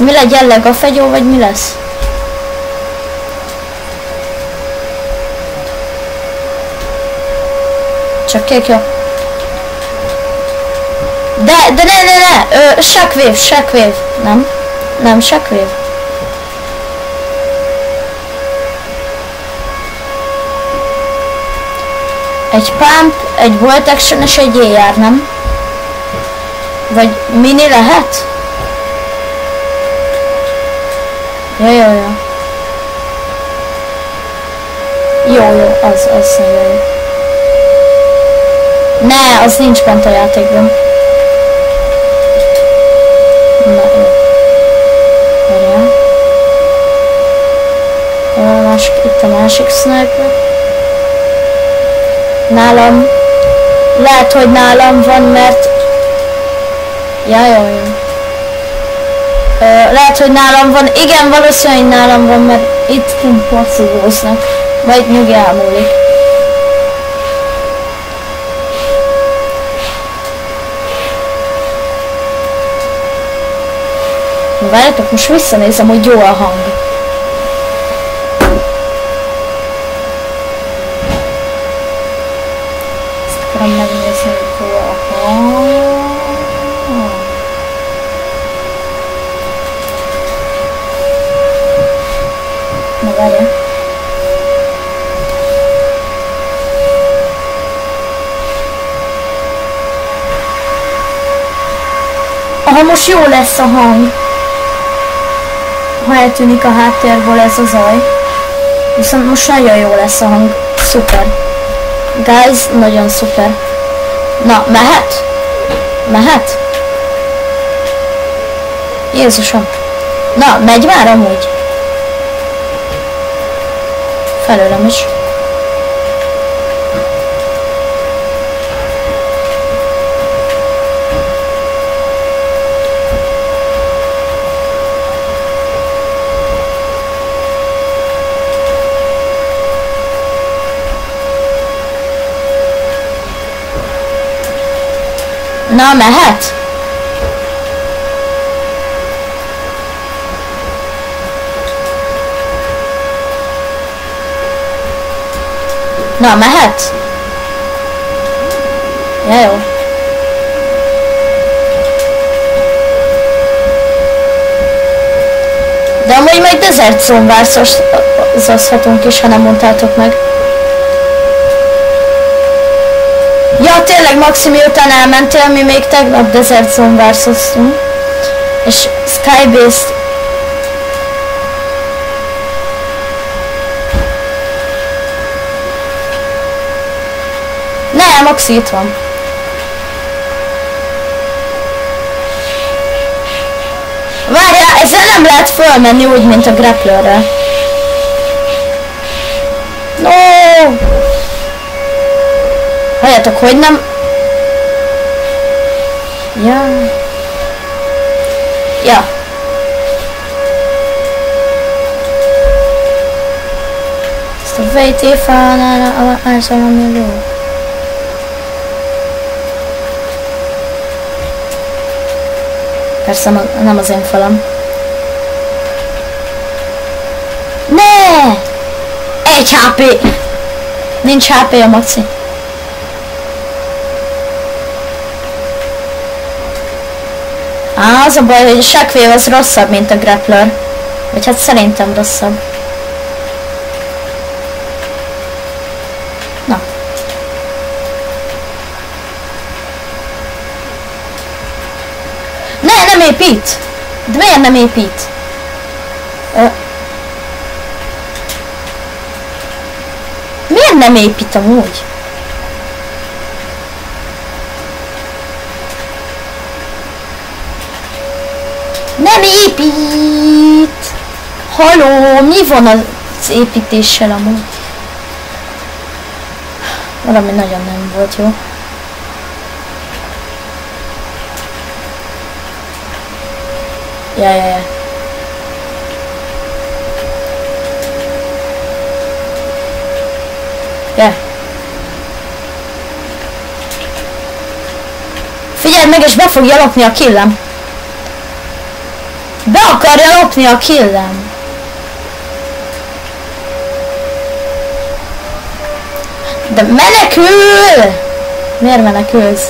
Mi legyen legafegyó, vagy mi lesz? Csak kék jó. De, de ne, ne, ne! Ö, shockwave, shockwave. Nem? Nem shockwave. Egy pump, egy bolt action és egy AR, nem? Vagy mini lehet? Jó, jó, jó. Jó, jó, az, az nagyon. Ne, az nincs bent a játékban. Na, jó. Várjál. A másik, itt a másik sniper. Nálam. Lehet, hogy nálam van, mert... Ja, jó, jó. Lehet, hogy nálam van. Igen, valószínűleg nálam van, mert itt kint placigóznak. Majd nyugi elmúlik. Na várjatok, most visszanézem, hogy jó a hang. Ezt akarom megnézni, hogy jó a hang. Na várjál. Aha, most jó lesz a hang ha eltűnik a háttérből ez a zaj. Viszont most nagyon jó lesz a hang. Szuper. Guys, nagyon szuper. Na, mehet? Mehet? Jézusom. Na, megy már amúgy? Felőlem is. Na, mehet? Na, mehet? Ja, jó. De amúgy majd Desert Zone várszozhatunk is, ha nem mondtátok meg. Maxi, miután elmentél, mi még tegnap Desert Zone várszoztunk. És Skybase Ne, Maxi itt van. Várjál, ezzel nem lehet fölmenni úgy, mint a grapplerre. No! Halljátok, hogy nem... Ja. Ja. Ezt a fejtéfánál állsz valami jó. Persze nem az én falam. Ne! Egy HP! Nincs HP a maci. Á, az a baj, hogy a Shockwave az rosszabb, mint a Grappler. Vagy hát szerintem rosszabb. Na. Ne, nem épít! De miért nem épít? Ö... Miért nem épít amúgy? Nem épít! Haló, mi van az építéssel amúgy? Valami nagyon nem volt jó. Ja, ja, ja. Ja. Figyelj meg, és be fogja lopni a killem. Be akarja lopni a killem. De menekül! Miért menekülsz?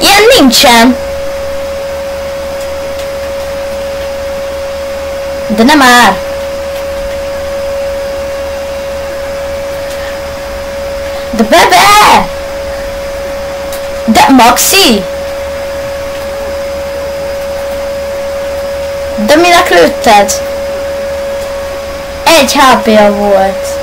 Ilyen nincsen! De nem már! De bebe! De Maxi! De minek lőtted? Egy hp volt.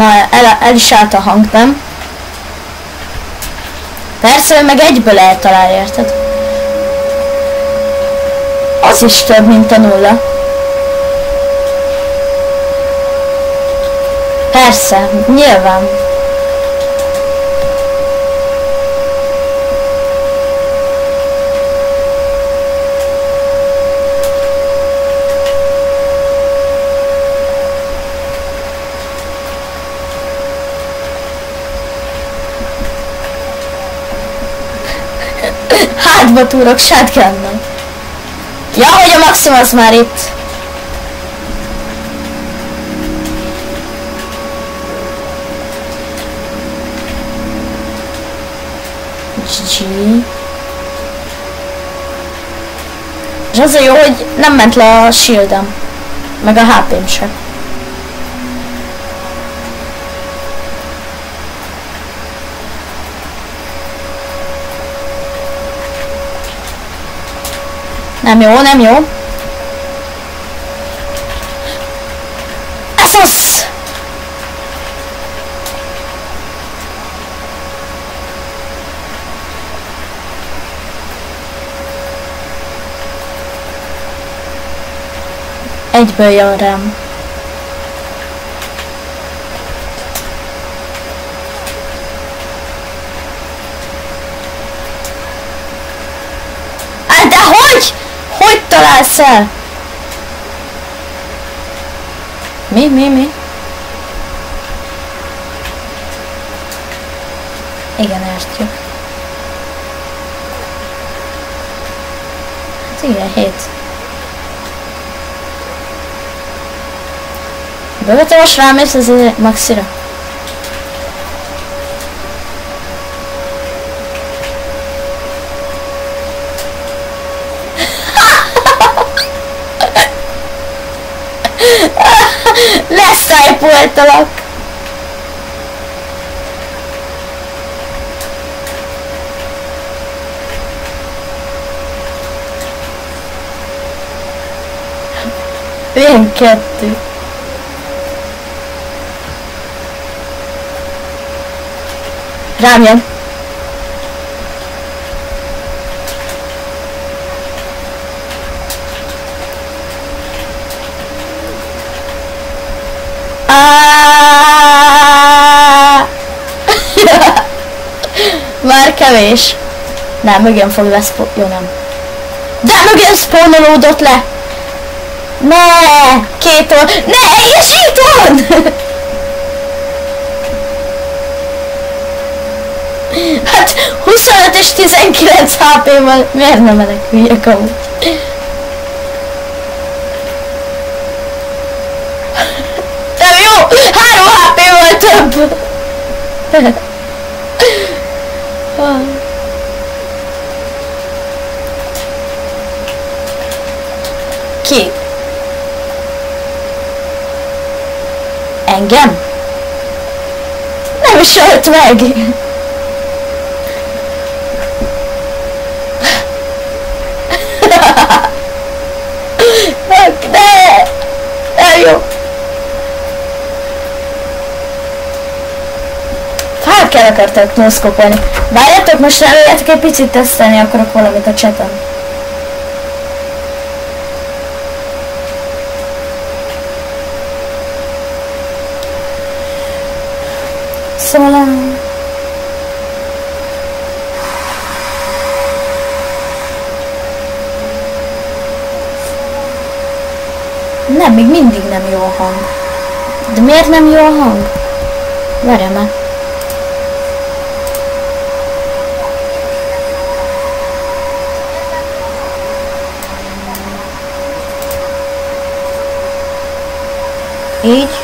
Na, el, el is állt a hang, nem? Persze, meg egyből eltalálja, érted? Az is több, mint a nulla. Persze, nyilván. Hátba túrok shotgunnal. Ja, hogy a Maximus már itt. GG. És az a jó, hogy nem ment le a shieldem. Meg a HP-m sem. Nem jó, nem jó. Ez az! Egyből jön rám. El? Mi, mi, mi? Igen, értjük. Hát igen, hét. Most rámész az maxira. Lesztájpoltalak! Milyen kettő? Rám kevés. Nem, mögön fog lesz... Jó, nem. De mögön spawnolodott le! Ne! Két or... Ne! És itt van! hát 25 és 19 HP-val miért nem meneküljek amúgy? Nem jó! 3 HP-val több! Engem? Nem is ölt meg! De! Nem jó! Fel kell akartak noszkopolni. Várjátok, most előjátok egy picit tesztelni akarok valamit a chaten. Nem, még mindig nem jó a hang. De miért nem jó a hang? Várjál már. Így.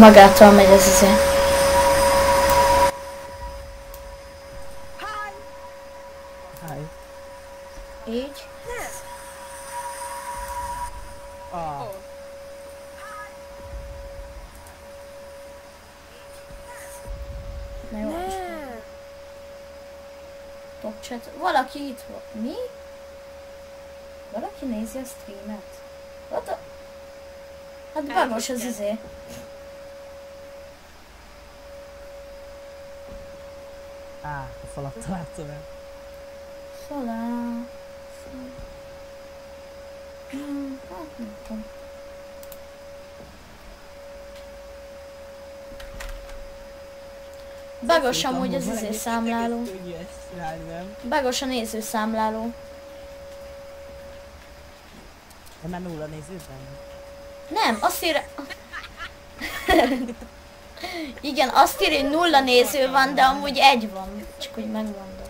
Magától megy ez izé. Így. Ah, Ne. top chat. Valaki itt van. Mi? Valaki nézi a streamet? What a... Hát bagos az izé. Á, a falat találtam el. Szalá. Hát nem tudom. Bagos amúgy az izé számláló. Bagos a nézőszámláló. De már nulla nézőben? Nem, azt írja... Igen, azt írja, hogy nulla néző van, de amúgy egy van. Csak hogy megmondom.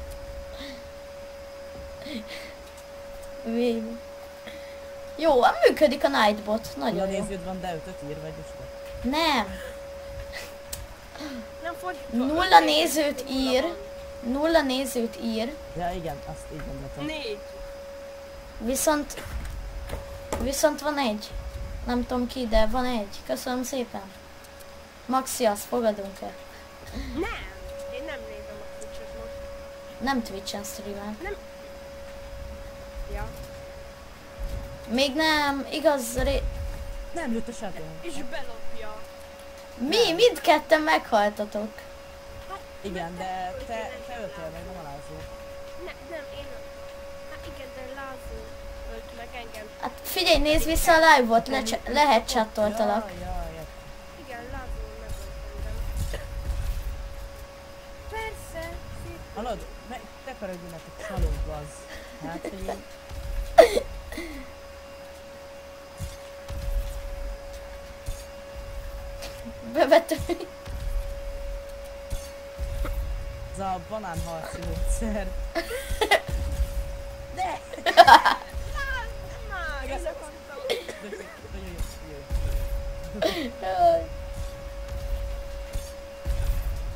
Végül. Jó, működik a Nightbot. Nagyon jó. néződ van, de ötöt ír vagy most. Nem, Nem fordítva. nulla nézőt ír. Nulla nézőt ír, Ja igen, azt így gondoltam. Négy. viszont... Viszont van egy. Nem tudom ki, de van egy. Köszönöm szépen. Maxi, azt fogadunk-e? Nem. Én nem nézem a Twitch-et most. Nem Twitch-en streamel. Ja. Még nem, igaz, ré... Nem lőtt a sátor. És belopja. Mi? Mindketten meghaltatok. Igen, de te, te öltél meg, nem alázó. Ne, nem, én... Hát igen, de Lázó ölt meg engem. Hát figyelj, nézd vissza a live-ot, le- lehet csattoltalak. Ja, ja, ja. Igen, Lázó megölt engem. Persze. szép. Hallod? Meg tekerődj nektek csalódba az. Hát, hogy így... Bevettem. Ez a banánharci módszer. De.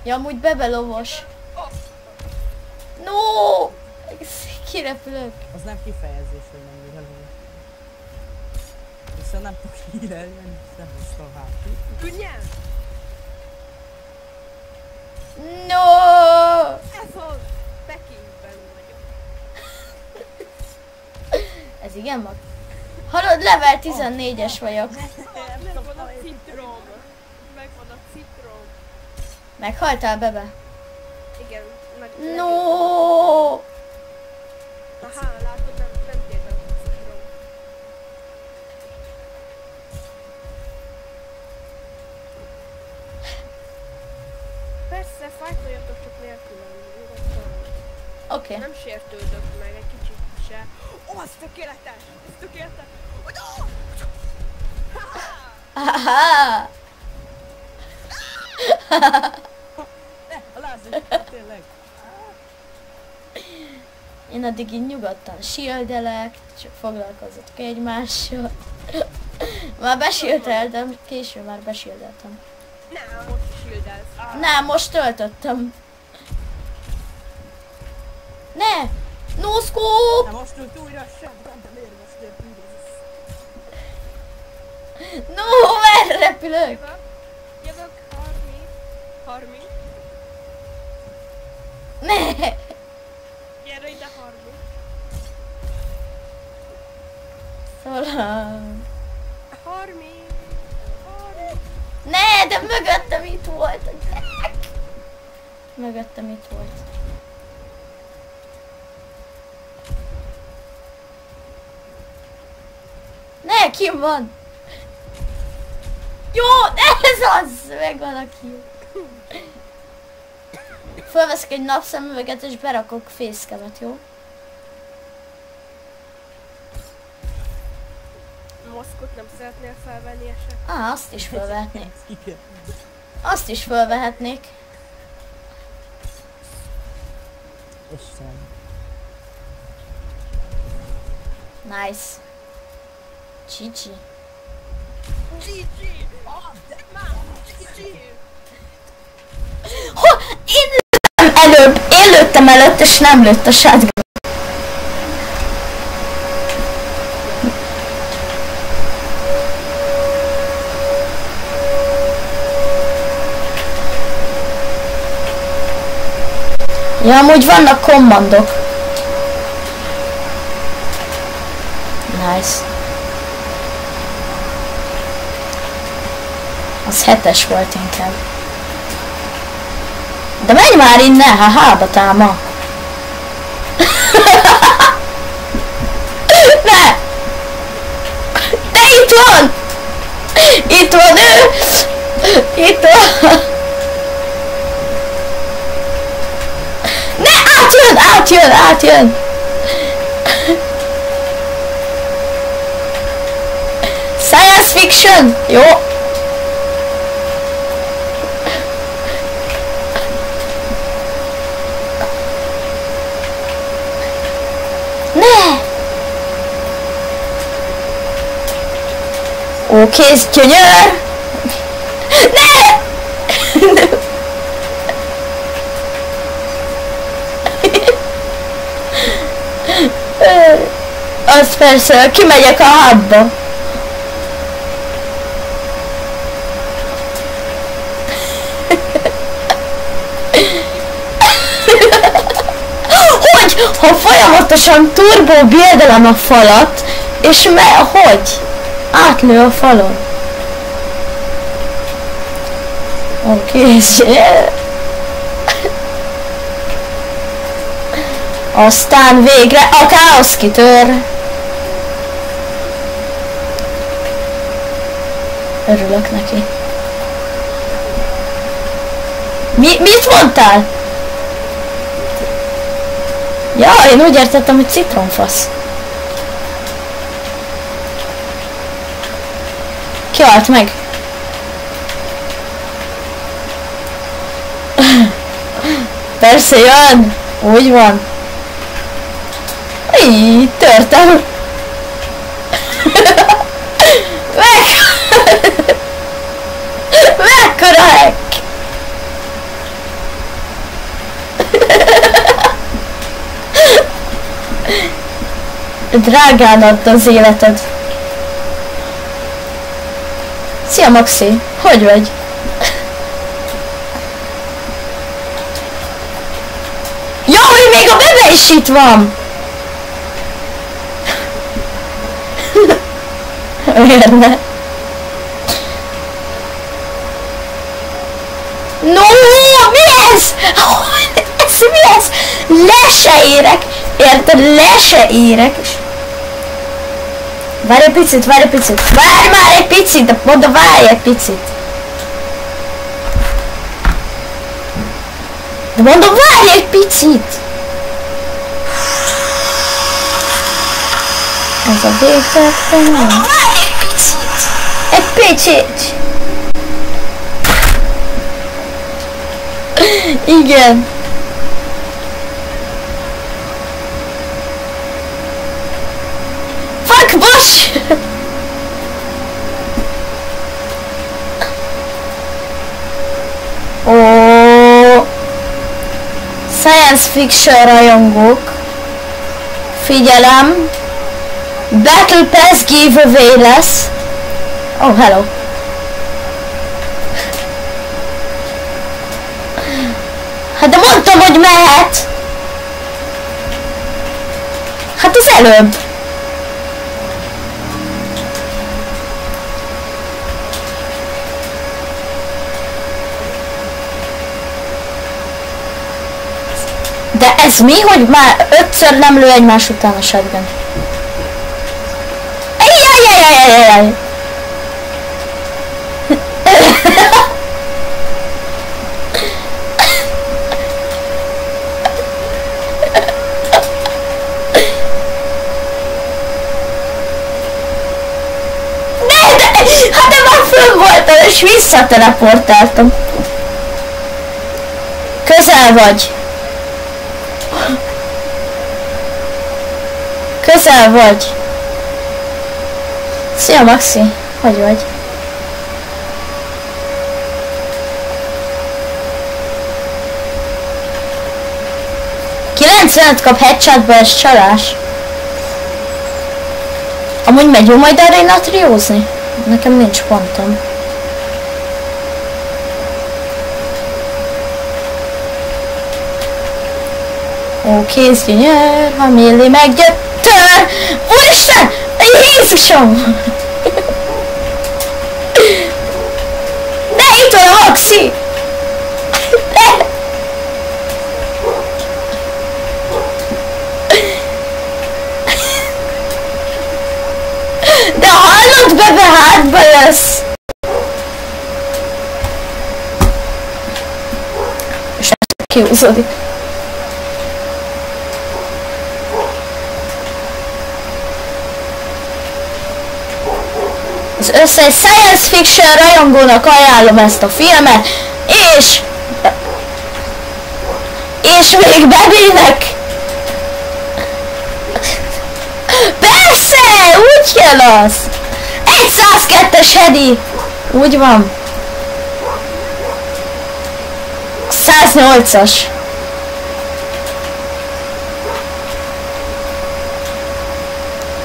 Ja, amúgy bebelovos. No! Kirepülök. Az nem kifejezés, hogy nem le. Viszont nem tudok írni, nem, nem hoztam hát. Ugye? No! Ez az. Pekingben vagyok. Ez igen mag. Hallod, level 14-es vagyok. Megvan a citrom. Megvan a citrom. Meghaltál, bebe? No! Aha, látod, nem, nem térben a citrom. Persze, fájtoljatok csak nélkülem, nyugodtan. Oké. Nem sértődök meg egy kicsit se. Ó, ez tökéletes! Ez tökéletes! Ó, no! Haha! Ne, a lázó, tényleg. Én addig így nyugodtan shieldelek, csak foglalkozzatok egymással. Már besildeltem, később már besildeltem. Nem, most is shieldelsz. Nem, most töltöttem. Ne! No scope! Na most ült újra sem, nem miért most? No, merre repülök? Jövök, jövök, Harmi. Harmi. Ne! Gyere ide, Harmi. Harmi. Ne, de mögöttem itt volt gyerek. Mögöttem itt volt. Ne, ki van? Jó, ez az! Megvan a kill. Fölveszek egy napszemüveget és berakok fészkemet, jó? Moszkot nem szeretnél felvenni eset? Á, azt is fölvehetnék. Igen. Azt is fölvehetnék. Isten. Nice. Csicsi. Ah! Gigi! Ho, én lőttem előbb, én lőttem előtt, és nem lőtt a shotgun. Ja, amúgy vannak kommandok. Nice. Az hetes volt inkább. De menj már innen, ha hába táma. ne! De itt van! Itt van ő! Itt van! Ne, átjön, átjön, átjön! Science fiction! Jó, Ne! Ó, kész, gyönyör! Az persze, kimegyek a hubba. Hogy? Ha folyamatosan turbo bildelem a falat, és me, hogy? Átlő a falon. Oké, okay. Aztán végre a káosz kitör. Örülök neki. Mi, mit mondtál? Ja, én úgy értettem, hogy citromfasz. Ki halt meg? Persze jön! Úgy van. Így, törtem. Drágán add az életed. Szia Maxi, hogy vagy? Ja, hogy még a bebe is itt van! Miért ne? No, mi ez? Ez mi ez? Le se érek! Érted? Le se érek! És... Várj egy picit, várj egy picit! Várj már egy picit! De mondom, várj egy picit! De mondom, várj egy picit! Ez a végtelen. Várj egy picit! Egy picit! Igen. Ó, science fiction rajongók. Figyelem. Battle Pass giveaway lesz. Oh, hello. Hát de mondtam, hogy mehet! Hát az előbb. De ez mi, hogy már ötször nem lő egymás után a shotgun? Ejjjjjjjjjjjjjjjj! Ne, de, hát de már fönn voltam, és visszateleportáltam. Közel vagy. Szia Maxi, hogy vagy? Kilencvenet kap headshotba, ez csalás. Amúgy megy jó majd arra triózni? Nekem nincs pontom. Ó, kézgyönyör, ha Milli meggyöttör! Please show. that is a the Arnold baby had bias. Kills Az összes science fiction rajongónak ajánlom ezt a filmet, és... És még Bebinek! Persze! Úgy kell az! 102-es Hedi! Úgy van. 108-as.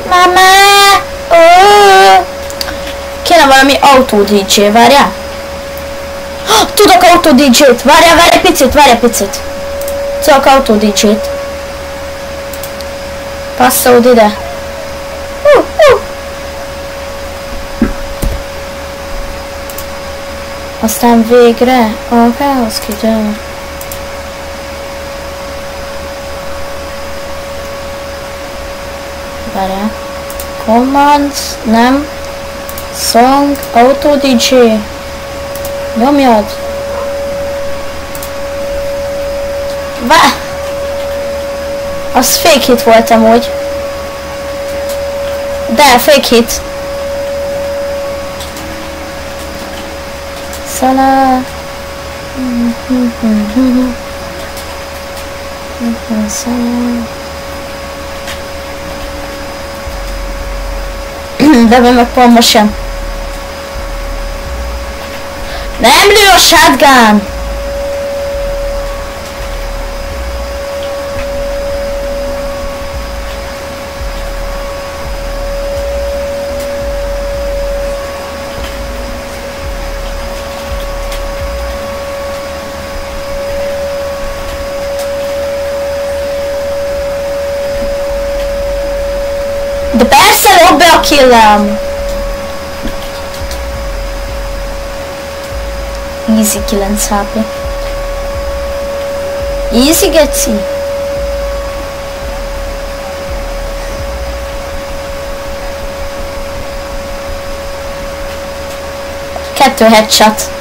Mama! Valami autó DJ, várjál? Tudok autó DJ-t, várjál, várj egy picit, várj egy picit. Tudok autó DJ-t. Passzolod ide. Uh, uh. Aztán végre a káosz kidől. Várjál. Commands, nem. Song, Auto DJ. Nyomjad. Vá! Az fake hit volt amúgy. De, fake hit. Szala. De meg pont most sem. Namely your shotgun. The best will kill them. easy killing happen. Easy Getsy. Get to headshot.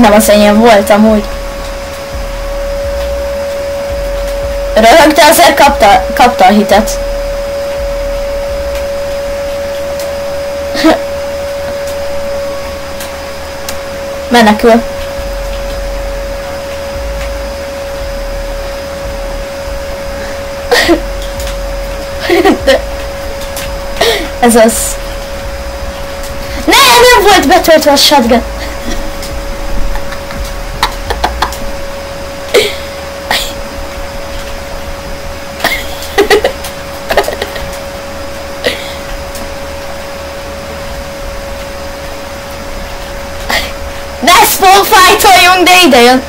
Hogy nem az enyém volt amúgy? Röhögte, azért kapta, kapta a hitet. Menekül. Ez az. Ne, nem volt betöltve a shotgun. jön, de ide jön.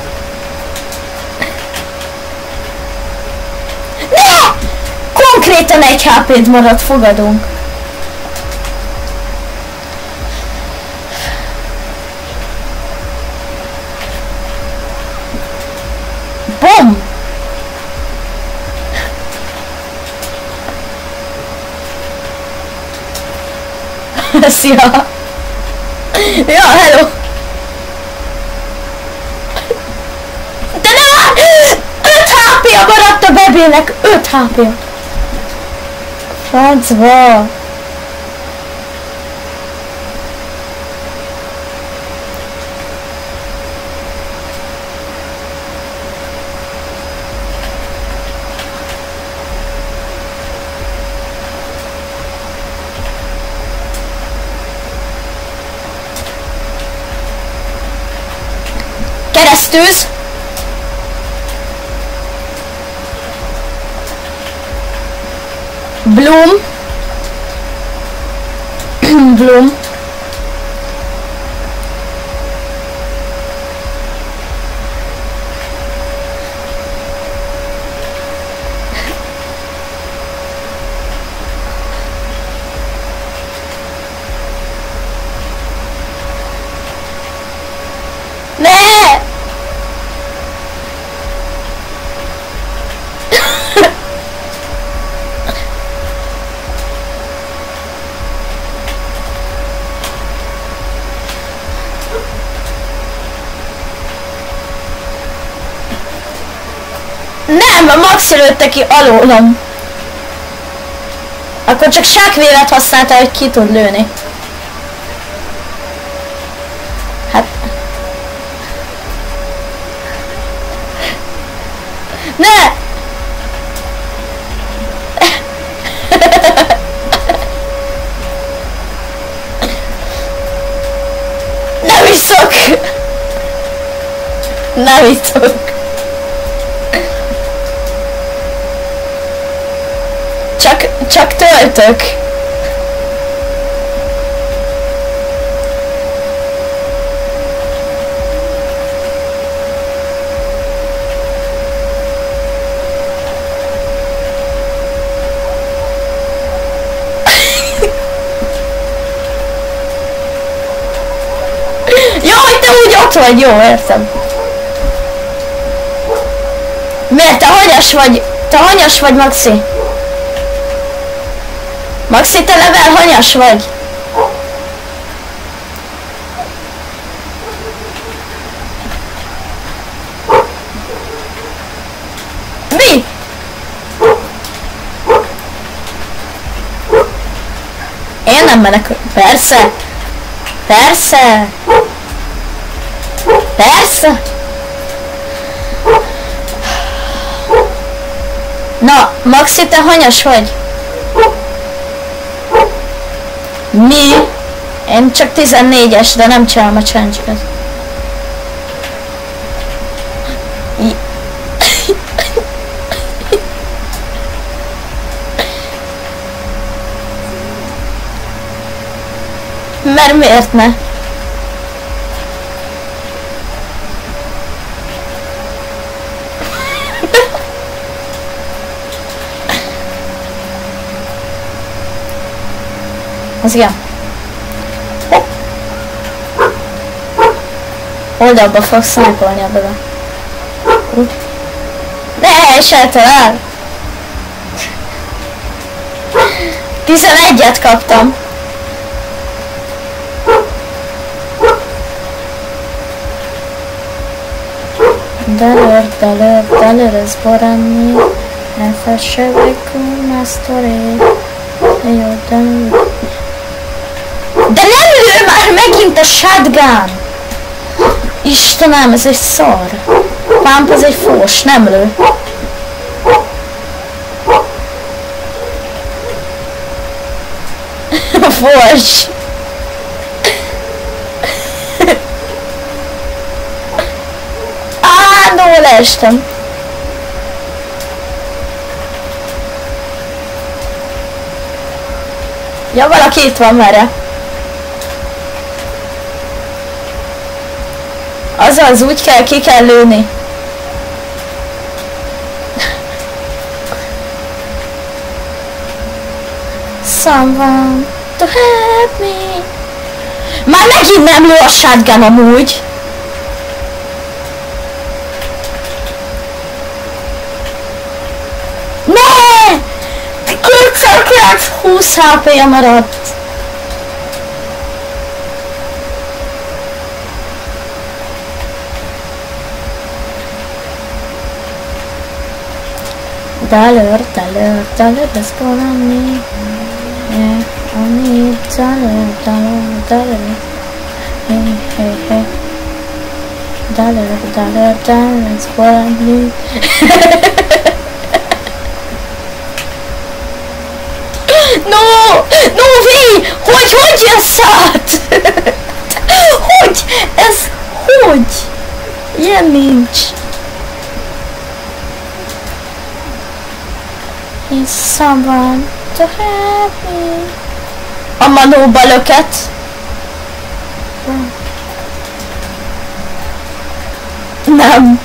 Ne! Konkrétan egy HP-d maradt, fogadunk. Szia! ja, hello! Bebének! 5 HP-ja! Francba! Keresztűz! Bloom. Bloom. Lőtte ki alólam. Akkor csak sákvévet használta, hogy ki tud lőni. Hát... Ne! Nem iszok! Nem iszok! Ott vagy, jó, értem. Miért, te hanyas vagy? Te hanyas vagy, Maxi? Maxi, te level hanyas vagy? Mi? Én nem menekül. Persze. Persze. Persze. Na, Maxi, te hanyas vagy? Mi? Én csak 14-es, de nem csinálom a challenge Mert miért ne? Az igen. Oldalba fogsz szájkolni ebből. Ne, és eltalál! 11-et kaptam. Dollar, dollar is poranni Elfessenek una story Jó. De nem lő már megint a shotgun! Istenem, ez egy szar. Pump az egy fós, nem lő. Fos! Á, no, leestem. Ja, valaki itt van merre. Azaz, úgy kell, ki kell lőni. someone to help me. Már megint nem lő a shotgun amúgy. Ne! Kétszer 920 HP-ja maradt. Dollar, dollar, dollar, let's go on me. Yeah, I need dollar, dollar, dollar. Hey, hey, hey. Dollar, dollar, dollar, that's what I need. No! No, vi! Hogy, hogy jössz át? Hogy? Ez hogy? Ilyen nincs. Is someone to help me. A manóba löket. Nem.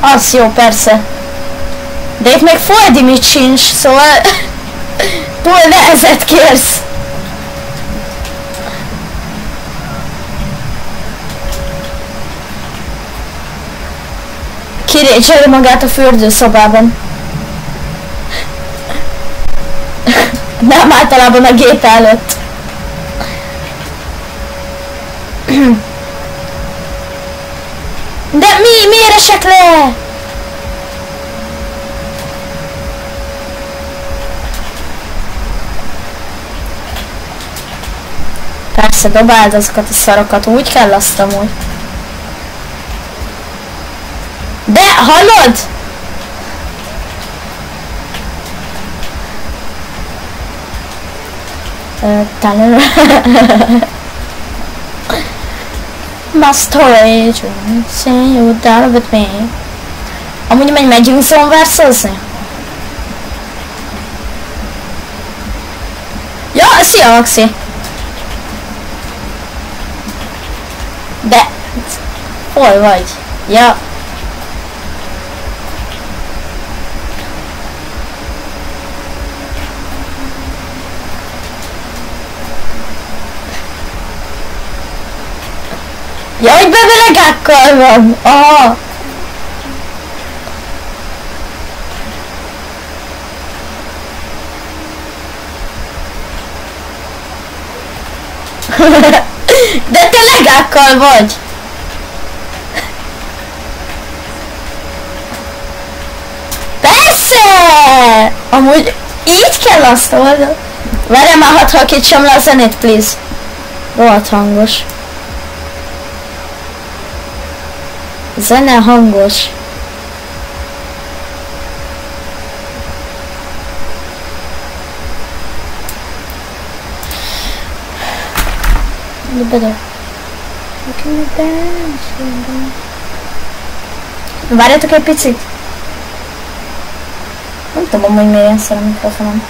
Az jó, persze. De itt még Foldi mit sincs, szóval... Túl nehezet kérsz. Kirécseli magát a fürdőszobában. Nem általában a gép előtt. De mi, miért esek le? Persze, dobáld azokat a szarokat, úgy kell azt amúgy. De, hallod? Talán... My storage room, say you down with me. Amúgy megy, megyünk zonversozni? Ja, szia Maxi! De... Hol vagy? Ja. Ja, hogy bevelegákkal van! Aha! De te legákkal vagy! Persze! Amúgy így kell azt oldani. Várjál már, hadd halkítsam le a zenét, please. Rohadt hangos. Zene hangos. That. Várjatok egy picit. Nem tudom, hogy miért ilyen szar a mikrofonom.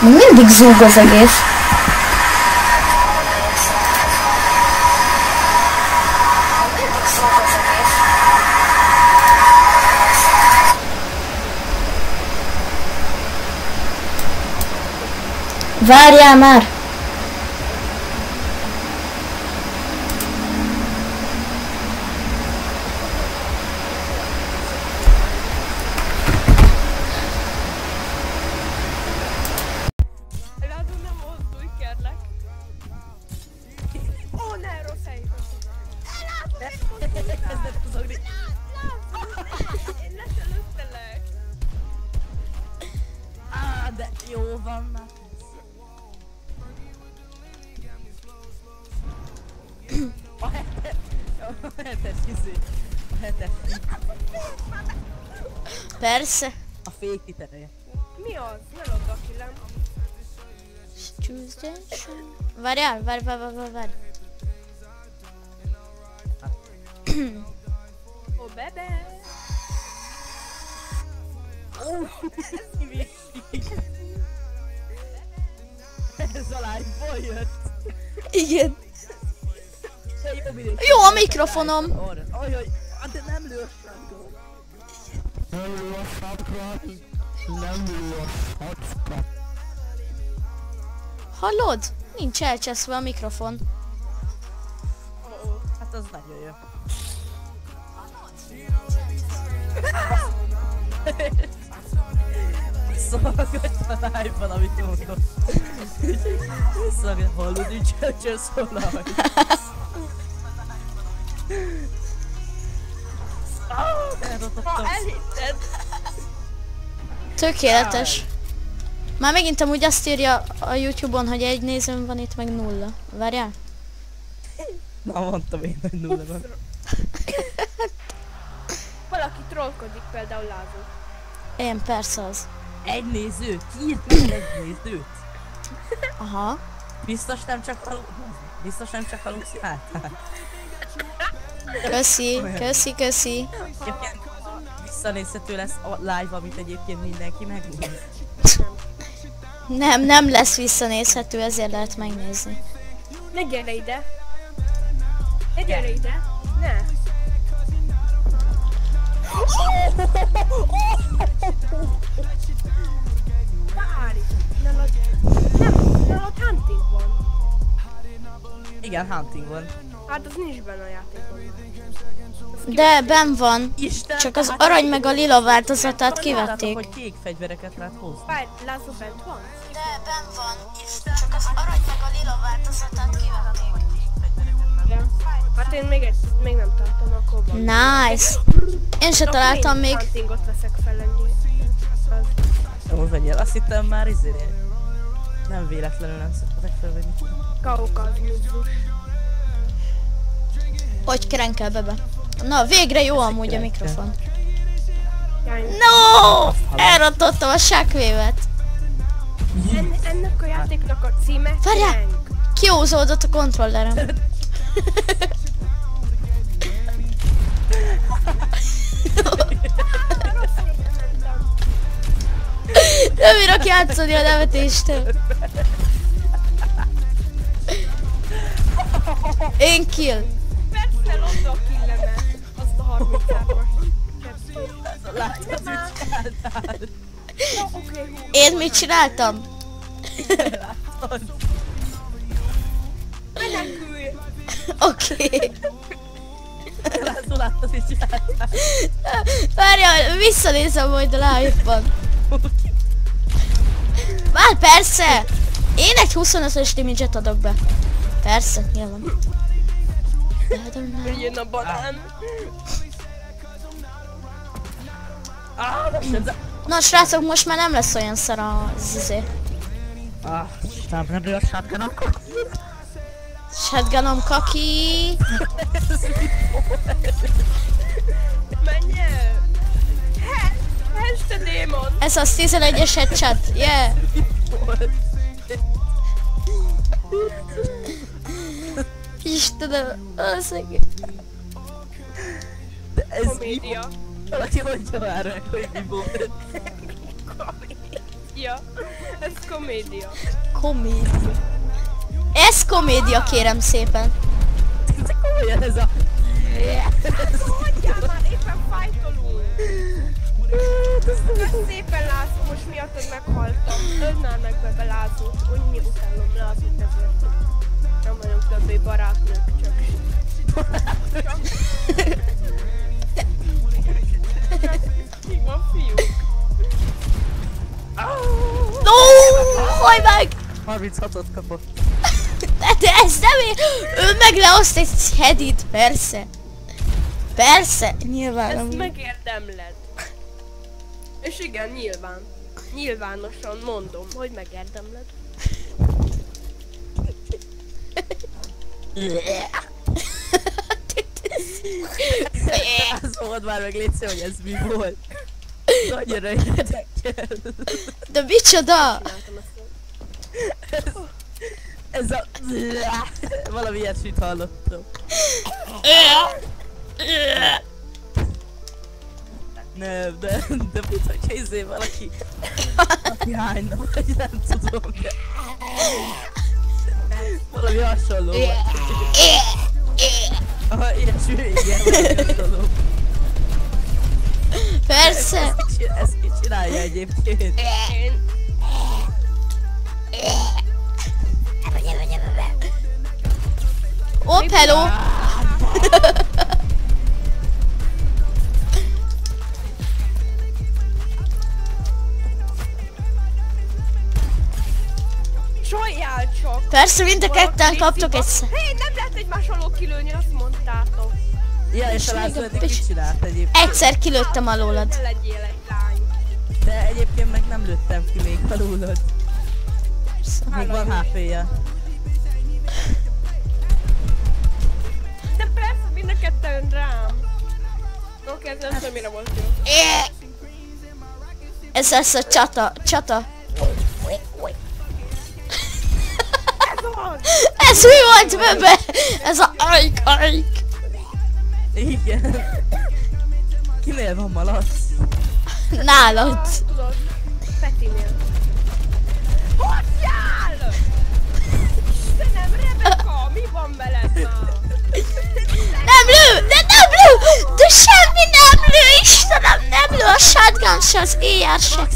Még mindig zúg az egész. Várjál már! Várj, várj, várj, várj, várj. Ó, bebe. Ez a live-ból jött. Igen. Jó a mikrofonom. Ajaj, hát de nem lő a shotgun. Nem lő a shotgun. Nem lő a shotgun. Hallod? Nincs elcseszve a mikrofon. Hát az nagyon jó. Visszahallgatja a live-ban, amit mondok. Visszahallgatja, hallod, nincs elcsesz a live. Elhitted? Tökéletes. Már megint amúgy azt írja a Youtube-on, hogy egy nézőm van itt, meg nulla. Várjál? Na, mondtam én, hogy nulla van. Valaki trollkodik, például Lázó. Én persze az. Egy néző? Ki írt meg egy nézőt? Aha. Biztos nem csak halunk? Biztos nem csak halunk hát. Köszi, köszi, köszi. Egyébként visszanézhető lesz a live, amit egyébként mindenki megnéz. Nem, nem lesz visszanézhető, ezért lehet megnézni. Ne gyere ide! Ne gyere ide! Ne! Várj! Nálad... Nem, nálad hunting van. Igen, hunting van. Hát az nincs benne a játékban. De ben van. Isten! Csak az hát arany meg a lila változatát kivették. hogy kék fegyvereket lehet hozni. Várj, Lázó bent van? De ben van. Csak az arany meg a lila változatát kivették. Ja. Hát én még, egy, még nem tartom, akkor van. Nice. Én se találtam még. Huntingot veszek fel ennyi. Az. Jó, vegyél. Azt hittem már izé. Nem véletlenül nem szoktatok felvenni. Kaukazmuzus. Hogy kerenkel be be. Na, végre jó amúgy a mikrofon. No! Elrontottam a sákvévet. En, ennek a játéknak a címe Várjál! Kiózódott a kontrollerem. Nem bírok játszani a nevetéstől. Én kill. Persze, lopta a killemet. Azt a 33-as kettőt. Látod, mit csináltál? Én mit csináltam? Oké. Látod, látod, mit csináltál? Várjál, visszanézem majd a live-ban. Már persze! Én egy 25-ös damage adok be. Persze, nyilván. Jön a banán. Ah, a... Na srácok, most már nem lesz olyan szar az izé. Ah, nem lő a shotgun akkor? Shotgunom kaki. Menj el! He- Heste démon! Ez az 11-es headshot. Yeah. Istenem, az egy... De ez mi. Valaki mondja már meg, hogy mi volt. Komédia. Ez komédia. Komédia. Ez komédia, kérem szépen. Ez komolyan ez a... Hagyjál már, éppen fájtolunk! Kösz szépen László, most miattad meghaltam. Öld már meg be, be Lázót. Annyi utálom Lázót ezért. Nem vagyunk többé barátnők, csak... Fiú? No! Haj meg! 36-ot kapott. De, de ez nem ér! Ő meg leoszt egy headit, persze. Persze, nyilván. Ezt amúgy. megérdemled. És igen, nyilván. Nyilvánosan mondom, hogy megérdemled. Az volt már meg létszik, hogy ez mi volt. Annyira érdekel. De micsoda? Ez a... Valami ilyesmit hallottam. Nem, de, de mit, hogyha izé valaki... Aki hányna, vagy nem tudom. Valami hasonló. Aha, igen, valami hasonló. Persze. Ezt ki- csinálja egyébként. Én... Ó, hello. Csoljál csak! Persze, mind a ketten kaptok egy Hé, nem lehet egymás alól kilőni, azt mondtátok. Ja, és a László eddig mit csinált egyébként? Egyszer kilőttem alólad. De egyébként meg nem lőttem ki még alulod. Még van HP-ja. De persze, mind a ketten rám. Oké, ez nem tudom, mire volt jó. Ez lesz a csata. Csata. Ez az! Ez mi volt bebe? Ez a ajk, ajk. Igen. Kinél van malac? Nálad. Petinél. Hagyjál! Istenem, Rebecca, mi van veled már? Nem lő! De nem lő! De semmi nem lő! Istenem, nem lő a shotgun se, az AR se.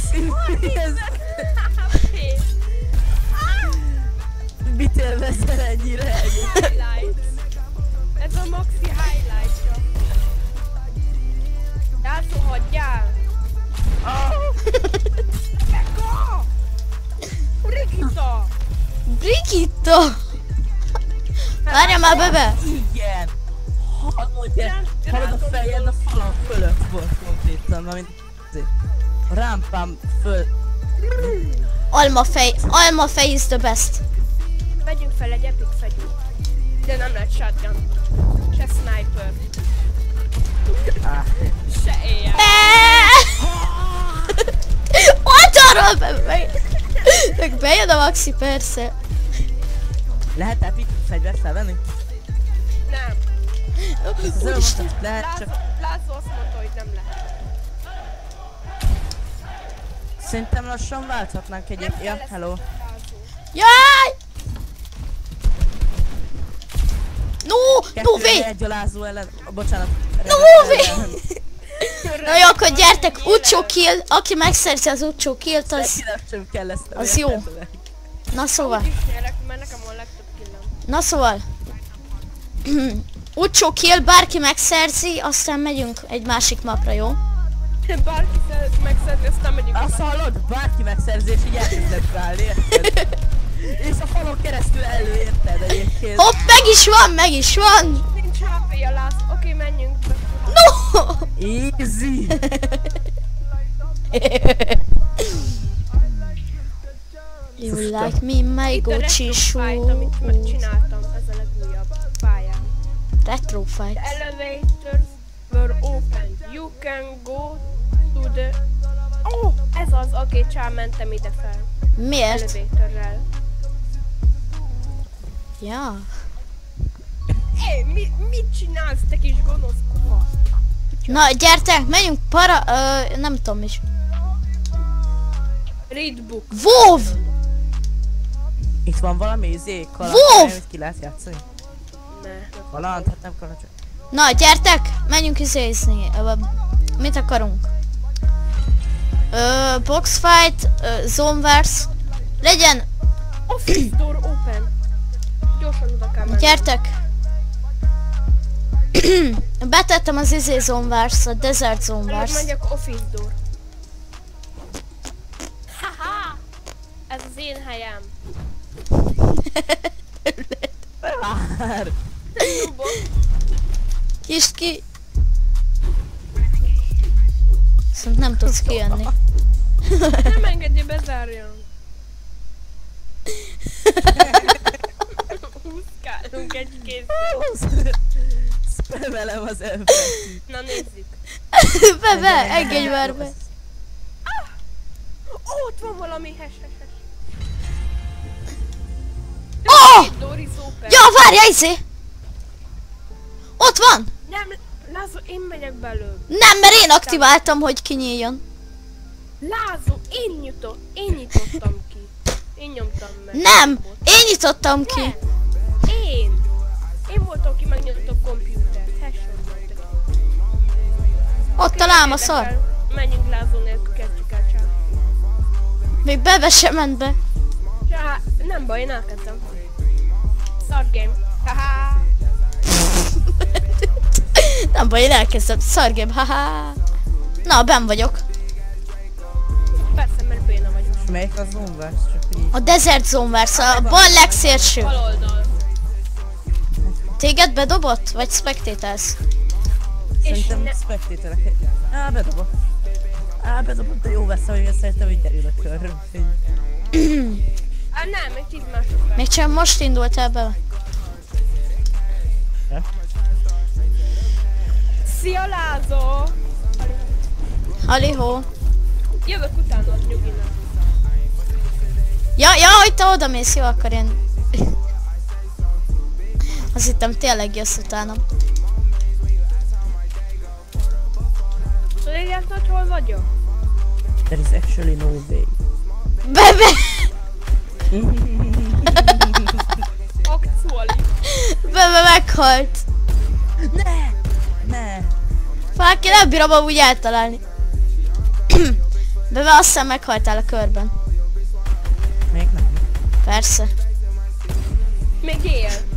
Mit élvezel ennyire egyébként? Highlights. Ez a maxi highlight-ja. László, hagyjál! Rebecca! Brigitta! Brigitta! Várja már, bebe! Igen! Hallod, hallod a fejed a falam fölött volt konkrétan, mint a rámpám föl... Alma fej, alma fej is the best. Vegyünk fel egy epic fegyút. De nem lehet shotgun. Se sniper. Ah, Se éjjel. Oldalról bebe! Meg bejön a maxi, persze. lehet epic fegyvert felvenni? Nem. Úristen. lehet, csak László azt mondta, hogy nem lehet. szerintem lassan válthatnánk egyébként. Ja, hello. Jaj! No, no Kettőre way! egy a Lázó ellen, bocsánat. No Rebecca way! ellen. Na jó, akkor gyertek, Ucsó kill, aki megszerzi az Ucsó killt, az... Az jó. Na szóval, na szóval. Ucsó kill, bárki megszerzi, aztán megyünk egy másik mapra, jó? Bárki szer- megszerzi, aztán megyünk. Azt hallod? Bárki megszerzés, így elkezdett érted? És a falon keresztül elő, érted egyébként? Hopp, meg is van, meg is van! Nincs HP-ja, László. Oké, menjünk be. No! Easy! You like me, my Itt a Gucci retro fight, amit shoes. megcsináltam, ez a legújabb pályán. Retro fight. Elevators were open. You can go to the... Oh, ez az, oké, okay, csá, mentem ide fel. Miért? Elevatorrel. Ja. Hé, mi, mit csinálsz, te kis gonosz kuka? Na, gyertek, menjünk para... Ö, nem tudom is. Read book. WoW! Itt van valami izé, kaland, Wow! ki lehet játszani? Ne. Kaland? Hát nem kaland, csak... Na, gyertek, menjünk izézni. Ö, mit akarunk? Ö, box fight, ö, zone wars. Legyen, Office door open. Gyorsan oda kell menni. gyertek. Betettem az izé zone wars, a desert wars. mondjak office door. Haha! Ez az én helyem. Vár! Kist ki. Viszont nem tudsz kijönni. Nem engedje bezárjon. Húzkálunk egy kézzel. Spamelem az embert. Na nézzük. be, be, engedj már be. Ó, ott van valami hes, hes. Oh! Ja, várj, izé! Ott van! Nem, Lázó, én megyek belőle. Nem, mert én aktiváltam, hogy kinyíljon. Lázó, én nyitott, én nyitottam ki. Én nyomtam meg. Nem, én nyitottam ki. Nem. Én. Megnyitott a kompjútert. Hessen voltak. Ott a láma szar. Menjünk kezdjük el csak. Még bebe sem ment be. Ja, nem baj, én elkezdem. Start game. Haha. Nem baj, én elkezdem. Szargém, haha. Na, ben vagyok. Persze, mert béna vagyok. Melyik az Zomverse? Csak így. A Desert Zone Verse, a bal legszélső. Bal oldal. Téged bedobott? Vagy spectators? Szerintem ne- spectatorek. Á, bedobott. Á, bedobott, de jó vesz, hogy szerintem, hogy derül a kör. Á, nem, még 10 másodperc. Még csak most indult el be. Szia Lázó! Halihó. Jövök utánad, nyuginak. Ja, ja, hogy te oda mész, jó, akkor én... Azt hittem tényleg jössz utánam. Tudod egyáltalán, hogy hol vagyok? There is actually no way. Bebe! Aktuali. Bebe meghalt. Ne! Ne! Valaki nem bírom amúgy eltalálni. Bebe azt hiszem meghaltál a körben. Még nem. Persze. Még él.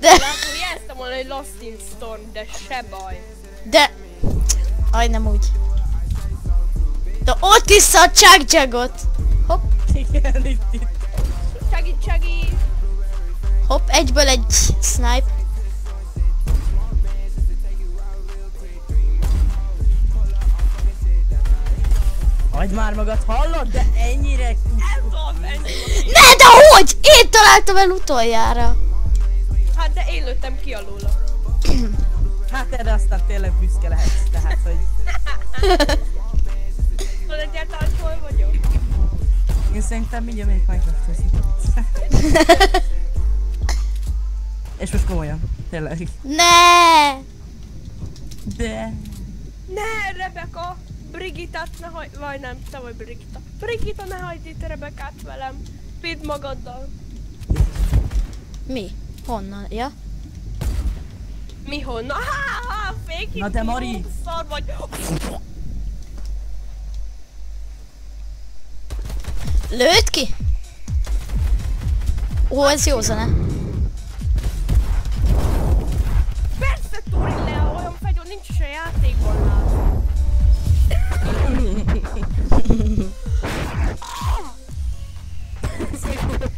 De, jelztem volna, hogy Lost in Storm, de se baj. de... Aj, nem úgy. De ott is a Chuck Jagot. Hopp, Igen, itt, itt. Csagi, csagi. hopp, egyből egy snipe. Hagyd már magad, hallod? De ennyire Ez az, ennyi. Ne, de hogy? Én találtam el utoljára. Hát de én lőttem ki alóla. Hát erre aztán tényleg büszke lehetsz, tehát, hogy Tudod egyáltalán, hogy hol vagyok? én szerintem mindjárt megyek minecraft És most komolyan, tényleg. Ne! De... Ne, Rebeka! Brigitát ne hagyd, vagy nem, te vagy Brigita. Brigita, ne hagyd itt Rebekát velem. Vidd magaddal. Mi? Honnan? Ja? Mi honnan? Ha, ha, fake it, Na de Mari! Szar vagy. Lőtt ki? Ó, ez jó zene. Persze, Tori Lea, olyan fegyó nincs is a játékban látod.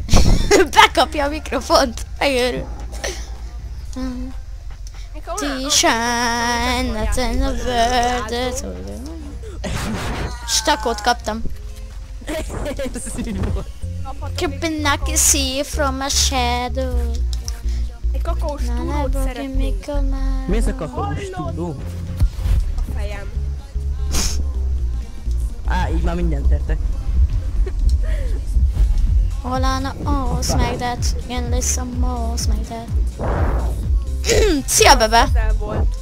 Bekapja a mikrofont. Megőrül. Ti shine, that's in the world. Stakot kaptam. Creeping I can see from a shadow. Egy kakaós szeretnék. Mi ez a kakaós túró? a fejem. Á, így már mindent értek. All I know is like that. Can listen more like that. Szia, bebe! Volt.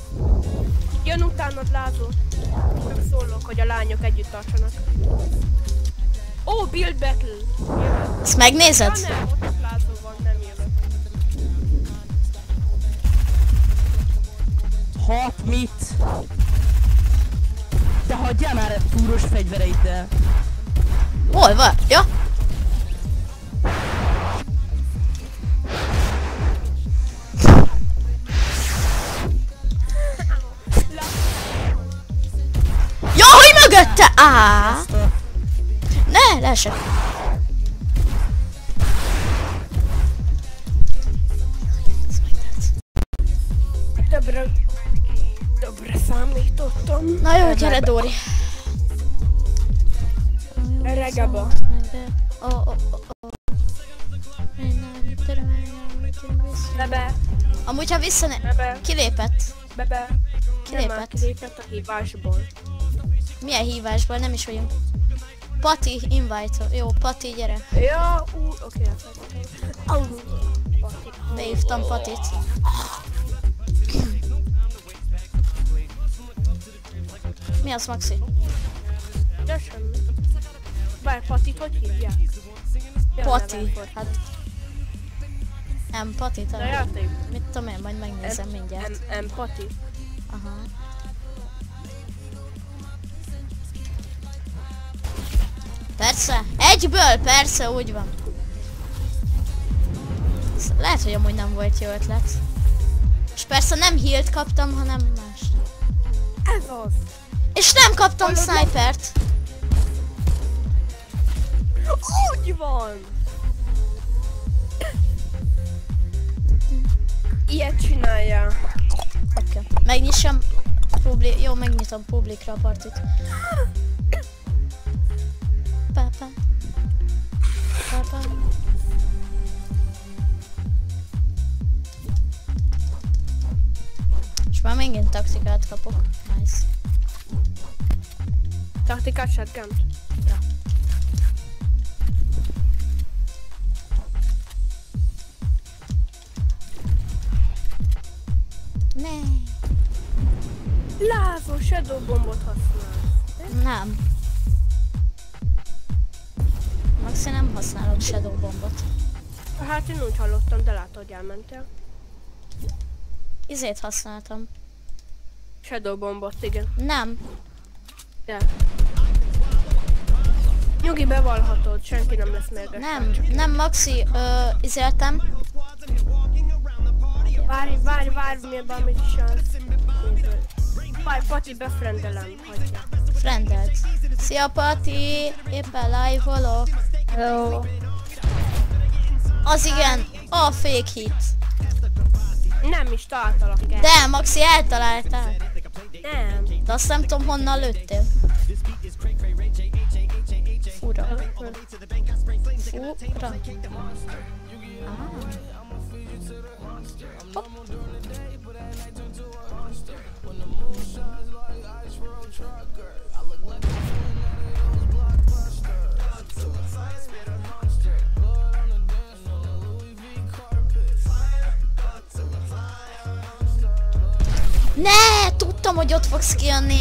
Jön utánad Lázó. Csak szólok, hogy a lányok együtt tartsanak. Ó, oh, Build Battle! Jövök. Ezt Ja, megnézed? nem, ott is Lázó van, nem jövök. Hat mit? De hagyjál már túros fegyvereiddel. Hol van? Ja? Ja, mögötte? Á! Ne, leesek. Többre... Többre számítottam. Na jó, gyere, Dóri. Ó, ó, ó. Bebe, Amúgy, ha vissza... bebe, Kilépett. bebe. Nem Kilépett. kilépett a hívásból. Milyen hívásban? Nem is vagyunk. Pati, invite. Jó, Pati, gyere. Ja, ú, oké. Hát okay. Beívtam Patit. Mi az, Maxi? De semmi. Bár Patit hogy hívják? Pati. Hát... Nem, Pati talán. Mit tudom én, majd megnézem mindjárt. Empati. Aha. Persze, egyből, persze, úgy van. Lehet, hogy amúgy nem volt jó ötlet. És persze nem healt kaptam, hanem más. Ez az. És nem kaptam Hallod, snipert. Úgy van! Ilyet csinálja. Oké. Okay. Megnyissam publi... Jó, megnyitom publikra a partit. Pápá. Pápá. És már megint taktikát kapok. Nice. Taktikát shotgun. Ja. Ne. Lázó Shadow bombot használ. Nem. Maxi nem használok Shadow bombot. Hát én úgy hallottam, de látod, hogy elmentél. Izét használtam. Shadow bombot, igen. Nem. De. Nyugi, bevallhatod, senki nem lesz mérges. Nem, nem Maxi, ö, izéltem. Várj, várj, várj, mi chance. Nézd. Várj, Pati, befrendelem, hagyja. Friendelt. Szia Pati, éppen live-olok. Hello. Az igen, a fake hit. Nem is találtalak el. De, Maxi, eltaláltál. Nem. De azt nem tudom honnan lőttél. Fura. Fura. Ah. Hopp. Ne, tudtam, hogy ott fogsz kijönni.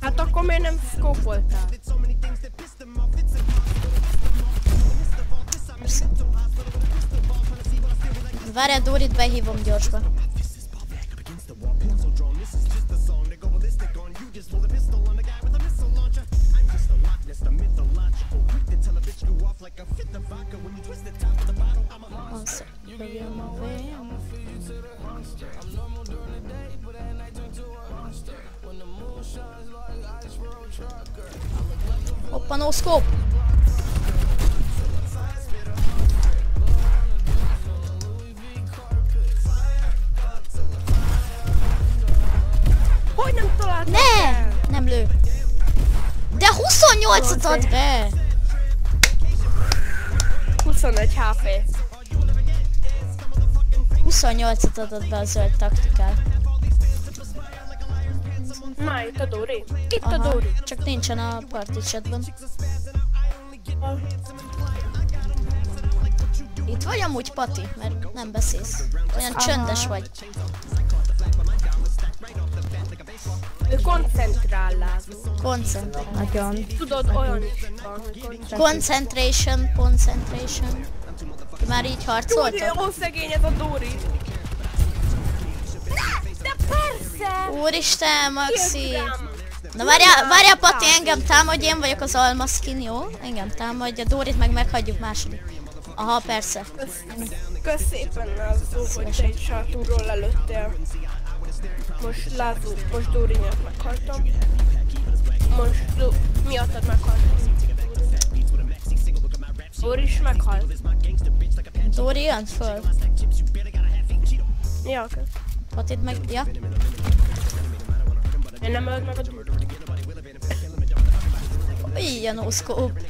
Hát akkor miért nem szkópoltál? Várjál, Dorit behívom gyorsba. Hoppa, no scope! Hogy nem találtál Ne! el? Nem lő. De 28-at ad be! 21 HP. 28-at adott be a zöld taktikál. Na, itt a Dori. Itt a Aha, Dori. csak nincsen a party chatban. Itt vagy amúgy Pati, mert nem beszélsz. Olyan csöndes vagy. Ő koncentrál. Nagyon. Tudod, olyan is van. Concentration, concentration. Ti már így harcoltok? ó, szegény ez a Dori. De persze! Úristen, Maxi! Na várjál, várjál Pati, engem támadj, én vagyok az alma skin, jó? Engem támadj, a Dórit meg meghagyjuk második. Aha, persze. Kösz, szépen, Lázó, hogy te egy sátúról lelőttél. Most Lázó, most Dóri miatt meghaltam. Most Do miattad meghaltam. Dóri is meghalt. Dóri, jön föl. Ja, kösz. Patit meg, ja. Én nem a Dóri. Ilyen no scope.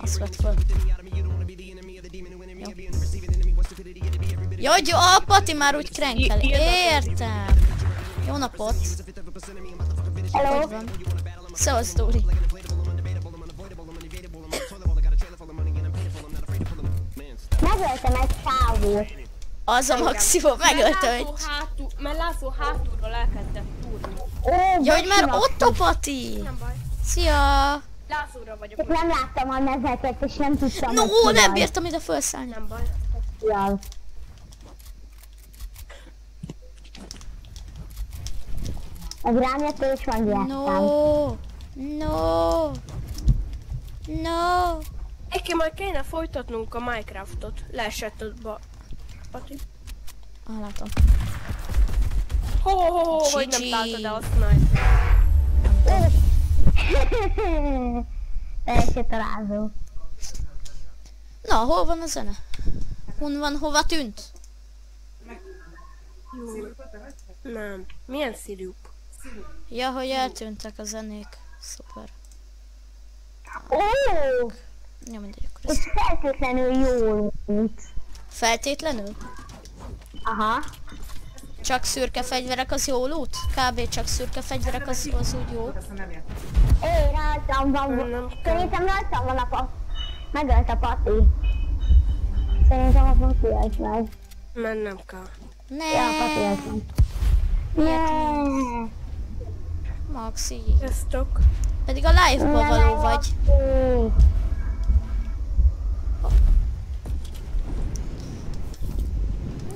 Azt vett. Jó, jó, a Pati már úgy krenkel. Értem. Jó napot. Hello. Hogy Megöltem egy csávót. Az a maximum, megölte Mert egy. Mert László hátulról elkezdett túrni. Ó, Ja, hogy már ott a Pati. Nem baj. Szia! Lászlóra vagyok. Csak nem láttam a neveket, és nem tudtam, No, ki nem bírtam ide felszállni. Nem baj. Jaj. Az rám jött, és megijesztem. No! No! No! Egyébként majd kéne folytatnunk a Minecraftot. Leesett ott ba... Pati. Ah, látom. Ho, ho, ho, ho, hogy nem találtad el a sniper. Teljesen találzó. Na, hol van a zene? Hon van, hova tűnt? Jó. Nem. Milyen szirup? Ja, hogy eltűntek a zenék. Szuper. Ó, Ja, mindegy, akkor ez ezt. feltétlenül jó út. Feltétlenül? Aha. Csak szürke fegyverek az jó loot? Kb. csak szürke fegyverek az, az úgy jó. Én rajtam van, szerintem rajtam van a pa... Megölt a Pati. Szerintem a Pati ölt meg. Mert nem kell. Ja, a Pati Ne, ölt meg. Ne. Maxi. Sziasztok. Pedig a live-ba való vagy.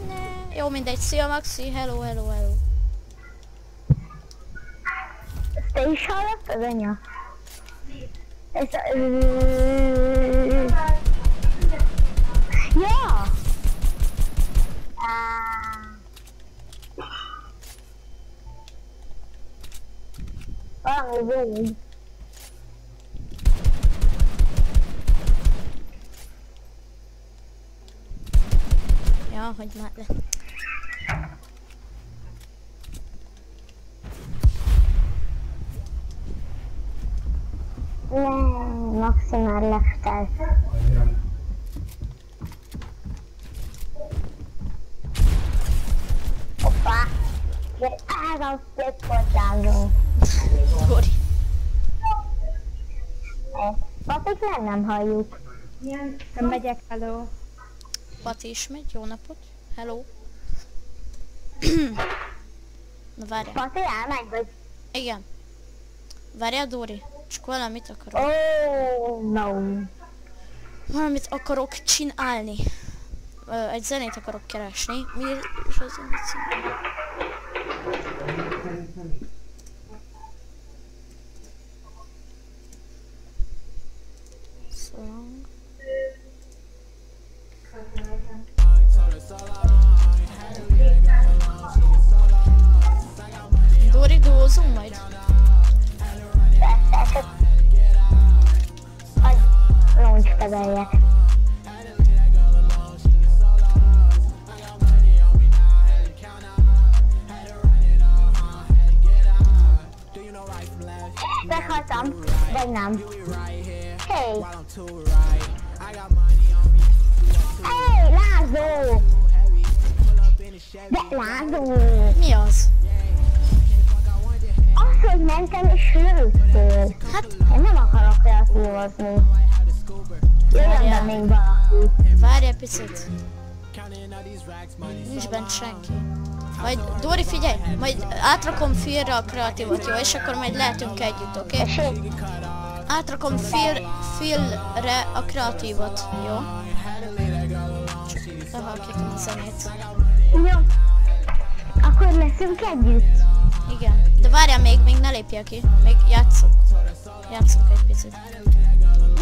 Ne. Jó, mindegy. Szia Maxi. Hello, hello, hello. Te is hallottad, anya? Ez a... Ja! Ja, hogy már le. Nem, Maxi már leftelt. Hoppá! Ez a szép kocsázó. Dori. Papik nem, nem halljuk. Nem megyek, hello. Pati is megy. Jó napot. Hello. Na várjál. Pati elmegy, vagy? Igen. Várjál, Dori. Csak valamit akarok. Oh, no. Valamit akarok csinálni. Ö, egy zenét akarok keresni. Mi is az cím? Persze, csak... Hogy launch pedeljek. Meghaltam, vagy nem? Hey! Hey, Lázó! De Lázó! Mi az? Hogy mentem és lőttél. Hát, Én nem akarok kreatívozni. Jöjjön be még valaki. várj egy picit. Nincs bent senki. Majd, Dori figyelj, majd átrakom félre a kreatívot, jó? És akkor majd lehetünk együtt, oké? Okay? Átrakom fél, félre a kreatívot, jó? Csak lehalkítom a zenét. Jó. Akkor leszünk együtt. Igen. De várjál még, még ne lépjél ki. Még játszunk. Játszunk egy picit.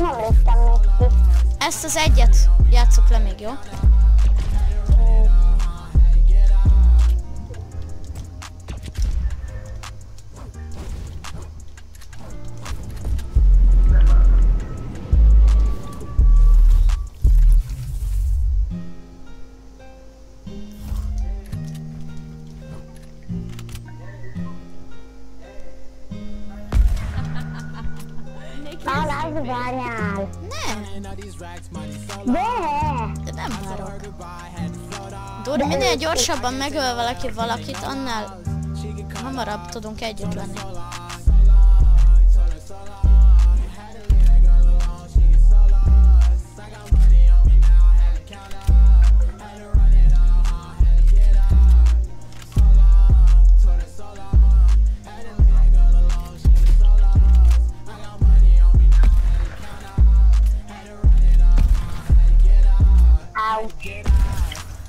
Nem léptem még ki. Ezt az egyet játsszuk le még, jó? Lázó, várjál. Nem, De! de nem várok. Dori, minél gyorsabban megöl valaki valakit, annál hamarabb tudunk együtt lenni. Ow.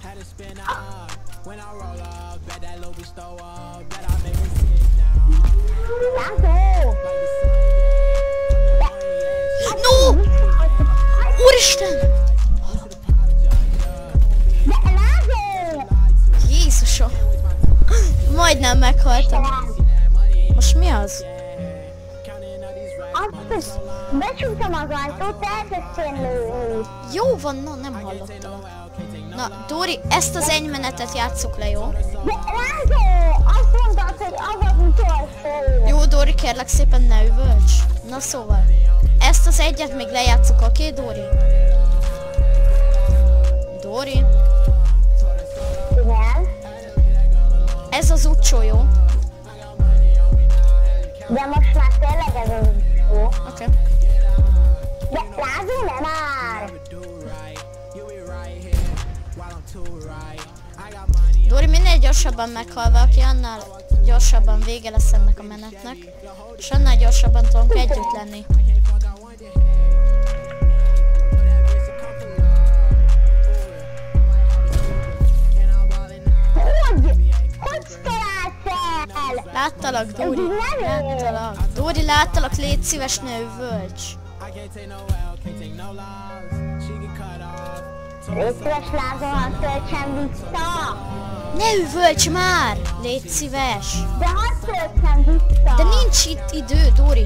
Had to spin an hour. When I roll up, bet that little bitch throw up. Bet I make her sit down. László! No! Úristen! Jézusom! Majdnem meghaltam. Most mi az? Becsuktam az ajtót, elkezdtél lőni. Jó van, na nem hallottalak. Na, Dóri, ezt az egy menetet játsszuk le, jó? De Lázó, azt mondtad, hogy az az utolsó. Jó, Dóri, kérlek szépen ne üvölts. Na szóval, ezt az egyet még lejátszuk, oké, okay, Dóri? Dóri, Igen. ez az utcsó, jó? De most már tényleg ez az Oké. Okay. De Lázó, nem már. Dóri minél gyorsabban meghal valaki, annál gyorsabban vége lesz ennek a menetnek, és annál gyorsabban tudunk együtt lenni. Hogy? Hogy találsz el? Láttalak, Dóri, láttalak. Dóri, láttalak, légy szíves, ne üvölts. Légy szíves, Lázó, hadd töltsem vissza. Ne üvölts már, légy szíves. De hadd töltsem vissza. De nincs itt idő, Dóri.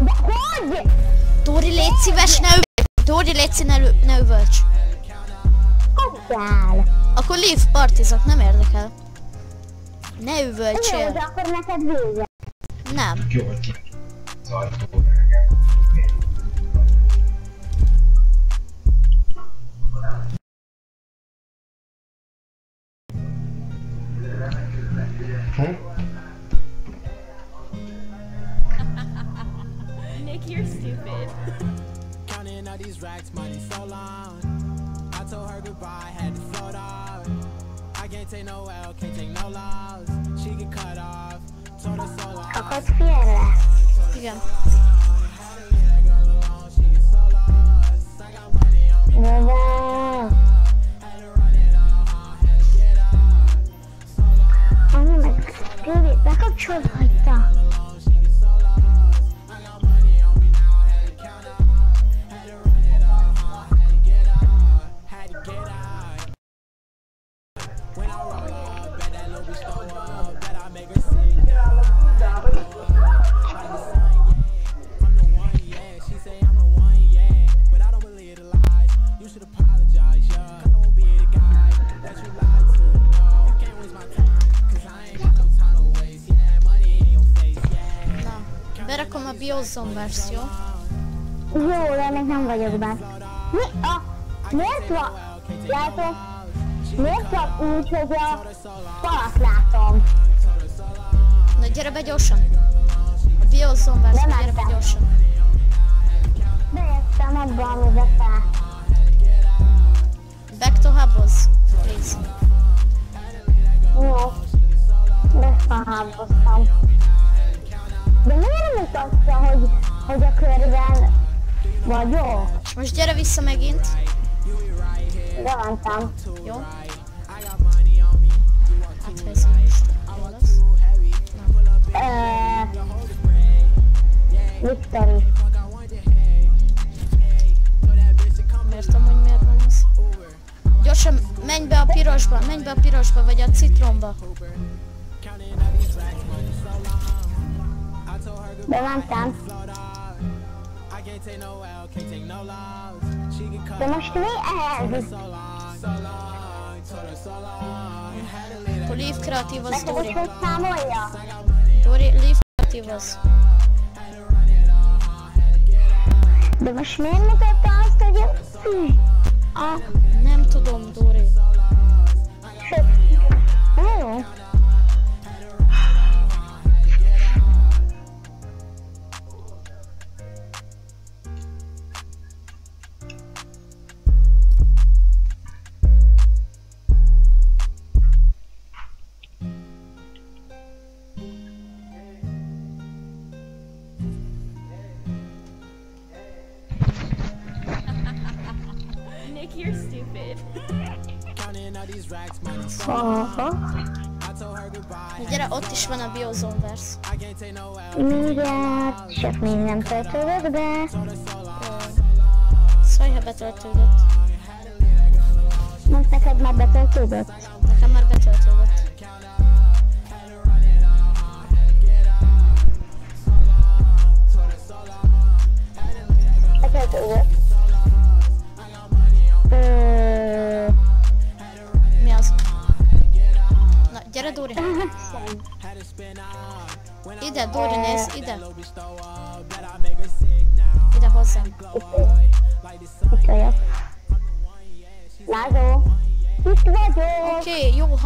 De hogy? Dóri, légy szíves, ne üvölts. Dóri, légy szíves, ne üvölts. Hogy kell? Akkor leave partizok, nem érdekel. Ne Jó, üvöltsél. de akkor neked vége. Nem. Jó, hogy ki. Az ajtó. Hm? Nick, you're stupid. Counting all these racks, money so long. Told her goodbye, had to float off. I can't take no L, can't take no loss. She get cut off, told her so long. Akkor fél lesz. Igen. De de... Annyi meg tévét bekapcsolva hagyta. She Biozone verzió. Jó, de még nem vagyok benne. Mi a... Miért van... Látom? Miért van úgy, hogy a falat látom? Na gyere be gyorsan. A Nem gyere be gyorsan. Bejöttem abba, amibe fel. Back to hubhoz, please. Jó. Beszállházoztam. De miért mutatja, hogy, hogy a körben vagyok? Most gyere vissza megint. De mentem. Jó? Hát ez most jó lesz. Victory. Miért amúgy miért van az? Gyorsan menj be a pirosba, menj be a pirosba, vagy a citromba. Her so long. Had to leave kreatív az Dóri. hogy számolja? Dóri, leave kreatív az. De most miért mutatta azt, hogy. Fű. A... Nem tudom, Dóri. Sőt. Jó. Aha. Gyere, ott is van a biozonvers. Mindjárt, csak még nem töltődött be. Szólj, ha betöltődött. Mondd neked már betöltődött? Nekem már betöltődött. Betöltődött.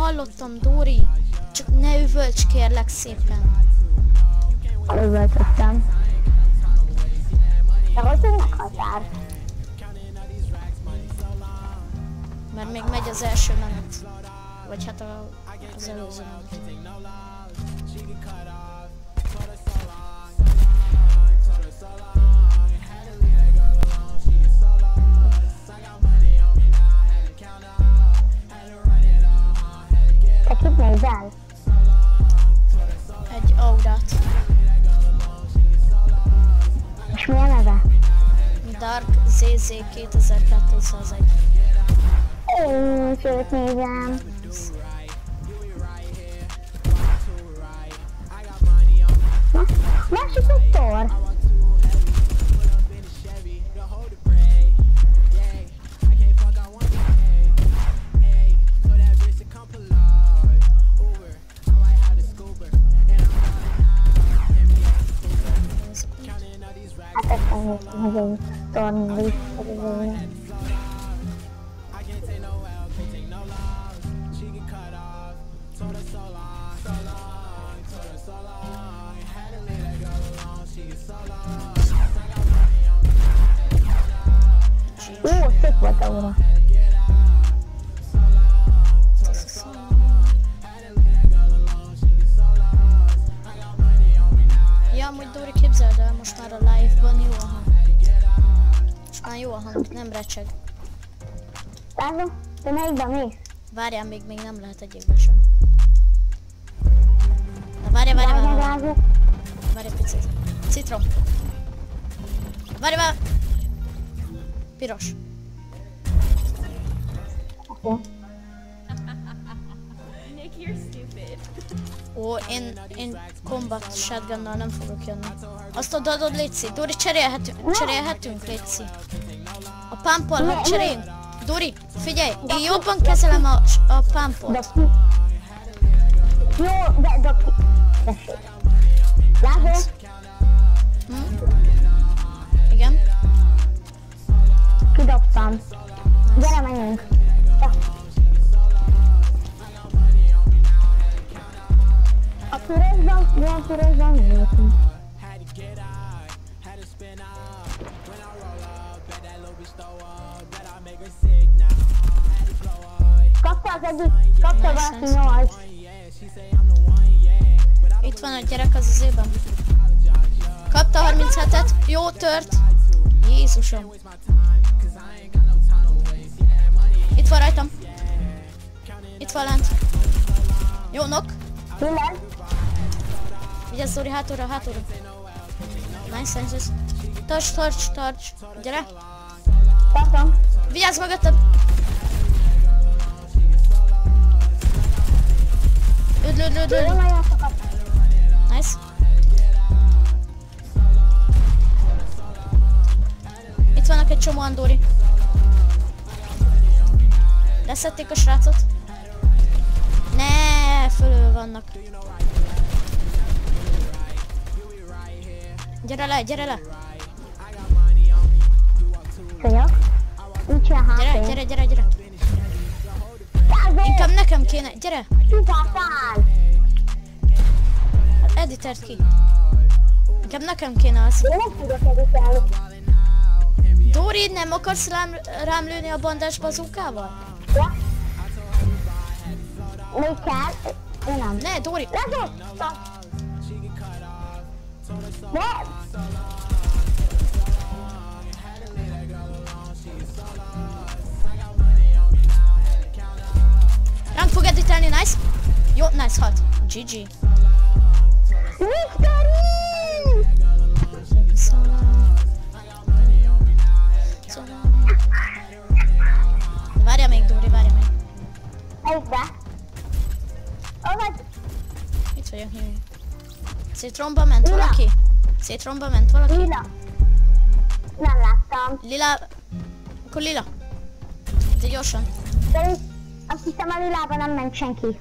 Hallottam, Dóri. Csak ne üvölts, kérlek szépen. Üvöltöttem. De tudnak határ? Mert még megy az első menet. Vagy hát a, az előző menet. Kit nézel? Egy aurát. És mi a neve? Dark ZZ 2201. Én is őt nézem. Na, másik egy tor. Egy torn Várjál, még, még nem lehet egyikben sem. Na várjál, várjál, Várjál, várjál, várjál picit. Citrom. Várjál, várjál. Piros. Oké. Nick, you're stupid. Ó, én, én combat shotgunnal nem fogok jönni. Azt odaadod, Léci. Dori, cserélhetünk, cserélhetünk, Léci. A pumpol, hogy cseréljünk. Dori, figyelj, én jobban kezelem a, a pumpot. Jó, de doki. Tessék. Lázó, Igen? kidobtam. Gyere, menjünk. Ja. A pirosban, mi a pirosban nem az egyik, kapta valaki nyolc. Itt van a gyerek az izében. Kapta 37-et. Jó, tört. Jézusom. Itt van rajtam. Itt van lent. Jó, nok. Minden, Vigyázz, Zori, hátulra, hátulra. Nice, nice, nice. Tarts, tarts, tarts. Gyere. tartom. Vigyázz mögötted. Jó, üdl. nagyon sokat. Nice. Itt vannak egy csomóan, Dori. Leszették a srácot. Ne, fölül vannak. Gyere le, gyere le. Vagyok. Nincs Gyere, gyere, gyere, gyere. Inkább nekem kéne, gyere. Hát editert ki. Inkább nekem kéne az. Dori, nem akarsz rám, rám lőni a bandás bazúkával? Ja. Még kell? Nem. Ne, Dori. Lázó! Ránk fog editálni, nice. Jó, nice, halt. GG. Várja még, Dóri, várja még. Melyikbe? Ó, vagy... Itt vagyok, nyilván. Citromba ment valaki? Citromba ment valaki? Lila. Nem láttam. Lila... Akkor lila. De gyorsan. De azt hiszem a lilában nem ment senki.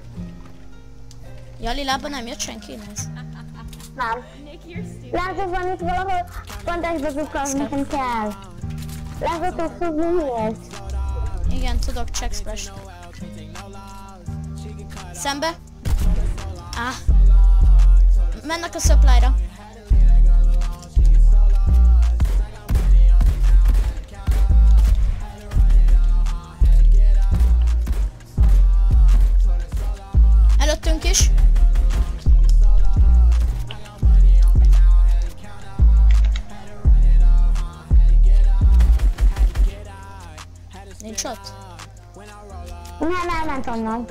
Jali lába nem jött senki? Nézd. Nem. Stupid. Látod, van itt valahol pontás bazuka, az nekem kell. Látod, hogy miért? Igen, tudok check splash. Szembe. Ah. Mennek a supply-ra. Onnan.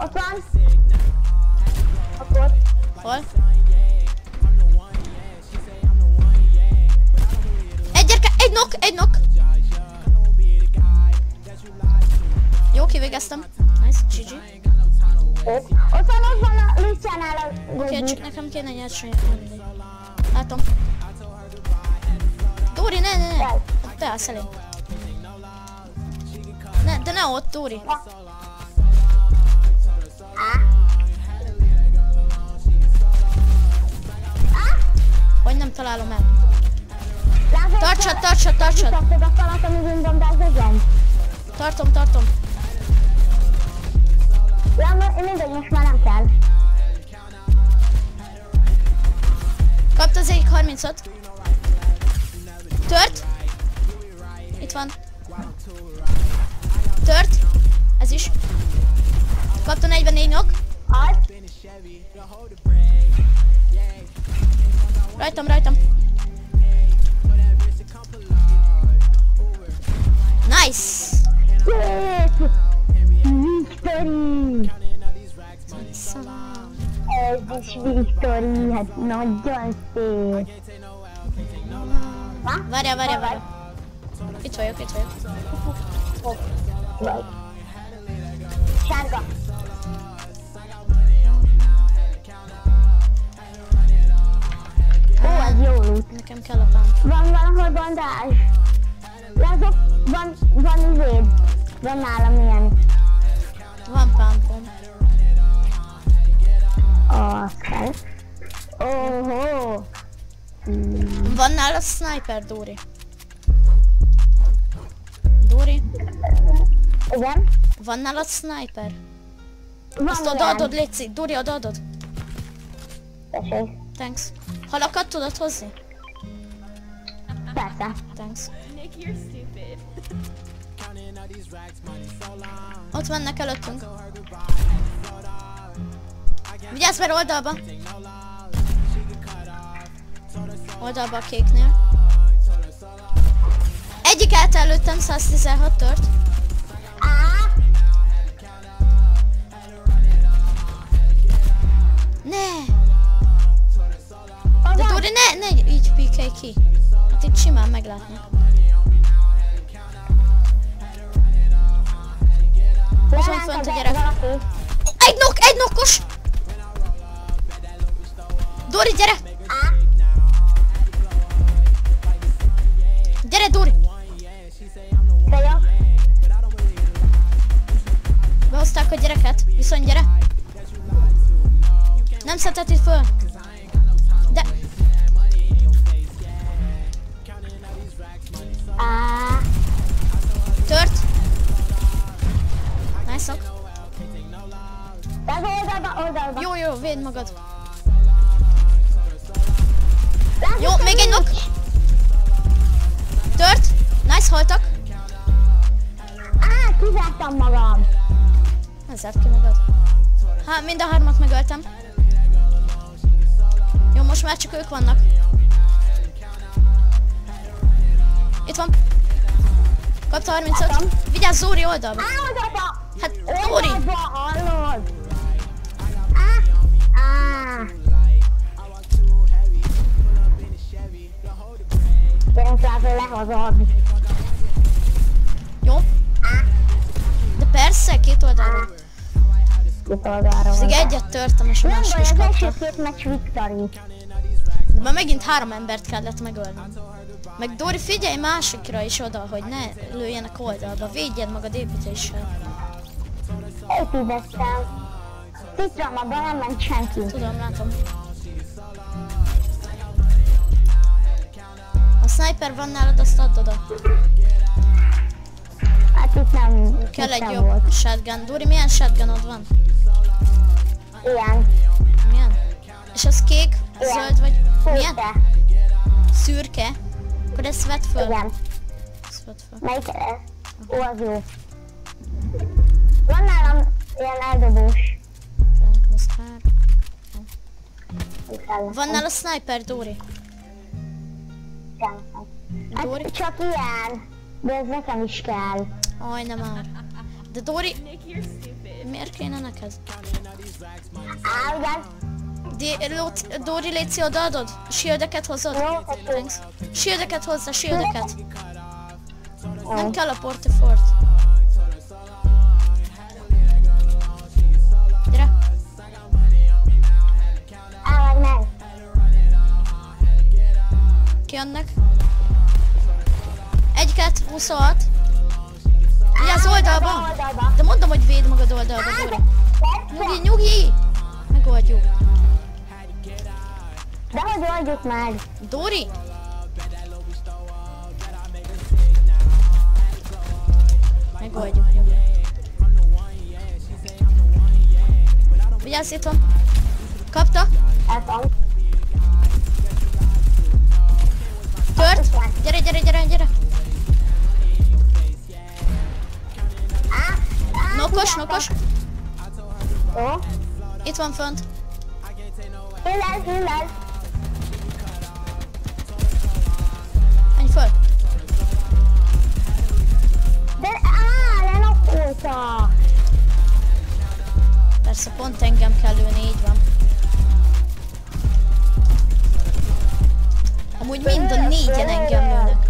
Ott van. Ott. Hol? Egy gyerke, egy nok, egy nok. Jó, kivégeztem. Nice, GG. Ott Ott van, ott van a Luciánál a Oké, csak nekem kéne nyersen. Látom. Dóri, ne, ne, ne. Te állsz elé. Ne, de ne ott, Dóri. Hogy tartsad. Kiszabtad a falat, amiben bombáz legyen. Tartom, tartom. Ja, mindegy, most már nem kell. Kapta az egyik 30-ot. Nagyon szép. Várjál, várjál, várjál. Itt vagyok, itt vagyok. Vagy. Sárga. Ó, ez jó loot. Nekem kell a pump. Van valahol bandázs. Látod, van, van izéd. Van nálam Van nála sniper, Dóri. Dóri, Igen? van nálad sniper? Van Azt odaadod, Léci. Dóri, odaadod. Tessék. Thanks. Halakat tudod hozni? Persze. Thanks. Nick, you're stupid. Ott vannak előttünk. Vigyázz mert oldalba! Oldalba a kéknél. Egyik állt előttem, 116 tört. Ne! De Dori, ne, ne így píkelj ki. Hát itt simán meglátnak. leránk van fönt a gyerek. Egy nok, egy nokos! Dori, gyere! Gyere, Dori! Vagyok. Behozták a gyereket, viszont gyere! Nem szedheti föl! De... Tört! Nice -ok. az oldalba, oldalba. Jó, jó, védd magad. Látod, Jó, még egy nok. Tört! Nice, haltak. Á, kizártam magam. Ne zárd ki magad. Hát, mind a hármat megöltem. Jó, most már csak ők vannak. Itt van. Kapta 35. Vigyázz Zóri oldalba. Hát, Zóri! Oldalba, hallod? Á, á. Hogy lehozod. Jó? De persze, két oldalról. Két oldalra Még egyet törtem, és a Nem másik baj, az első két meccs victory. De már megint három embert kellett megölnöm. Meg Dori, figyelj másikra is oda, hogy ne lőjenek oldalba. Védjed magad építéssel. Építettem. Citrom, abban nem ment senki. Tudom, látom. A sniper van nálad, azt add oda. Hát itt nem, Kell itt egy nem jobb volt. shotgun. Duri, milyen shotgunod van? Ilyen. Milyen? És az kék, zöld vagy milyen? Szürke. Szürke? Akkor ezt vedd föl. Igen. Ezt vedd föl. Melyik ez? Ó, az jó. Van nálam ilyen eldobós. Van nála sniper, Dóri? Dóri? Hát csak ilyen. De ez nekem is kell. Aj, nem már. De Dóri, Nick, you're stupid. miért kéne neked? Á. Di- Lóci- Dóri, Léci, odaadod? Shieldeket hozod? Jó. Shieldeket hozzá, shieldeket. Nem kell a portifort. Ki annak? Egyiket, 26. Vigyázz oldalba! Oldalba. De mondom, hogy védd magad oldalba, de- Nyugi, nyugi! Megoldjuk. De hogy oldjuk meg? Dóri! Megoldjuk, nyugi. Vigyázz, itt van. Kapta? Ez Tört? Gyere, gyere, gyere, gyere. Nokos, nokos. Jó. Itt van fönt. Hillel, hillel. Menj föl. De á. Persze, pont engem kell lőni, így van. Amúgy mind a négyen engem lőnek.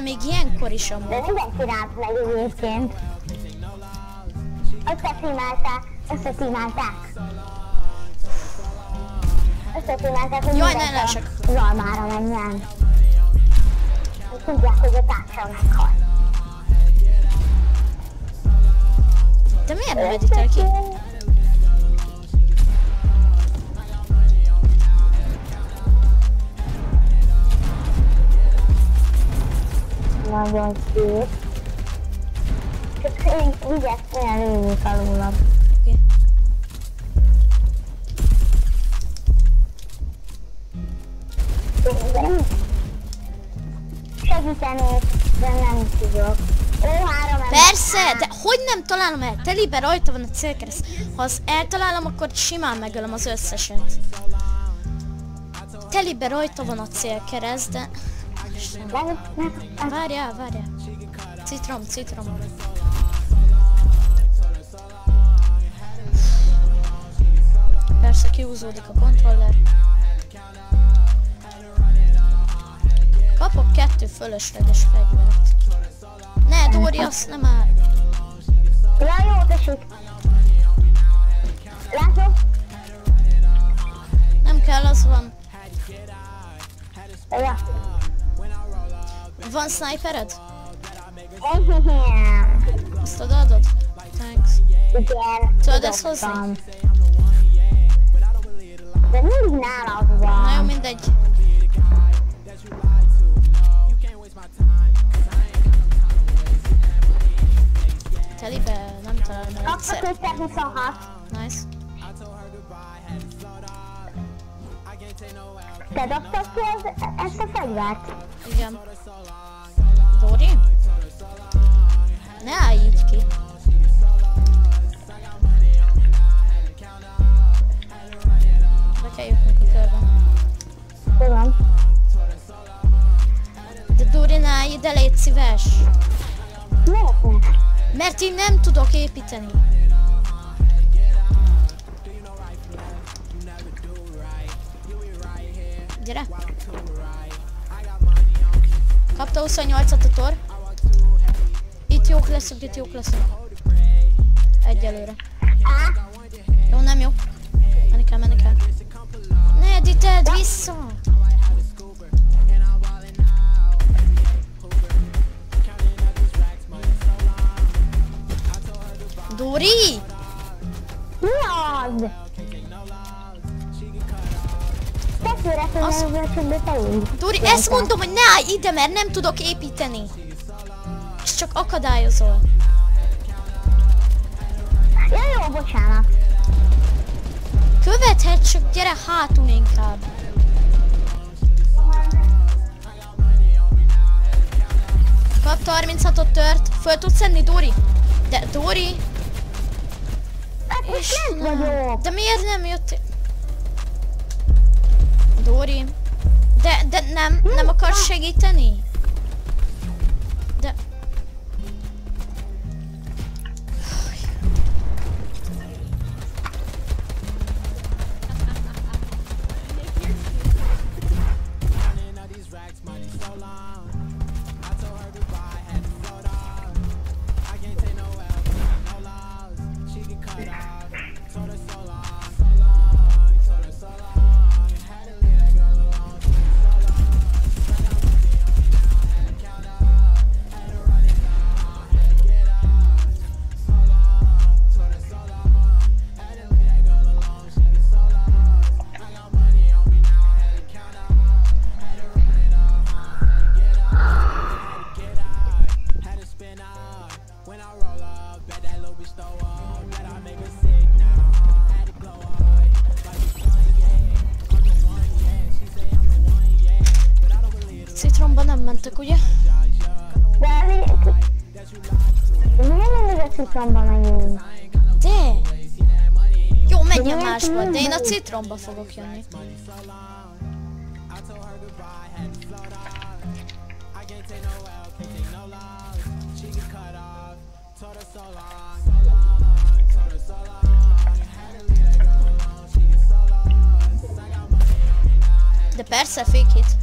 Kell még ilyenkor is amúgy. De mindenki ránt meg egyébként. Összetímálták, összetímálták. Összetímálták, hogy Jaj, ne lássak. Zalmára menjen. Tudják, hogy a társam meghal. De miért nem editel ki? Nagyon szép. Csak én vigyázz, olyan lőjük. Oké. Nem segítenék, de nem tudok. Persze, de hogy nem találom el? Telibe rajta van a célkereszt. Ha az eltalálom, akkor simán megölöm az összeset. Telibe rajta van a célkereszt, de... Nem, nem. Várjál, várjál. Citrom, citrom. Persze kiúzódik a kontroller. Kapok kettő fölösleges fegyvert. Ne, Dóri, azt nem áll. Ja, jó, tessék. Látod? Nem kell, az van. Ja. Van snipered? Azt odaadod? Thanks. Igen. Tudod ezt hozni? De mindig nálad van. Na jó, mindegy. Telibe nem találom el egyszer. 226. Nice. Te dobtad ki ez, ezt a fegyvert? Igen. Dori? Ne állj így ki. Be kell jutnunk a körbe. Tudom. De Dori, ne állj ide, légy szíves. Miért? Mert én nem tudok építeni. Gyere. Kapta 28-at a tor. Itt jók leszünk, itt jók leszünk. Egyelőre. Jó, nem jó. Menni kell, menni kell. Ne editeld vissza! Dori! Mi az? Tetőre fölmegyünk fejünk. Dori, ezt mondom, hogy ne állj ide, mert nem tudok építeni. És csak akadályozol. Ja, jó, bocsánat. Követhet, csak gyere hátul inkább. Kap 36-ot tört. Föl tudsz szedni, Dori? De, Dori? Hát És nem vagyok. De miért nem jöttél? Dori? De, de nem, nem akarsz segíteni? Citromba fogok jönni. De persze, fake hit.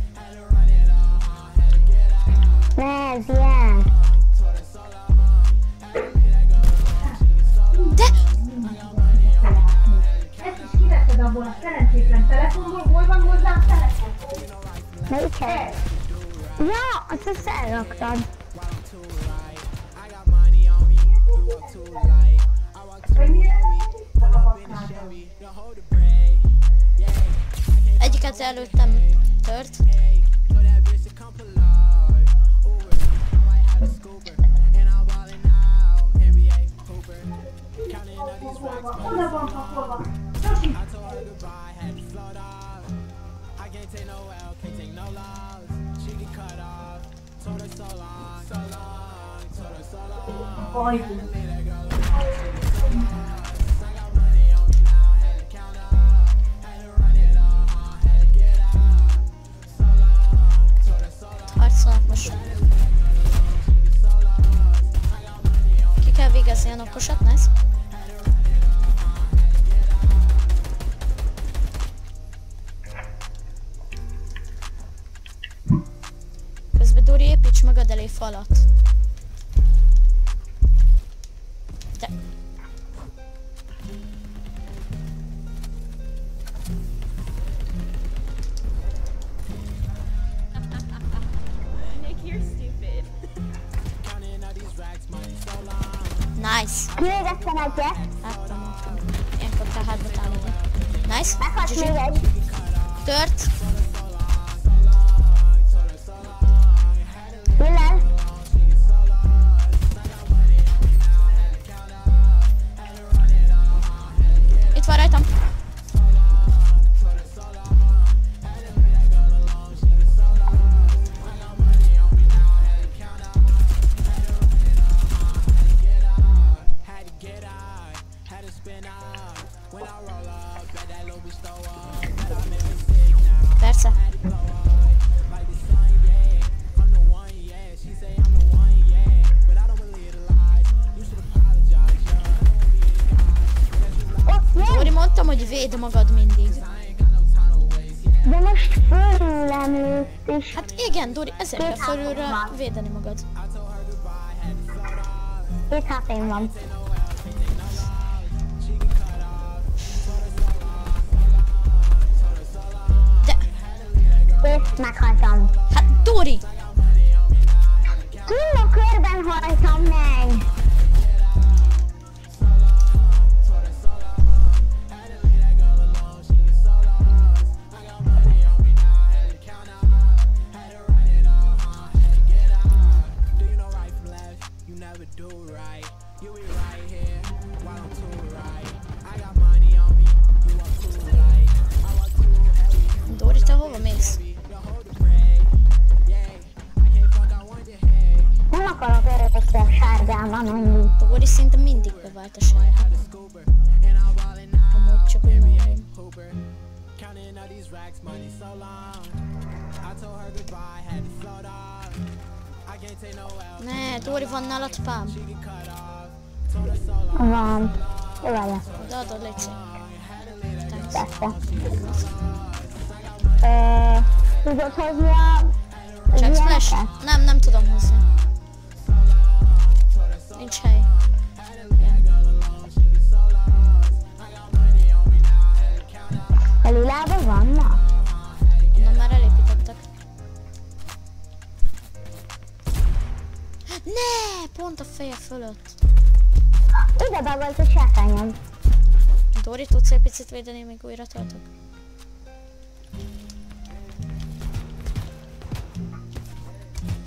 picit védeni, még újra tartok.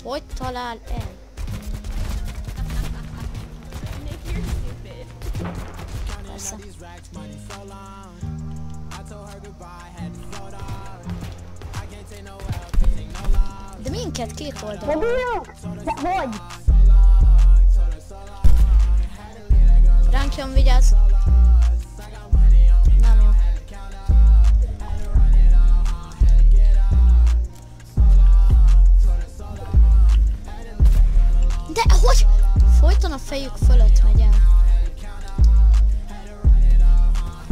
Hogy talál el? De minket két oldalon. Hogy? Ránk jön, vigyázz! fejük fölött megjel.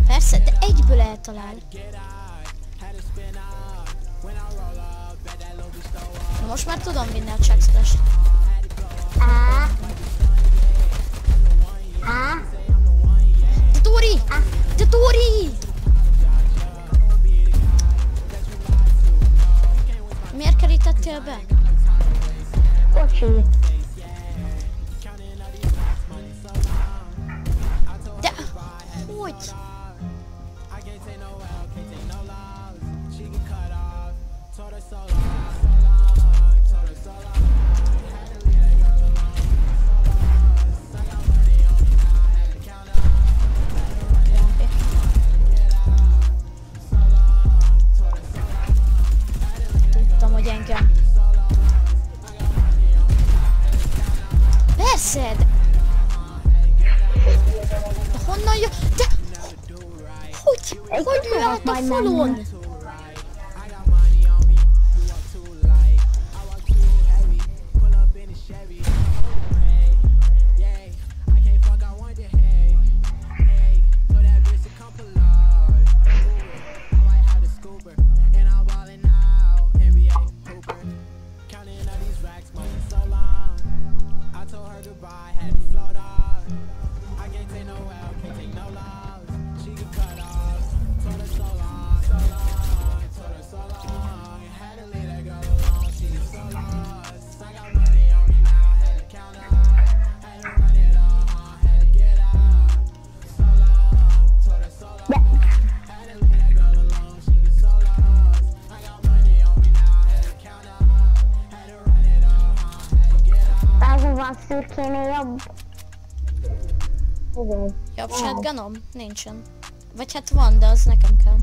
Persze, de egyből eltalál. Most már tudom vinni a check splash-t. vanom? Nincsen. Vagy hát van, de az nekem kell.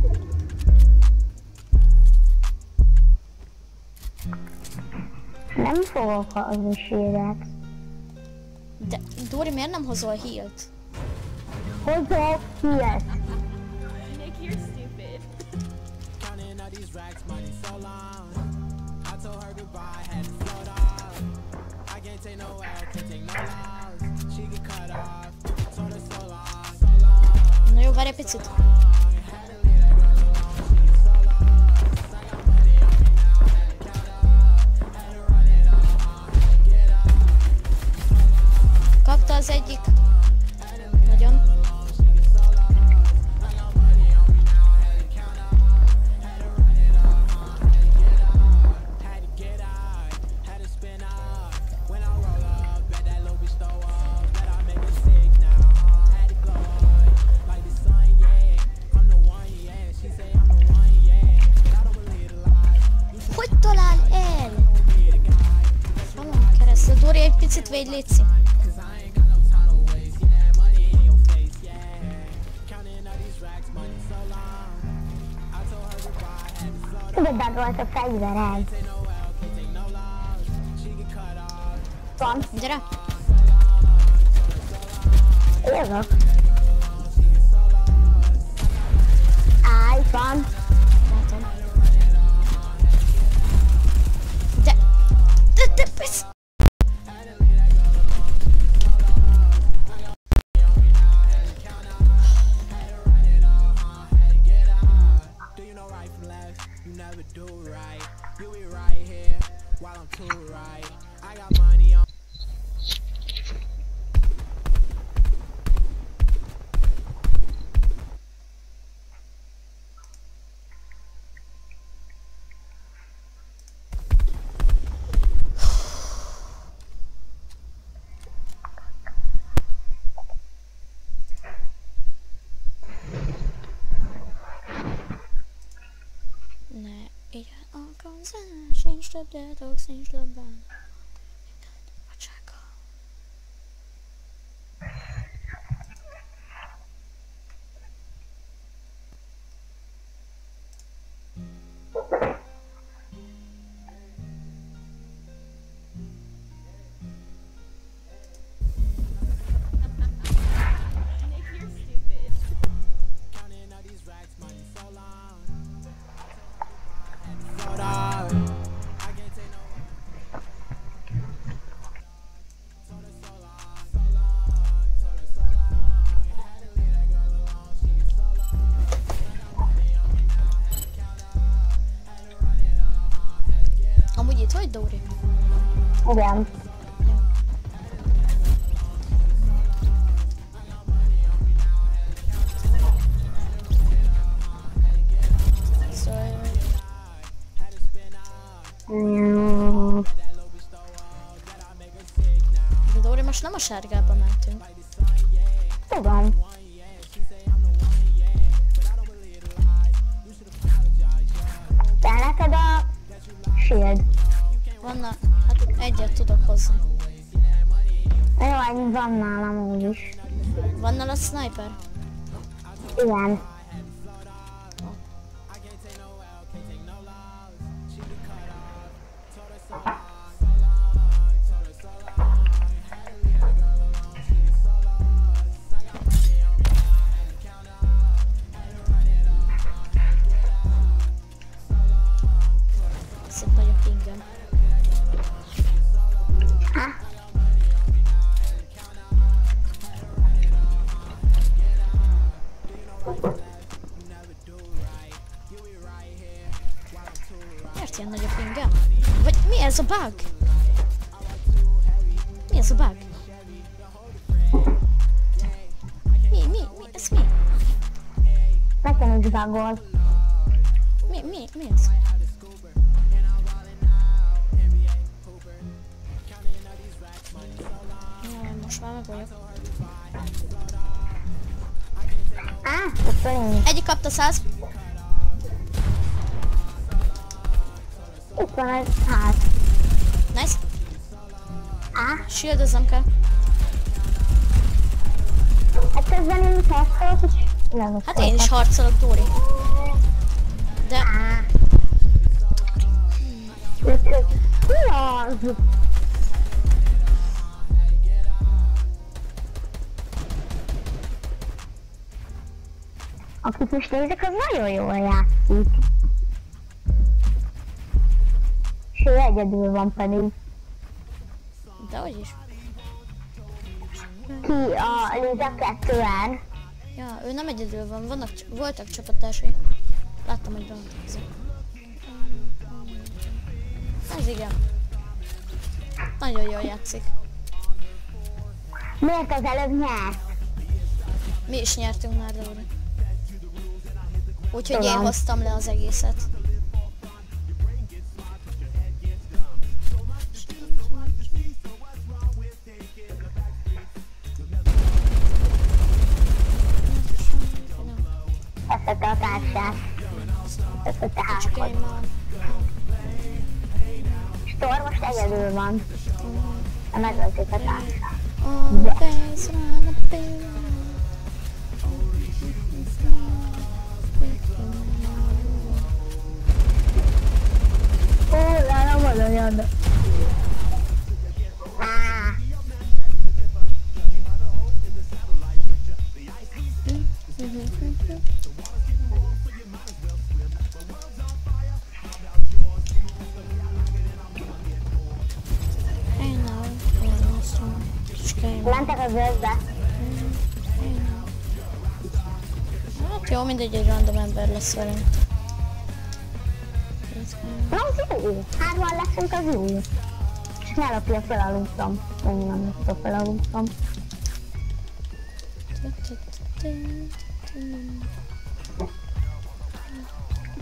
Nem fogok hozni síret. De, Dori, miért nem hozol hílt? Hozok hílt. picit. Kapta az egyik volt a nincs több detox, nincs többen. Szóval... Mm, De Dóri, most nem a sárgába mentünk. Sniper? Igen. Bug? Mi ez a bug? Mi, mi, mi, ez mi? Nekem is bugol. Kell. hát közben én is harcolok, és Hát én is harcolok, Dóri. De. Mi az? Akit most nézek, az nagyon jól játszik. És ő egyedül van pedig. Hogy is. Ki a Liza 2-en. Ja, ő nem egyedül van, vannak, voltak csapattársai. Láttam, hogy bemutatkozik. Ez igen. Nagyon jól játszik. Miért az előbb nyert? Mi is nyertünk már, Dóri. Úgyhogy én Talán. hoztam le az egészet. A a házat. én már... Stor most egyedül van. megölték a társát. All the days around the bend. Mentek a völgybe. Hát jó, mindegy, egy random ember lesz velünk. Na, az jó. Hárman leszünk, az jó. És ne lapja felaludtam. Nem lapja felaludtam.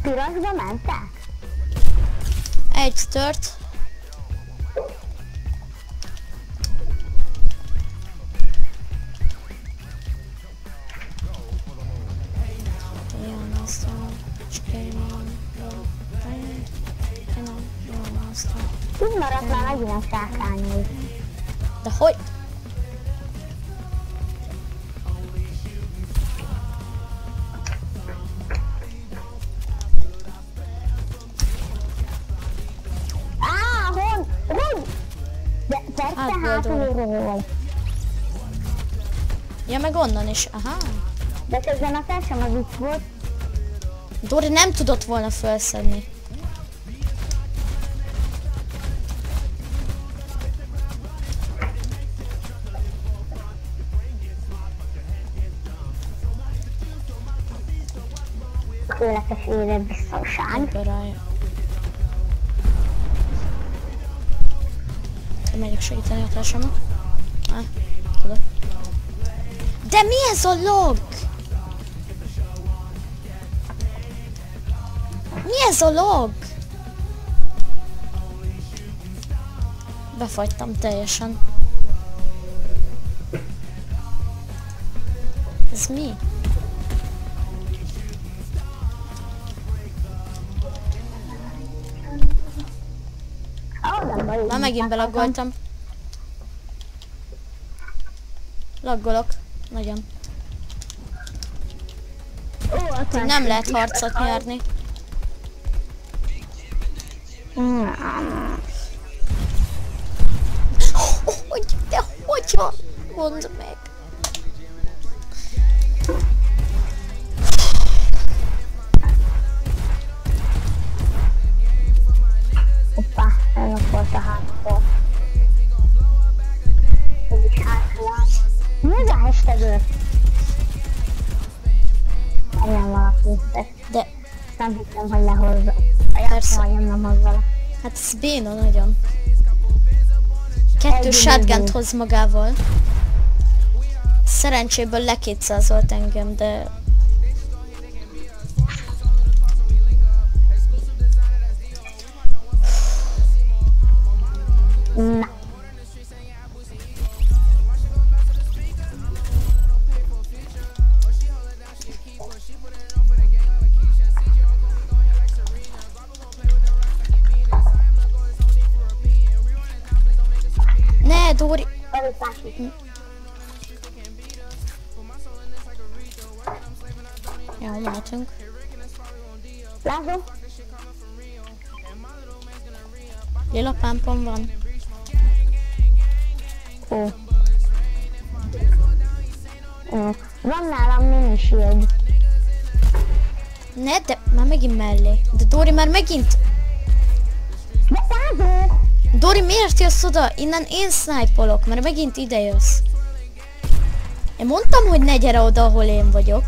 Pirosba mentek? Egy tört. Aztán csak game on. I know, ilyen aztán. Így maradt már megint a sákányai. De hogy? Persze hátulról. Ja, meg onnan is. Aha. De közben a társam az itt volt. Dori nem tudott volna felszedni. Tökéletes életbiztonság. Megyek segíteni a társamat. Ah. De mi ez a log? Ez a log? Befagytam teljesen. Ez mi? Már megint belaggoltam. Laggolok. Nagyon. Nem lehet harcot nyerni. Hogy, de hogyan? Mondd meg. Ez béna nagyon. Kettő shotgun hoz magával. Szerencséből lekétszázolt engem, de megint... Dori, miért jössz oda? Innen én snipe-olok, mert megint ide jössz. Én mondtam, hogy ne gyere oda, ahol én vagyok.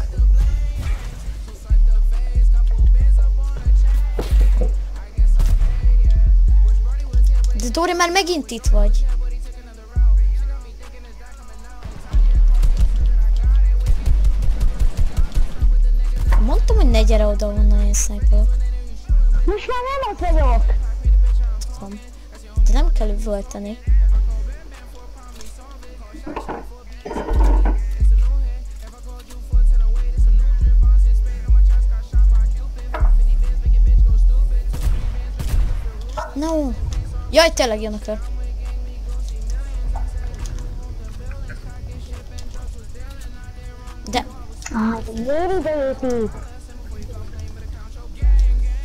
De Dori, már megint itt vagy. Mondtam, hogy ne gyere oda, ahonnan én snipe-olok. Most már nem ott vagyok. Tudom. De nem kell voltani. No. Jaj, tényleg jön a kör. De... Ah, miért ide jöttünk?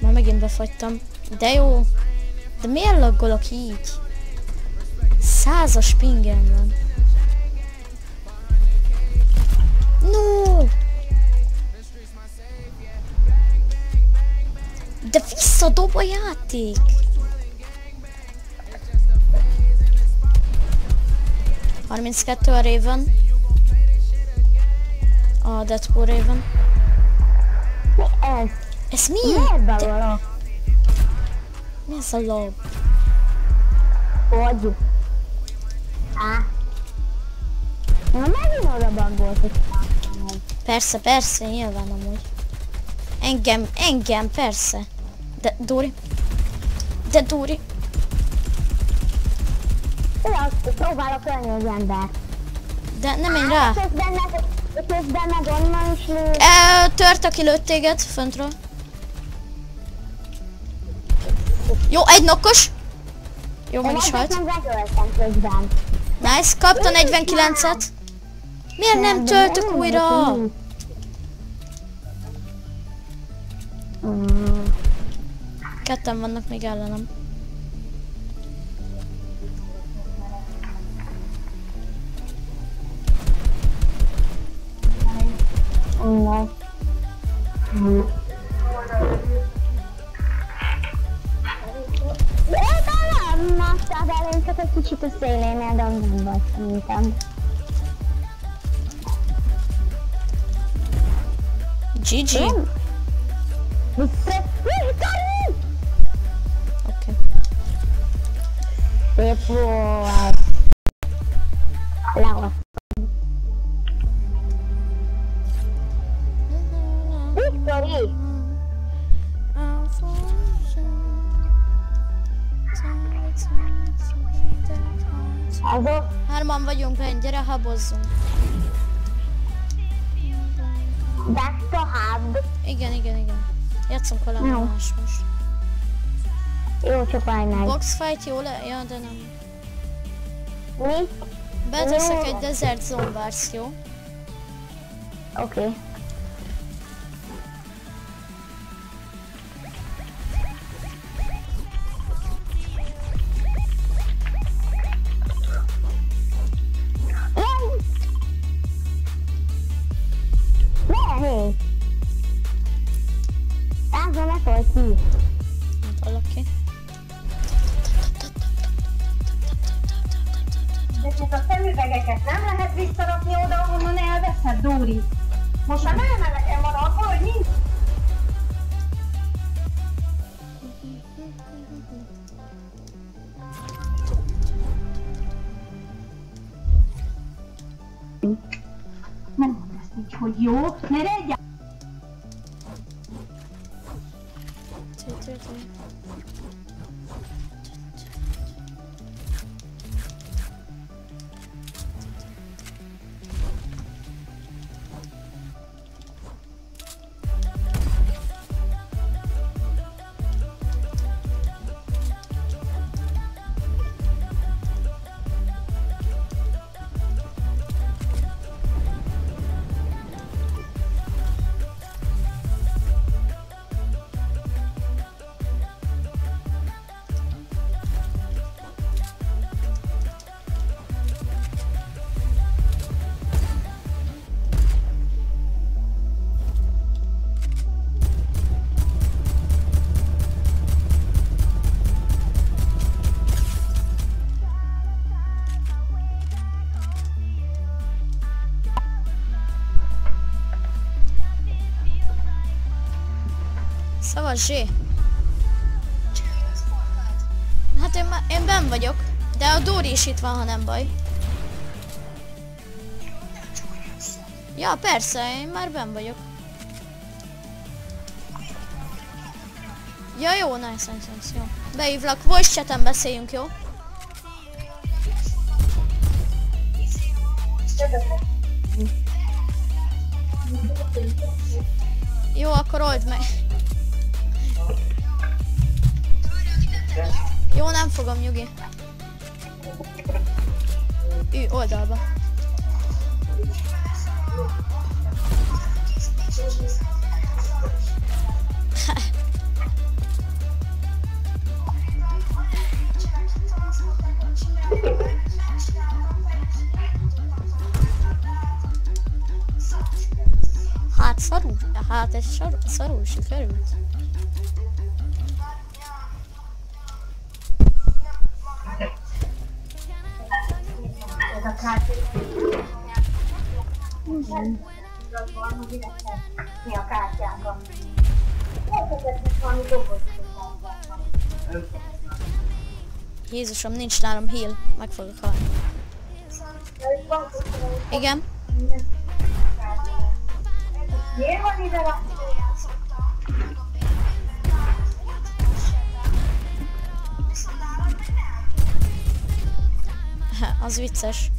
Ma megint befagytam. De jó. De miért laggolok így? Százas pingem van. No! De visszadob a játék! Harminckettő a Raven. A Deadpool Raven. Mi ez? De, bevallok? mi ez a log? Hogy? Á. Na megint oda. Persze, persze, nyilván amúgy. Engem, engem, persze. De, Dóri. De, Dóri. Tudod, próbálok ölni az ember. De nem menj rá. Közben meg, közben meg onnan is lő. Tört, aki lőtt téged, föntről. Jó, egy nokkos. Jó, meg is halt. Nice, kapta 49-et. Miért nem töltök újra? Mm, Ketten vannak még ellenem. no. Én talán masszál elén, csak egy kicsit a szélénél, de az nem volt szerintem. GG. Nem? Vissza, vissza! Oké. Szép volt. Lehoz. Victory! Azok Hárman vagyunk benn, gyere, habozzunk. back to hub. Igen, igen, igen. Játszunk valami Jó. más most. Jó, csak állj meg. Box fight jó le? Ja, de nem. Mi? Beteszek egy Desert Zone Wars, jó? Oké. Okay. Szavaz, Zsé. Hát én, én benn vagyok, de a Dóri is itt van, ha nem baj. Ja, persze, én már benn vagyok. Ja, jó, nice, nice, nice, jó. Beívlak, voice chaten beszéljünk? Jó, ez szarul, szarul sikerült. Igen. Mi a dobozt. Jézusom, nincs nálam heal, meg fogok halni. Igen, Miért van ide a... vicces.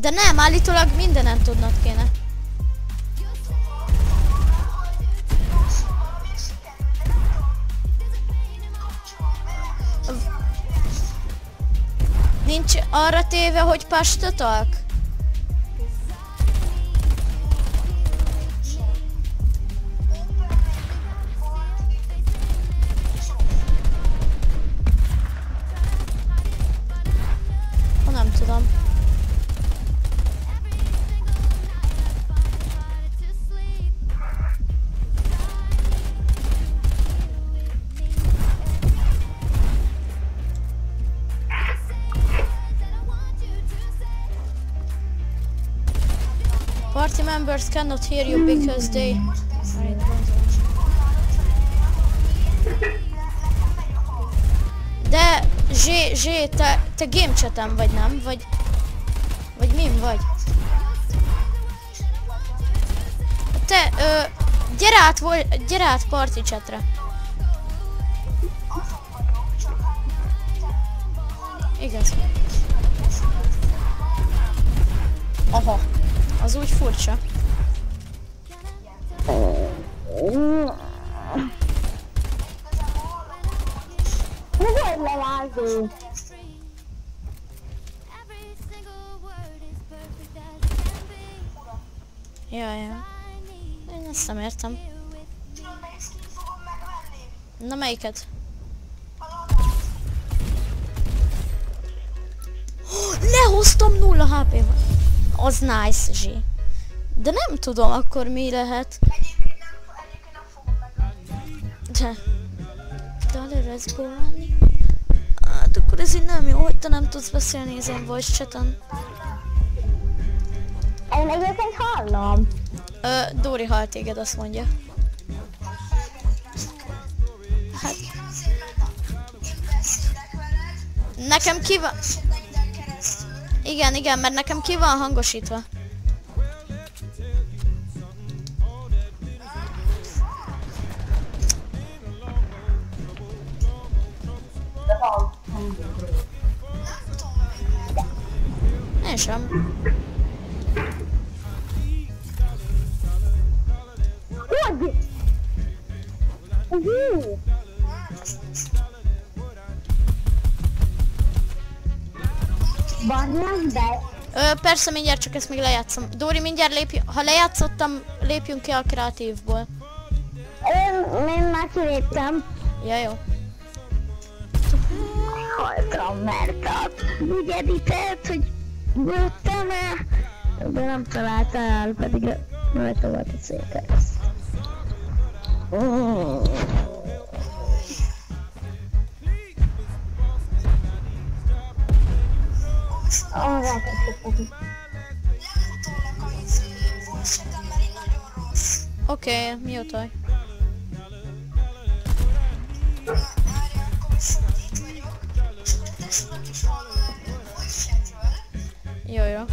De nem, állítólag mindenen tudnod kéne. Arra téve, hogy pastatok? Members cannot hear you because they... De, Zsé, Zsé, te, te game chatem vagy nem? Vagy... Vagy mim vagy? Te, ö, gyere át, gyere át party chatre. Igaz. Aha. Az úgy furcsa. Ezt nem értem. Na melyiket? Lehoztam nulla HP-val. Az nice, Zsé. De nem tudom akkor mi lehet. De... Dale respawni. Hát akkor ez így nem jó, hogy te nem tudsz beszélni ezen voice chaten. Én egyébként hallom. Ö, Dóri hal téged, azt mondja. Hát... Nekem ki van... Igen, igen, mert nekem ki van hangosítva. Persze, mindjárt csak ezt még lejátszom. Dóri, mindjárt lépj... Ha lejátszottam, lépjünk ki a kreatívból. Én, én már kiléptem. Ja, jó. Haltam, mert a úgy editelt, hogy jöttem el, de nem találtál el, pedig rajta volt a széke. Oh. Rákezdtem. Oké, okay, mióta? Jó, jó.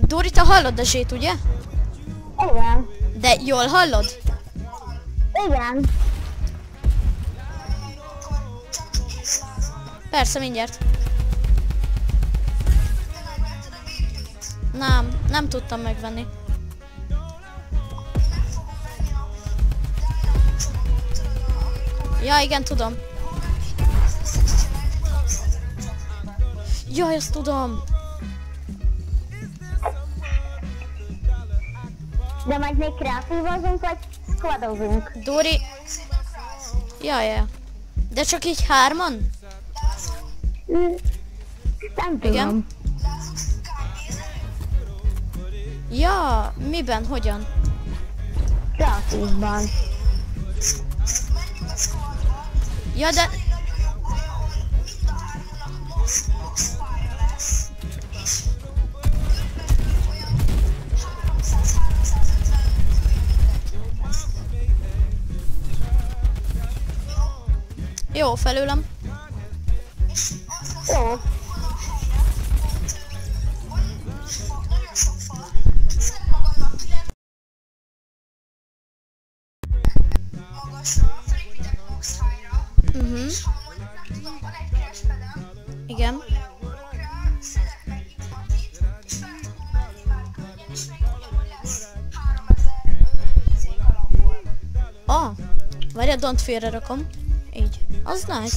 Dori, te hallod a zsét, ugye? Igen, De jól hallod? igen. Persze, mindjárt. Nem, nem tudtam megvenni. Ja, igen, tudom. Jaj, azt tudom. De majd még kreatívozunk, vagy squadozunk? Dori... Ja, ja. De csak így hárman? Nem tudom. Igen. Ja, miben, hogyan? Kreatívban. Ja, de... Jó, felőlem. Jó. Mhm. Igen. Ah, várjál, don't félre rakom. Így. Az nice.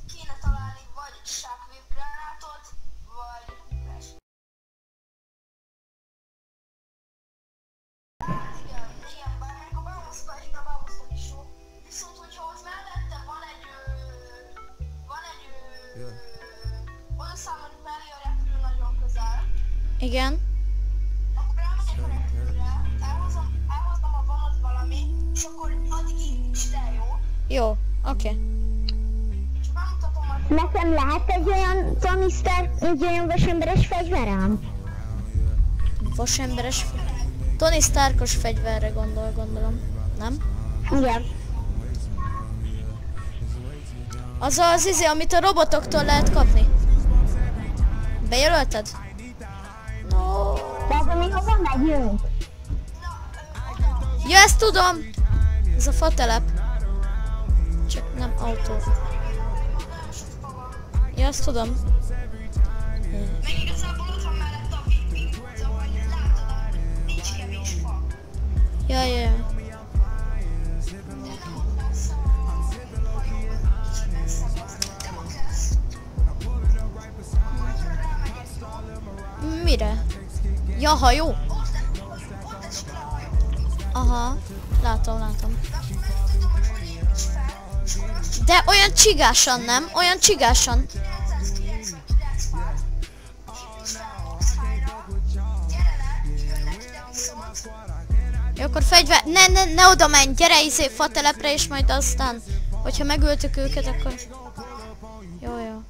Vasemberes... Tony Starkos fegyverre gondol, gondolom. Nem? Igen. Az az izé, amit a robotoktól lehet kapni. Bejelölted? No. De ez ami hova megyünk? Ja, ezt tudom! Ez a fatelep. Csak nem autó. Ja, ezt tudom. Meg Ja, ja. Mire? Ja, hajó? Aha, látom, látom. De olyan csigásan nem, olyan csigásan. Jó, akkor fegyver... Ne, ne, ne oda menj, gyere izé fatelepre, és majd aztán, hogyha megöltük őket, akkor... Jó, jó.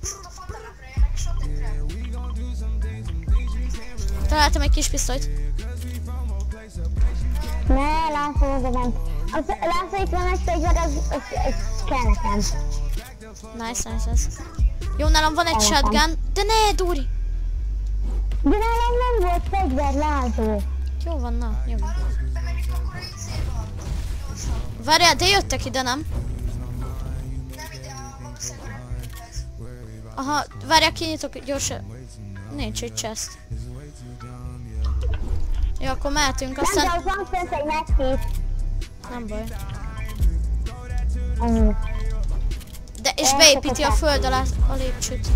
Találtam egy kis pisztolyt. Ne, László, oda ment. Az, László, itt van egy fegyver, az, az, az kell nekem. Nice, nice, nice. Jó, nálam van egy shotgun, de ne, Duri! De nálam nem volt fegyver, László. Jó van, na, jó van. Várjál, de jöttek ide, nem? Aha, várjál, kinyitok gyorsan. Nincs egy chest. Jó, akkor mehetünk, Nem, de aztán... az van fent egy medkit. Nem baj. De, és beépíti a föld alá a lépcsőt.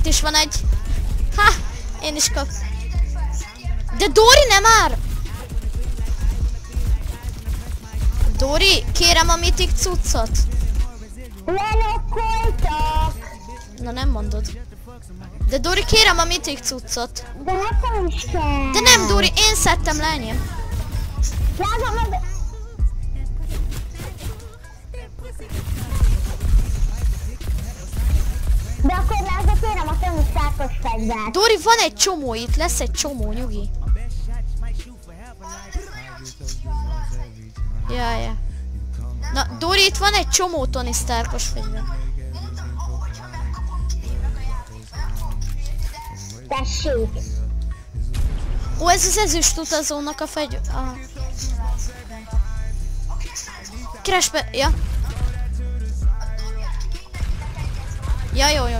Itt is van egy. Ha! Én is kap. De Dori nem már! Dori, kérem a mitik cuccot. Lelokkoltak! Na nem mondod. De Dori, kérem a mitik cuccot. De nekem is kell. De nem, Dori, én szedtem le enyém. Drága, De akkor Láza kérem a Starkos fegyvert. Dori, van egy csomó itt, lesz egy csomó, nyugi. Ja, ja. Na, Dori, itt van egy csomó Tony Starkos fegyver. Tessék. Ó, ez az ezüst utazónak a fegy... A... Keresbe... Ja. Ja, jó, jó.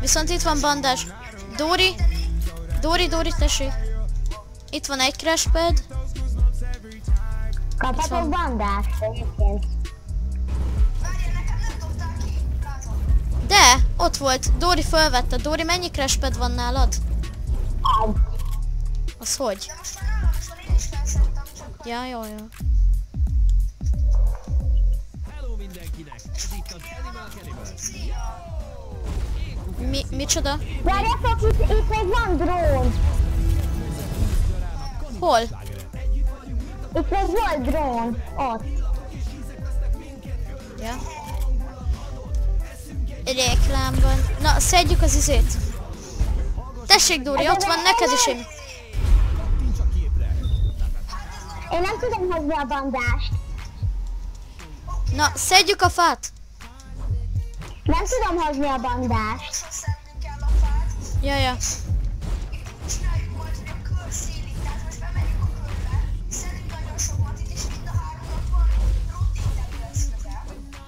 Viszont itt van bandás. Dori. Dori, Dori, tessék. Itt van egy crashpad. Kaphatok bandást egyébként. Láza. De, ott volt. Dori fölvette. Dori, mennyi crashpad van nálad? Egy. Az hogy? De most már háromszor én is felszedtem, csak Ja, jó, jó. Mi, micsoda? Várjatok, itt, itt még van drón. Hol? Itt még volt drón. Ott. Ja. Reklámban. Na, szedjük az izét. Tessék, Dóri, ott van neked is én. Én nem tudom hozni a bandást. Na, szedjük a fát. Nem tudom hozni a fát. Ja, ja.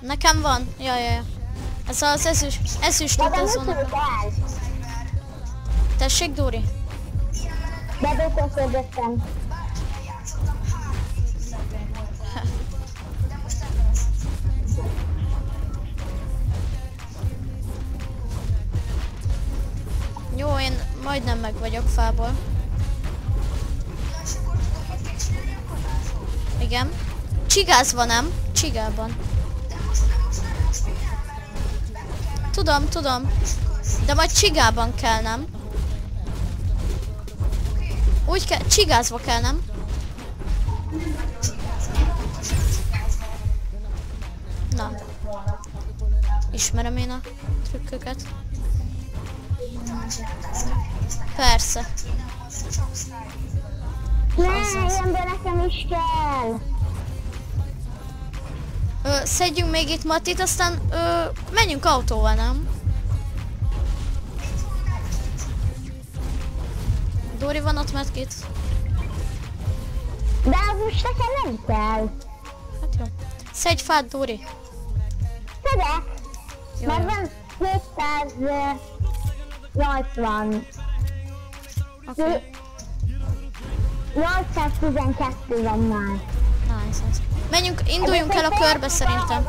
Nekem van. Ja, ja, ja. Ez az ezüst, ezüst utazónak. Tessék, Dóri. De Jó, én majdnem meg vagyok fából. Igen. Csigázva nem? Csigában. Tudom, tudom. De majd csigában kell, nem? Úgy kell, csigázva kell, nem? Na. Ismerem én a trükköket. Persze. Ne, jön be, nekem is kell! Ö, szedjünk még itt Matit, aztán ö, menjünk autóval, nem? Dori van ott medkit. De most nekem nem kell. Hát jó. Szedj fát, Dori. Szedek. Mert van 200... 80. Okay. 812 van már. Nice. Menjünk, induljunk el a körbe szerintem.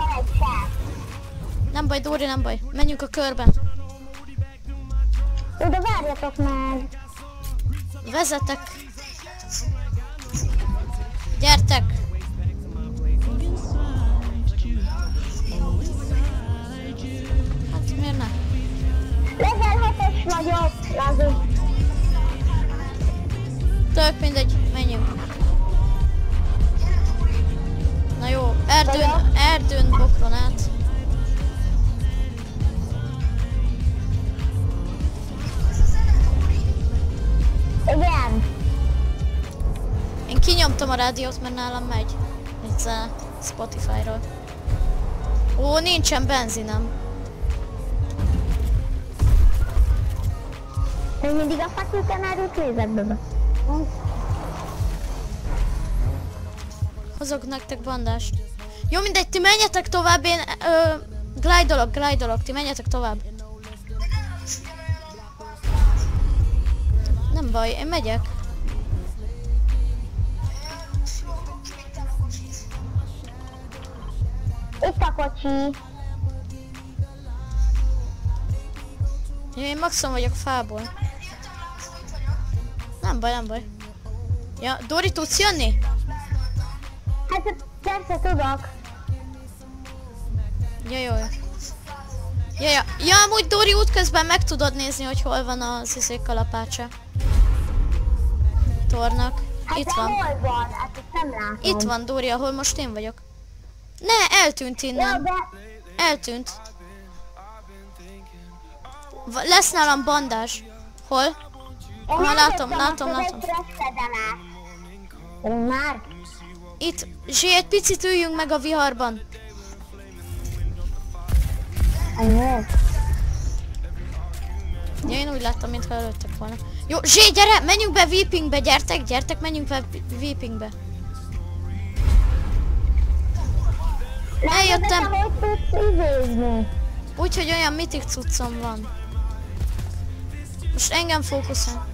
Nem baj, Dóri, nem baj. Menjünk a körbe. Jó, de várjatok meg. Vezetek. Gyertek. Hát miért nem? Level 6-os vagyok, Lazi. Tök mindegy, menjünk. Na jó, erdőn, erdőn bokron át. Igen. Én kinyomtam a rádiót, mert nálam megy. Egy zene Spotify-ról. Ó, nincsen benzinem. Még mindig a fakültenárút nézek be. Hozok nektek bandást. Jó, mindegy, ti menjetek tovább, én ö, glide-olok, glide-olok, ti menjetek tovább. Nem baj, én megyek. Itt a kocsi. Én maximum vagyok fából. Nem baj, nem baj. Ja, Dori, tudsz jönni? Hát persze tudok. Ja, jó, jó. Ja, ja. ja, amúgy Dóri útközben meg tudod nézni, hogy hol van az izé kalapácsa. Tornak. Hát Itt van. hol van? Hát ezt nem látom. Itt van Dóri, ahol most én vagyok. Ne, eltűnt innen. de Eltűnt. Lesz nálam bandás. Hol? Nem látom, látom, látom. már? Itt. Zsé, egy picit üljünk meg a viharban. Annyi. Ja, én úgy láttam, mintha előttek volna. Jó, Zsé, gyere, menjünk be Weepingbe, gyertek, gyertek, menjünk be Weepingbe. Eljöttem. Úgyhogy olyan mitik cuccom van. Most engem fókuszál.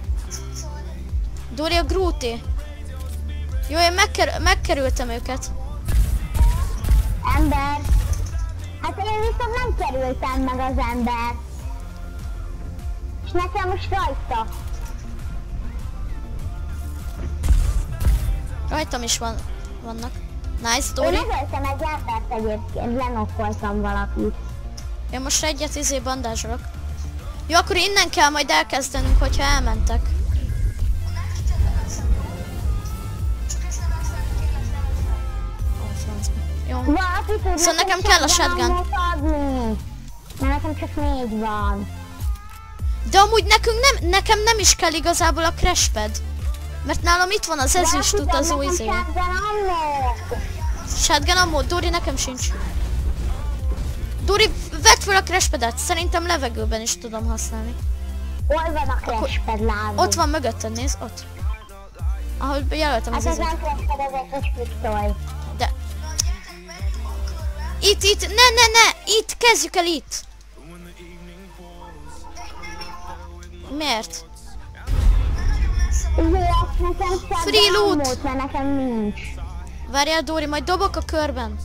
Dori a Grúti. Jó, én megker- megkerültem őket. Ember. Hát én viszont nem kerültem meg az ember. És nekem most rajta. Rajtam is van, vannak. Nice, Én Dori. megöltem egy embert egyébként, lenokkoltam valakit. Én most egyet izé bandázsolok. Jó, akkor innen kell majd elkezdenünk, hogyha elmentek. Jó. Valaki tud Szóval nekem kell a shotgun. Mert nekem csak négy van. De amúgy nekünk nem, nekem nem is kell igazából a crashpad. Mert nálam itt van az ezüst De utazó izé. shotgun ammo. Dori nekem sincs. Dori, vedd fel a crashpadet, szerintem levegőben is tudom használni. Hol van a crashpad lábú? Ott van mögötted, nézd, ott. Ahol jelöltem Hát az ez izét. nem crashpad, ez egy kis pisztoly. Itt, itt, ne, ne, ne, itt, kezdjük el itt. Miért? Free loot. nekem nincs. Várjál, Dóri, majd dobok a körben.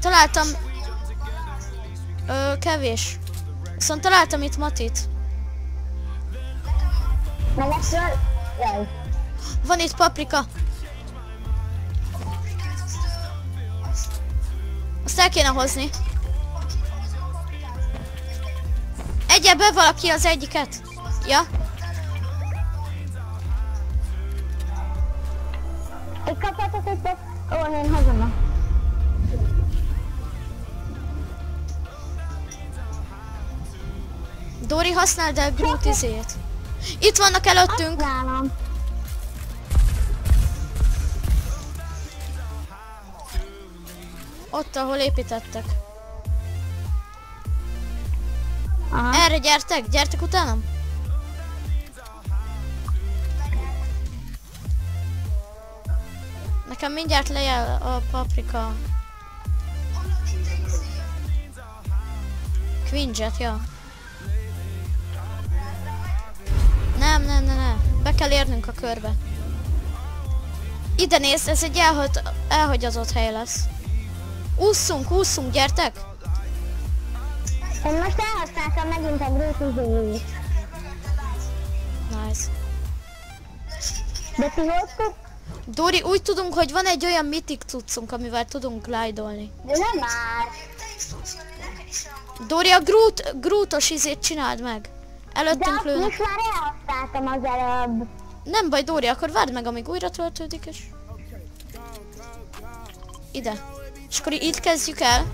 Találtam... Ö, kevés. Viszont találtam itt Matit. Van itt paprika. Azt el kéne hozni. Egye be valaki az egyiket. Ja? Egy kaphatok itt egy... Ó, én a... Dori, használd el Groot izét. Itt vannak előttünk. Nálam. Ott, ahol építettek. Aha. Erre gyertek, gyertek utánam. Nekem mindjárt lejel a paprika. Quinjet, ja. Nem, nem, nem, nem. Be kell érnünk a körbe. Ide nézd, ez egy elhagy, elhagyatott hely lesz. Ússzunk, ússzunk, gyertek! Én most elhasználtam megint a Groot izéjét. Nice. De ti hoztuk? Dori, úgy tudunk, hogy van egy olyan mitik cuccunk, amivel tudunk glide-olni. De nem már. Dori, a Groot, Grootos izét csináld meg. De Előttünk azt lőnek. most már elhasználtam az előbb. Nem baj, Dori, akkor várd meg, amíg újra töltődik, és... Ide. És akkor itt kezdjük el.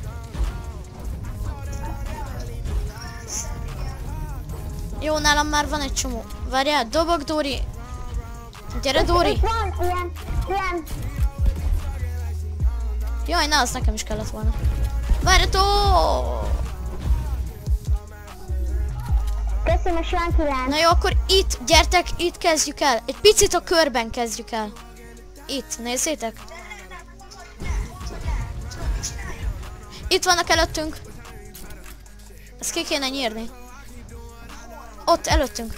Jó, nálam már van egy csomó. Várjál, dobok, Dori. Gyere, Dori. Itt van ilyen, ilyen, Jaj, na, az nekem is kellett volna. Várjató! köszönöm. Na jó, akkor itt, gyertek, itt kezdjük el. Egy picit a körben kezdjük el. Itt, nézzétek. Itt vannak előttünk. Ezt ki kéne nyírni. Ott, előttünk.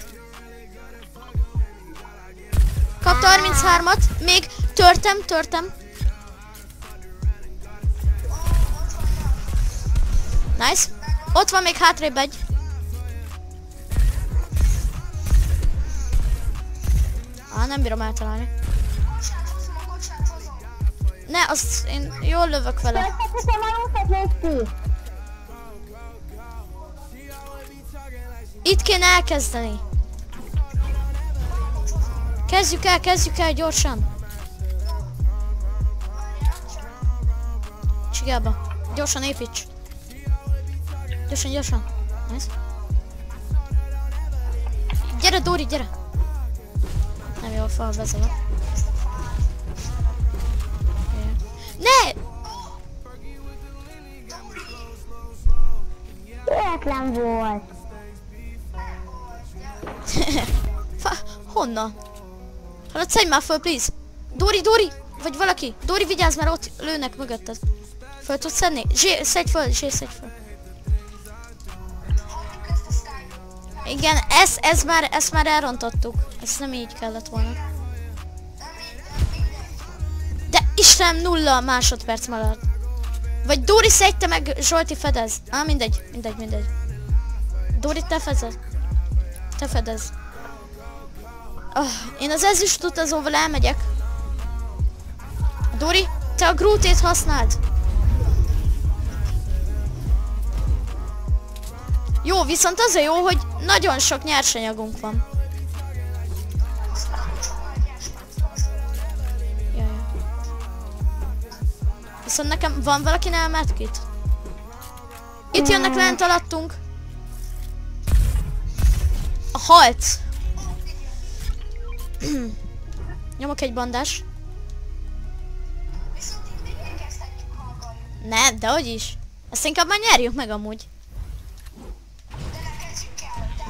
Kapta 33-at, még törtem, törtem. Nice. Ott van még hátrébb egy. Á, nem bírom eltalálni. Ne, az én jól lövök vele. Itt kéne elkezdeni. Kezdjük el, kezdjük el gyorsan. Csigába. Gyorsan építs. Gyorsan, gyorsan. Nice. Gyere, Dóri, gyere. Nem jól felvezelek. Ne! Véletlen volt. Honnan? Hallod, szedj már föl, please! Dori, Dori! Vagy valaki! Dori, vigyázz, mert ott lőnek mögötted. Föl tudsz szedni? Zsé, szedj föl, Zsé, szedj föl. Igen, ez, ez már, ezt már elrontottuk. Ezt nem így kellett volna. Istenem, nulla másodperc maradt. Vagy Dori szedte meg, Zsolti fedez. Á, mindegy, mindegy, mindegy. Dori, te fedez. Te fedez. Oh, én az ezüst utazóval elmegyek. Dori, te a grútét használd. Jó, viszont az a jó, hogy nagyon sok nyersanyagunk van. Viszont nekem van valakinél medkit? Itt jönnek lent alattunk. A halc. Nyomok egy bandás. Nem, de hogy is. Ezt inkább már nyerjük meg amúgy.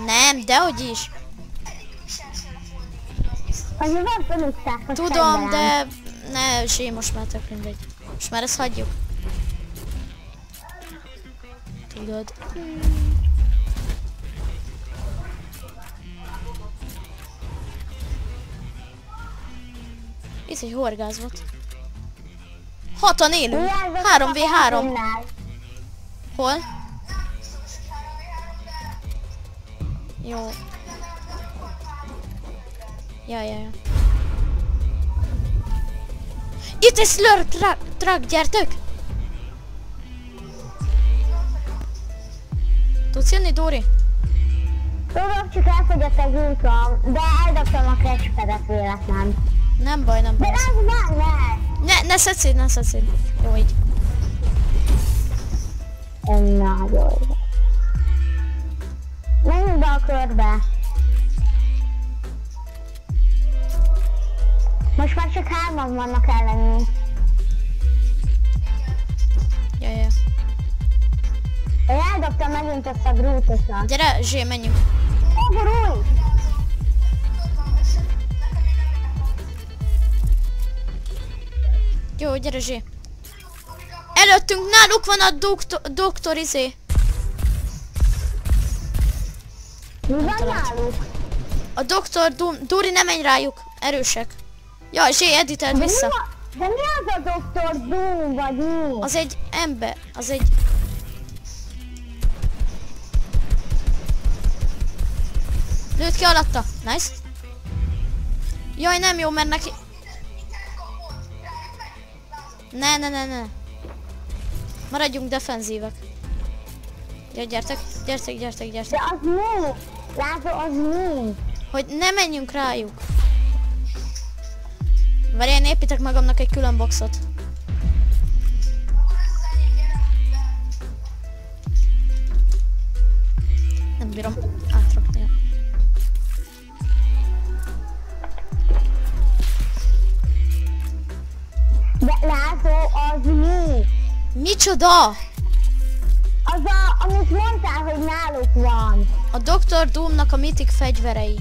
Nem, de hogy is. Tudom, de... Ne, Zsé, most már tök mindegy. Most már ezt hagyjuk. Tudod. Itt egy horgázmot. Hatan élünk. Vigyázzatok a 3v3. Martinnál. Hol? Jó. Ja, ja, ja. Itt egy slurp truck, truck, gyertek! Tudsz jönni, Dóri? Tudom, csak elfogyott egy úton, de eldobtam a kecspedet véletlen. Nem baj, nem De baj. az van, ne! Ne, ne szedd szét, ne szedd szét. Jó, így. Nagyon jó. Menjünk be a körbe. Most már csak hárman vannak ellenünk. Ja, ja. Én eldobtam megint ezt a grútosat. Gyere, Zsé, menjünk. Ugorulj! Jó, gyere, Zsé. Előttünk náluk van a doktor, doktor izé. Mi van náluk? A doktor Dum, Dóri, ne menj rájuk. Erősek. Ja, Zsé, editeld De mi, vissza. a, de mi az a doktor Doom, vagy mi? Az egy ember, az egy... Lőtt ki alatta. Nice. Jaj, nem jó, mert neki... Ne, ne, ne, ne. Maradjunk defenzívek. Ja, gyertek, gyertek, gyertek, gyertek. De az mi? Látod, az mi? Hogy ne menjünk rájuk. Várj, én építek magamnak egy külön boxot. Nem bírom átrakni. De látod, az mi? Micsoda? Az a, amit mondtál, hogy náluk van. A Dr. Doomnak a mitik fegyverei.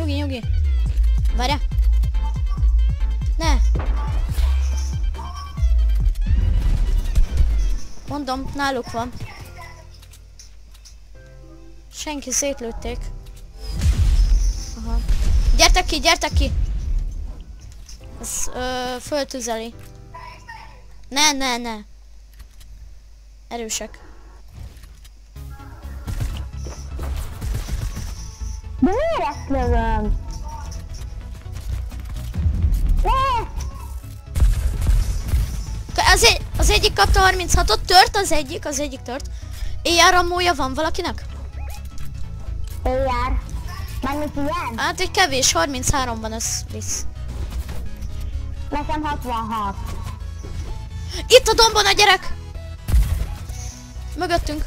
Nyugi, nyugi. Várja. Ne. Mondom, náluk van. Senki szétlőtték. Aha. Gyertek ki, gyertek ki! Ez ö, föltüzeli. Ne, ne, ne. Erősek. De miért ezt lövöm? K- Azért Az egyik kapta 36-ot, tört az egyik, az egyik tört. Éjjel ramója van valakinek? Jár. Mármint ilyen? Hát egy kevés, 33 van ez visz. Nekem 66. Itt a dombon a gyerek! Mögöttünk.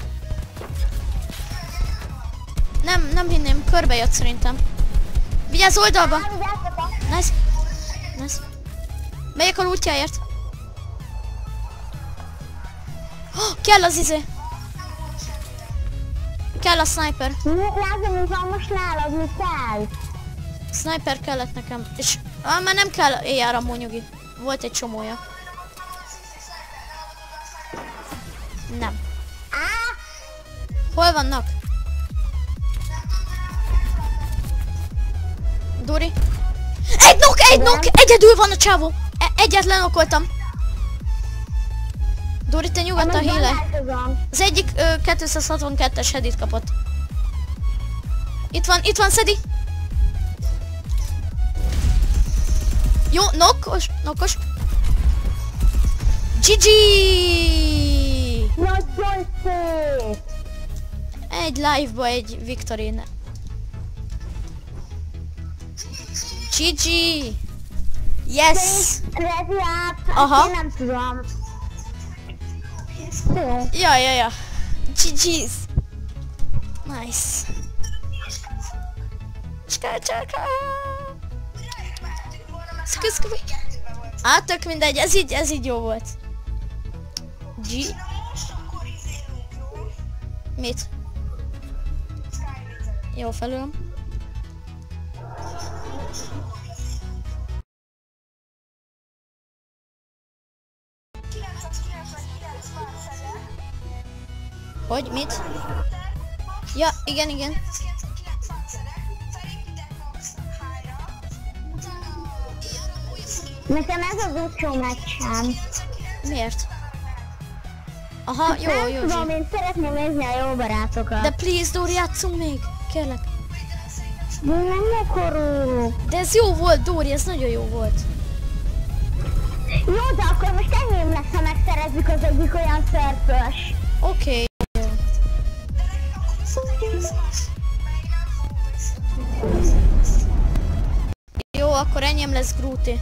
Nem, nem hinném, körbe jött szerintem. Vigyázz oldalba! Nice. Nice. Megyek a útjáért. Oh, kell az izé. Kell a sniper. Lázom, mint van most nálad, mi kell? Sniper kellett nekem. És ah, már nem kell éjjára nyugi. Volt egy csomója. Nem. Hol vannak? Dori? Egy nok, egy nok! Egyedül van a csávó! E egyet lenokoltam. Dori, te nyugodtan híle. Az egyik ö, 262-es hedit kapott. Itt van, itt van, Szedi! Jó, nokkos, nokkos. GG! Nagyon szép! Egy live-ba egy victory GG! Yes! Aha. Én nem tudom. Ja, ja, ja. GG's! Nice. Cská, cská. Szkü, szkü. Á, tök mindegy, ez így, ez így jó volt. G. Mit? Jó, felülöm. Hogy? Mit? Ja, igen, igen. Nekem ez az utolsó meccsem. Miért? Aha, jó, nem jó, tudom, jó. én szeretném nézni a jó barátokat. De please, Dóri, játszunk még. Kérlek. Nem akarok. De ez jó volt, Dóri, ez nagyon jó volt. Jó, de akkor most enyém lesz, ha megszerezzük az egyik olyan szörpös. Oké. Okay. Jó, akkor enyém lesz Grúti.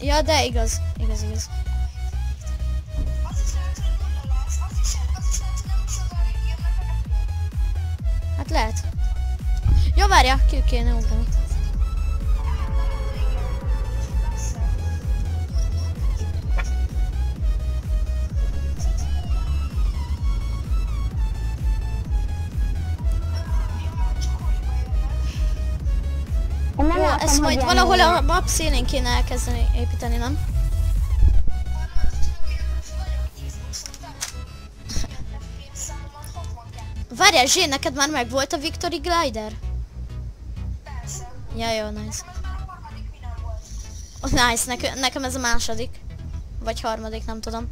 Ja, de igaz. Igaz, igaz. Hát lehet. Jó, várja, ki kéne ugrani. Látom, ezt majd valahol a map szélén kéne elkezdeni építeni, nem? Várjál, Zsé, neked már meg volt a Victory Glider? Ja, jó, nice. Oh, nice, neke, nekem ez a második. Vagy harmadik, nem tudom.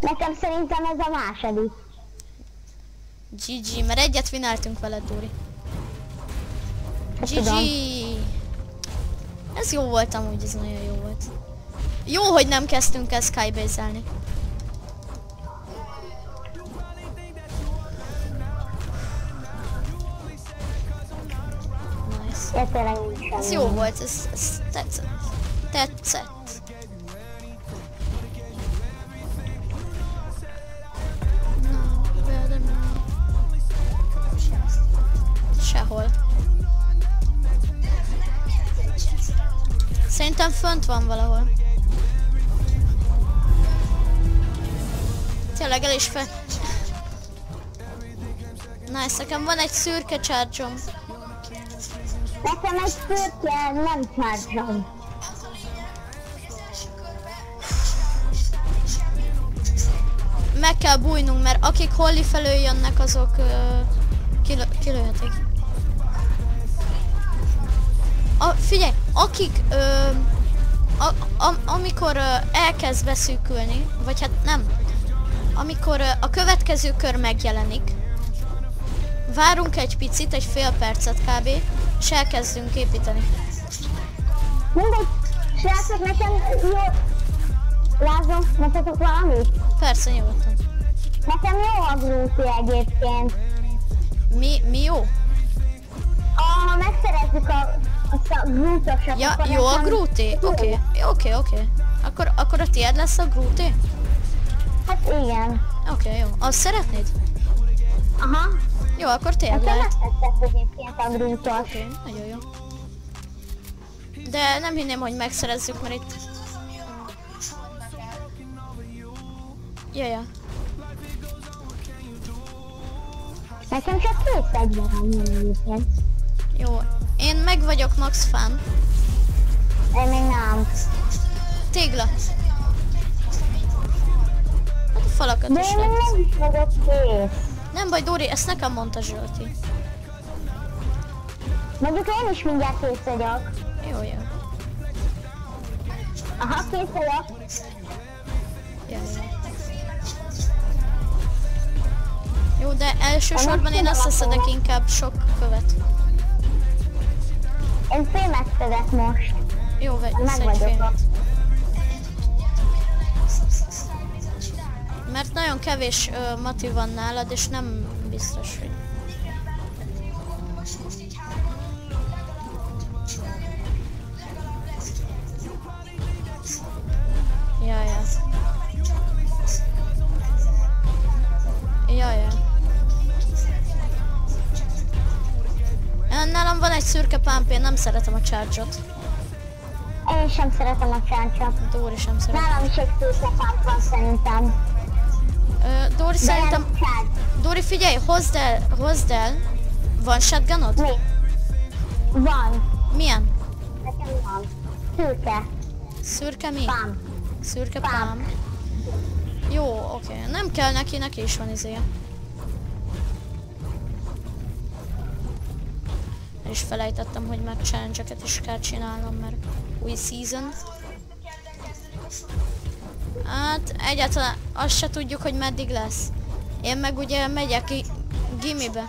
Nekem szerintem ez a második. GG, mert egyet vináltunk veled, Dóri. Hát GG! tudom. Ez jó volt amúgy, ez nagyon jó volt. Jó, hogy nem kezdtünk el skybase-elni. Nice. Ez jó volt, ez, ez tetszett. Tetszett. Sehol. Szerintem fönt van valahol. Tényleg el is fe... Nice, nekem van egy szürke charge Nekem egy szürke nem charge Meg kell bújnunk, mert akik holli felől jönnek, azok uh, kilö- kilőhetik. A, figyelj, akik ö, a, a, amikor ö, elkezd beszűkülni, vagy hát nem, amikor ö, a következő kör megjelenik, várunk egy picit, egy fél percet kb, és elkezdünk építeni. Mindegy, srácok, nekem jó... Lázom, mondhatok valamit? Persze, nyugodtan. Nekem jó a glúti egyébként. Mi, mi jó? Ah, ha megszerezzük a, a Ja, jó a grúti? Oké, oké, oké. Akkor, akkor a tiéd lesz a grúti? Hát igen. Oké, jó. Azt szeretnéd? Aha. Jó, akkor tiéd lehet. egyébként a grútos. Oké, nagyon jó. De nem hinném, hogy megszerezzük, mert itt... Ja, ja. Nekem csak két fegyverem van egyébként. Jó. Én meg vagyok max fan. Én még nem. Tégla. Hát a falakat De is én még lehet. nem is vagyok kész. Nem baj, Dori, ezt nekem mondta Zsolti. Mondjuk én is mindjárt kész vagyok. Jó, jó. Aha, kész vagyok. Jó, de elsősorban én azt szedek inkább sok követ. Én fémet szedek most. Jó, vagy Meg fémet. Mert nagyon kevés ö, mati van nálad, és nem biztos, hogy... én nem szeretem a charge-ot. Én sem szeretem a csáncsot. Dóri sem szeret. Nálam is egy pump van szerintem. Ö, Dóri De szerintem... Dóri figyelj, hozd el, hozd el. Van shotgunod? Mi? Van. Milyen? Nekem van. Szőke. Szürke mi? Pump. Szürke pám. Jó, oké. Nem kell neki, neki is van izéje. Is felejtettem, hogy már challenge is kell csinálnom, mert új season. Hát egyáltalán azt se tudjuk, hogy meddig lesz. Én meg ugye megyek gimibe.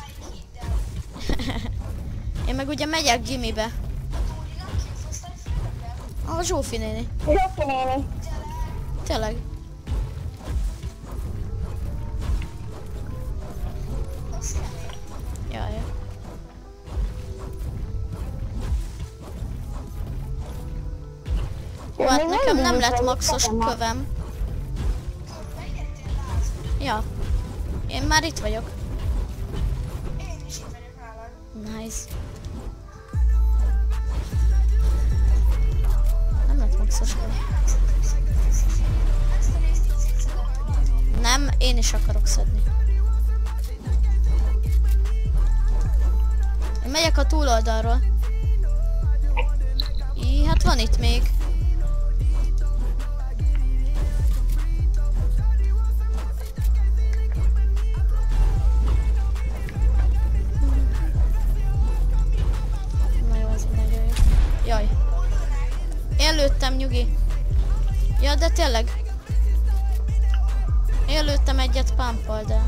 Én meg ugye megyek gimibe. A Zsófi néni. Zsófi néni. Tényleg. Jó, hát nekem nem lett maxos kövem. Ja. Én már itt vagyok. Nice. Nem lett maxos kövem. Nem, én is akarok szedni. Megyek a túloldalról. Í, hát van itt még. Jaj. Én lőttem, nyugi. Ja, de tényleg. Én lőttem egyet pámpal, de...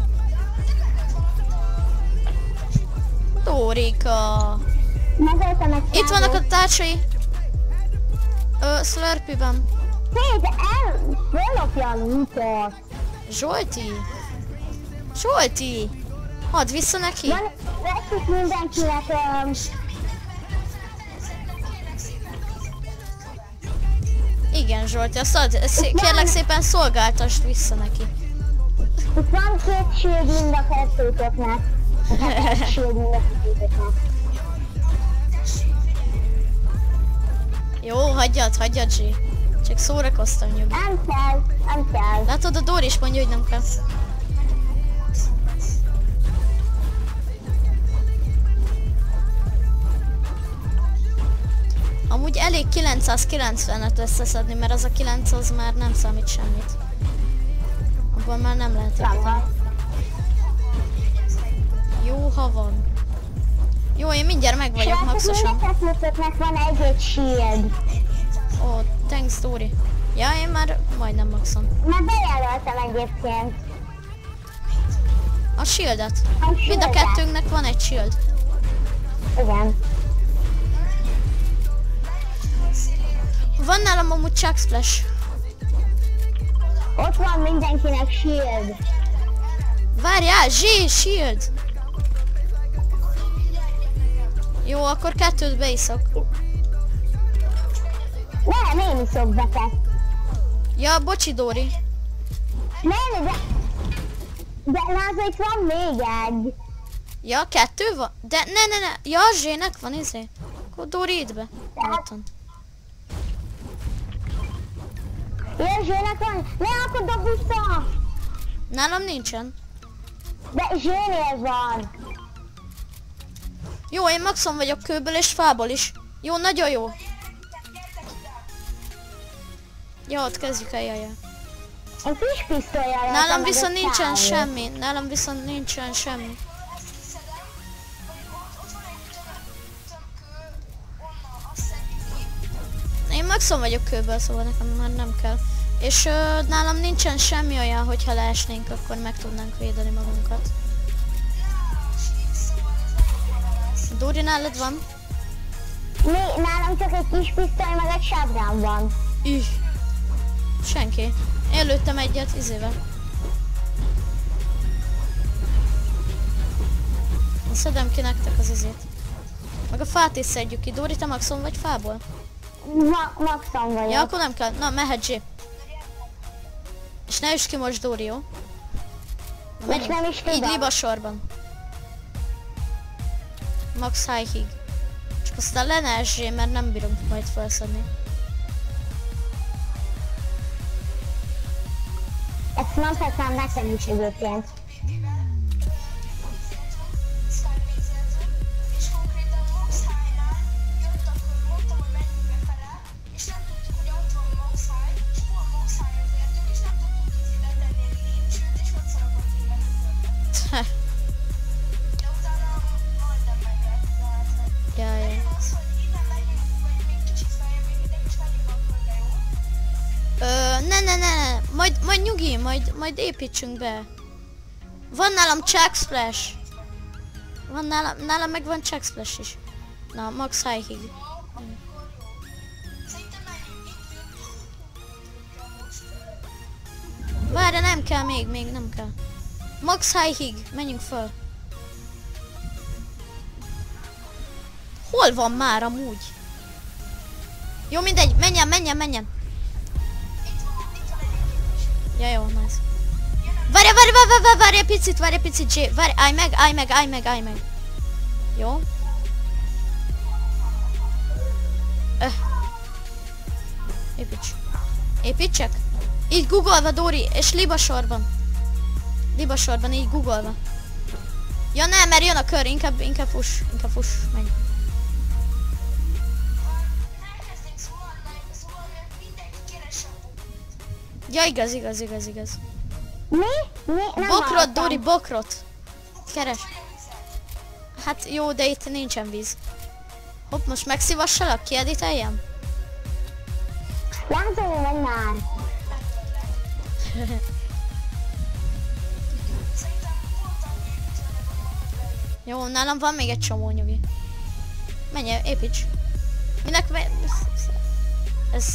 Dórika! Itt vannak a társai! Ö, Slurpee-ben. Hé, de el... Föllopja a lootot. Zsolti! Zsolti! Add vissza neki! Van, veszük mindenkinek... Um, Igen, Zsolti, azt add, szé- kérlek szépen szolgáltasd vissza neki. itt van két mind a kettőtöknek. Hát shield mind a kettőtöknek. Jó, hagyjad, hagyjad, G. Csak szórakoztam, nyugi. Nem kell, nem kell. Látod, a Dóri is mondja, hogy nem kell. Amúgy elég 990-et összeszedni, mert az a 9 az már nem számít semmit. Abban már nem lehet építeni. Jó, ha van. Jó, én mindjárt meg vagyok Srácok, maxosan. kettőtöknek van egy-egy shield. Ó, oh, thanks, Dóri. Ja, én már majdnem maxon. Már bejelöltem egyébként. A shieldet. A Mind a shieldet. kettőnknek van egy shield. Igen. Van nálam amúgy Chuck Splash. Ott van mindenkinek shield. Várjál, Zsé, Shield! Jó, akkor kettőt beiszok. Nem, én iszok be kettőt. Ja, bocsi Dóri. Nem, de... De itt van még egy. Ja, kettő van? De ne, ne, ne. Ja, Zsének van, izé. Akkor Dóri itt be. Nyugodtan. Zsének van. Ne, akkor dob vissza. Nálam nincsen. De zsénél van. Jó, én maxon vagyok kőből és fából is. Jó, nagyon jó. Jó, ott kezdjük el, jaj, kis pisztolyjal. Nálam viszont nincsen semmi. Nálam viszont nincsen semmi. Maxon vagyok kőből, szóval nekem már nem kell. És ö, nálam nincsen semmi olyan, hogyha leesnénk, akkor meg tudnánk védeni magunkat. Dóri, nálad van? Mi, nálam csak egy kis pisztoly, meg egy shotgun van. Ih. Senki. Én lőttem egyet, izével. Szedem ki nektek az izét. Meg a fát is szedjük ki. Dóri, te maxon vagy fából? Ma maxon vagyok. Ja, akkor nem kell. Na, mehet Zsé. És ne üss ki most, Dóri, jó? Na, Most nem is Így tudom. liba sorban. Max high-ig. Csak aztán le ne essé, mert nem bírom majd felszedni. Ezt mondhatnám nekem is egyébként. Majd, építsünk be. Van nálam Chuck Splash. Van nálam, nálam meg van Chuck Splash is. Na, max itt. Várj, nem kell még, még nem kell. Max high-ig, menjünk föl. Hol van már amúgy? Jó, mindegy, menjen, menjen, menjen. Ja, jó, nice. Várj, várj, várj, várj, várj egy picit, várj egy picit, J. Várj, állj meg, állj meg, állj meg, állj meg. Jó? Öh. Építs. Építsek? Így googolva, Dóri, és liba sorban. Liba sorban, így googolva. Ja nem, mert jön a kör, inkább, inkább fuss, inkább fuss, menj. Ja, igaz, igaz, igaz, igaz. Mi? Mi? Nem Bokrot, hallottam. Dori, bokrot. Keres. Hát jó, de itt nincsen víz. Hopp, most megszívassalak, kiediteljem? Lázolj meg már. Jó, nálam van még egy csomó nyugi. Menj építs. Minek. Ez...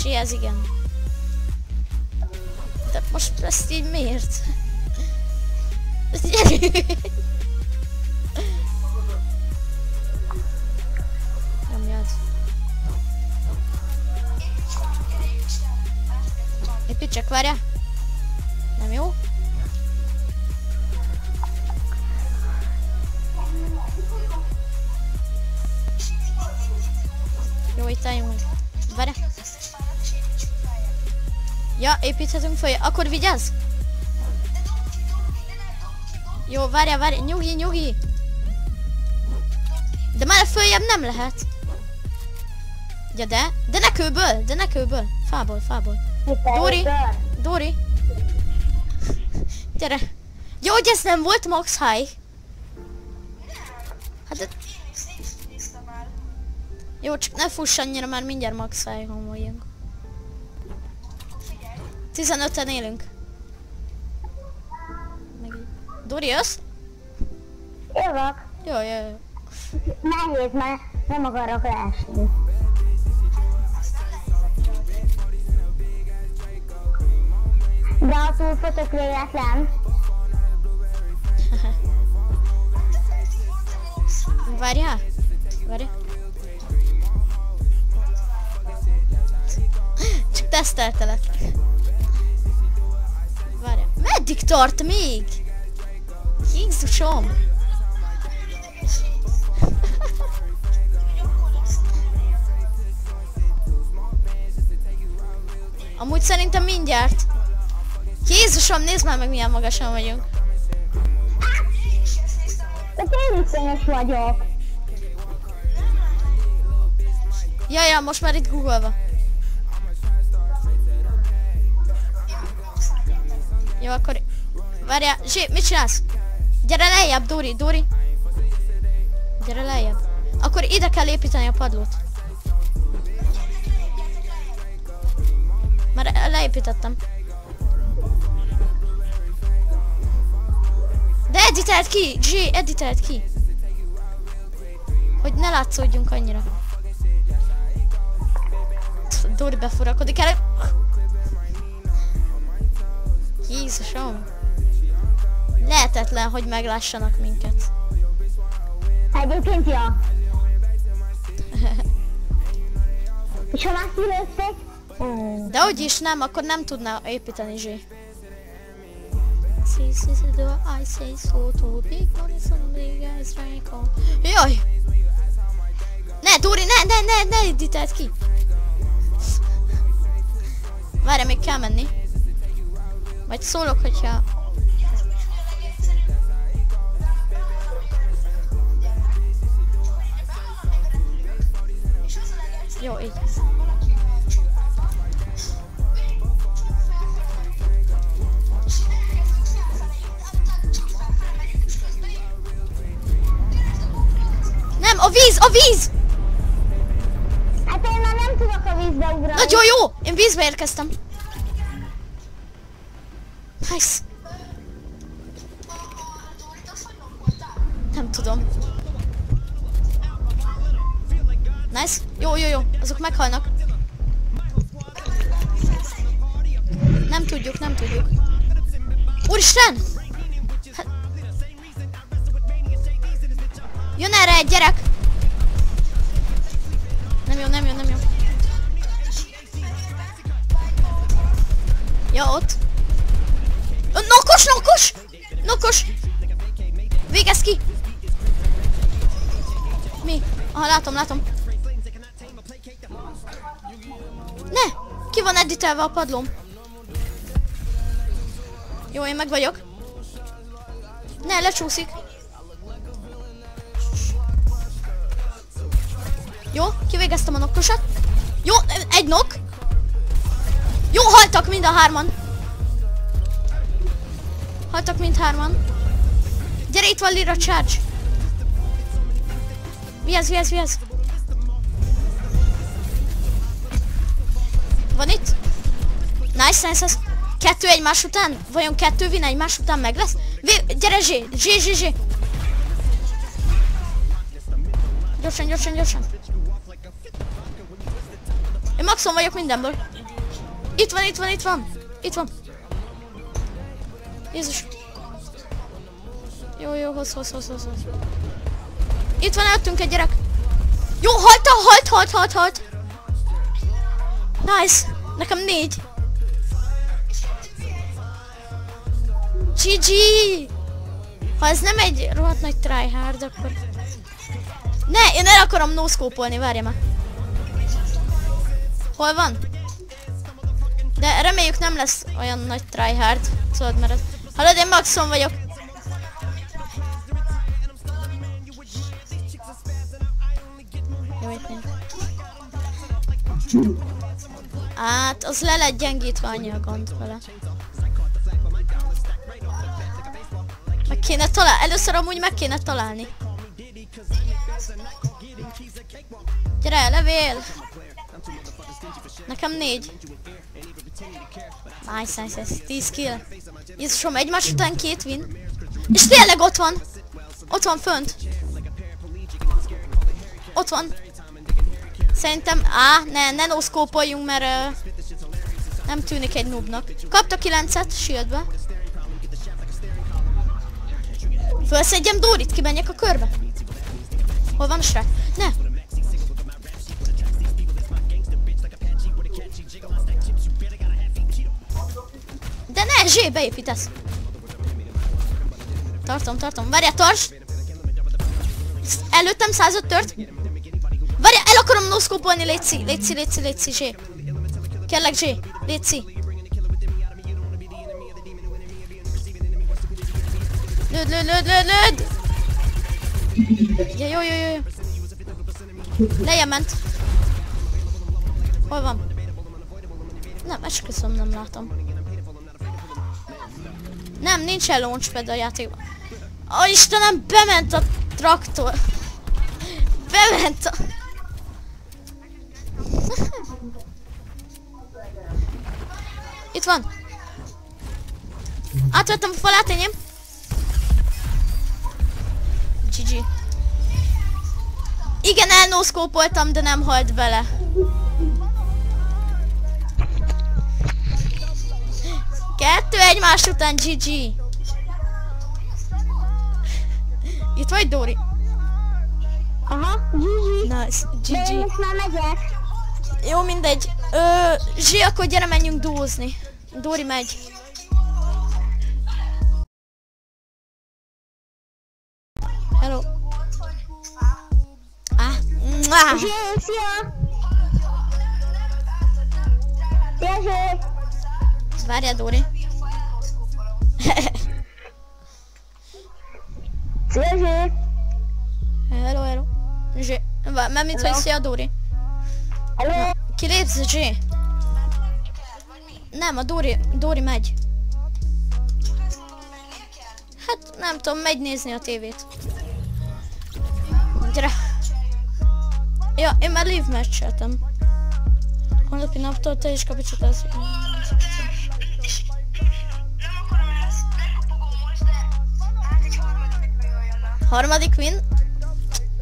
Zsi, ez igen. De most ezt így miért? Ez Nyomjad. Építsek, várja. Nem jó? Jó, itt álljunk meg. Várja. Ja, építhetünk föl. Akkor vigyázz! Jó, várja, várja, nyugi, nyugi! De már följebb nem lehet. Ja, de? De ne kőből, de ne kőből. Fából, fából. Dori. Dori! Gyere! Jó, hogy ez nem volt Max High. Hát de... Jó, csak ne fuss annyira, már mindjárt Max High-on vagyunk. 15-en élünk. Dori, jössz? Jövök. Jó, jó, jó. Nehéz, mert nem akarok leesni. De a túlfotok véletlen. Várjál. Várjál. Csak teszteltelek. Várjál. Meddig tart még? Jézusom! Amúgy szerintem mindjárt. Jézusom, nézd már meg milyen magasan vagyunk. De tényleg vagyok. Ja, ja, most már itt googolva. Jó, akkor... Várjál, Zsé, mit csinálsz? Gyere lejjebb, Dori, Dori. Gyere lejjebb. Akkor ide kell építeni a padlót. Már leépítettem. De editelt ki! Zsé, editelt ki! Hogy ne látszódjunk annyira. Dori befurakodik el. Jézusom. Lehetetlen, hogy meglássanak minket. Egyébként ja. És ha már szülőztek? Ó. De hogy is nem, akkor nem tudná építeni Zsé. Sí, sí, sí, do I say so to big money, somebody guys rank on. Jaj! Ne, Dori, ne, ne, ne, ne editeld ki! Várj, még kell menni. Majd szólok, hogyha... Jó, így. Nem, a víz, a víz! Hát én már nem tudok a vízbe ugrani. Nagyon jó! Én vízbe érkeztem. Nice. Nem tudom. Nice. Jó, jó, jó. Azok meghalnak. Nem tudjuk, nem tudjuk. Úristen! Jön erre egy gyerek! Nem jó, nem jó, nem jó. Ja, ott. Nokos, nokos! Nokos! Végez ki! Mi? Aha, látom, látom. Ne! Ki van editelve a padlóm? Jó, én meg vagyok. Ne, lecsúszik. Jó, kivégeztem a nokkosat. Jó, egy nok. Jó, haltak mind a hárman. Haltak mind hárman. Gyere, itt van Lira Charge. Ez, mi ez? Van itt? Nice, nice, nice. Kettő egymás után? Vajon kettő win egymás után meg lesz? Vé gyere, Zsé, Zsé, Zsé, Zsé. Gyorsan, gyorsan, gyorsan. Én maxon vagyok mindenből. Itt van, itt van, itt van. Itt van. Jézus. Jó, jó, hoz, hoz, hoz, hoz. Itt van előttünk egy gyerek. Jó, halt, halt, halt, halt, halt. Nice. Nekem négy. GG! Ha ez nem egy rohadt nagy tryhard, akkor... Ne, én el akarom noszkópolni, várja már. Hol van? De reméljük nem lesz olyan nagy tryhard. Szóval, mert. Hallod, én maxon vagyok. Hát, az le lett gyengítve annyi a gond vele. Meg kéne találni. Először amúgy meg kéne találni. Gyere, levél! Nekem négy. Nice, nice, nice. 10 kill. Jézusom, egymás után két win. És tényleg ott van. Ott van fönt. Ott van. Szerintem, á, ne, ne noszkópoljunk, mert uh, Nem tűnik egy noobnak. Kapta 9-et, shieldbe. Fölszedjem Dórit, kimenjek a körbe. Hol van srác? Ne! Ne, zsé, beépítesz. Tartom, tartom. Várjál, tarts! Előttem 105 tört. Várjál, el akarom noszkópolni, létszi, létszi, létszi, létszi, zsé. Kérlek, zsé, létszi. Lőd, lőd, lőd, lőd, lőd! Ja, jó, jó, jó, jó. Lejjebb ment. Hol van? Nem, esküszöm, nem látom. Nem, nincs el launchpad a játékban. Ó, Istenem, bement a traktor. Bement a... Itt van. Átvettem a falát, enyém. GG. Igen, elnoszkópoltam, de nem halt bele. Kettő egymás után GG. Itt vagy, Dori? Aha, GG. Nice, De én GG. most már megyek. Jó, mindegy. Ö, Zsi, akkor gyere, menjünk dúzni. Dori megy. Hello. Ah, mua. Zsé, szia! Szia, Zsé! Várjál, Dori. Szia, Zsé! hello, hello. Vá- Mert mit, hogy szia, Dori. Hello! Kilépsz, Zsi? Nem, a Dori, Dori megy. Hát nem tudom, megy nézni a tévét. Gyere. Ja, én már live meccseltem. Holnapi naptól te is kapicsotálsz. Nem Harmadik win?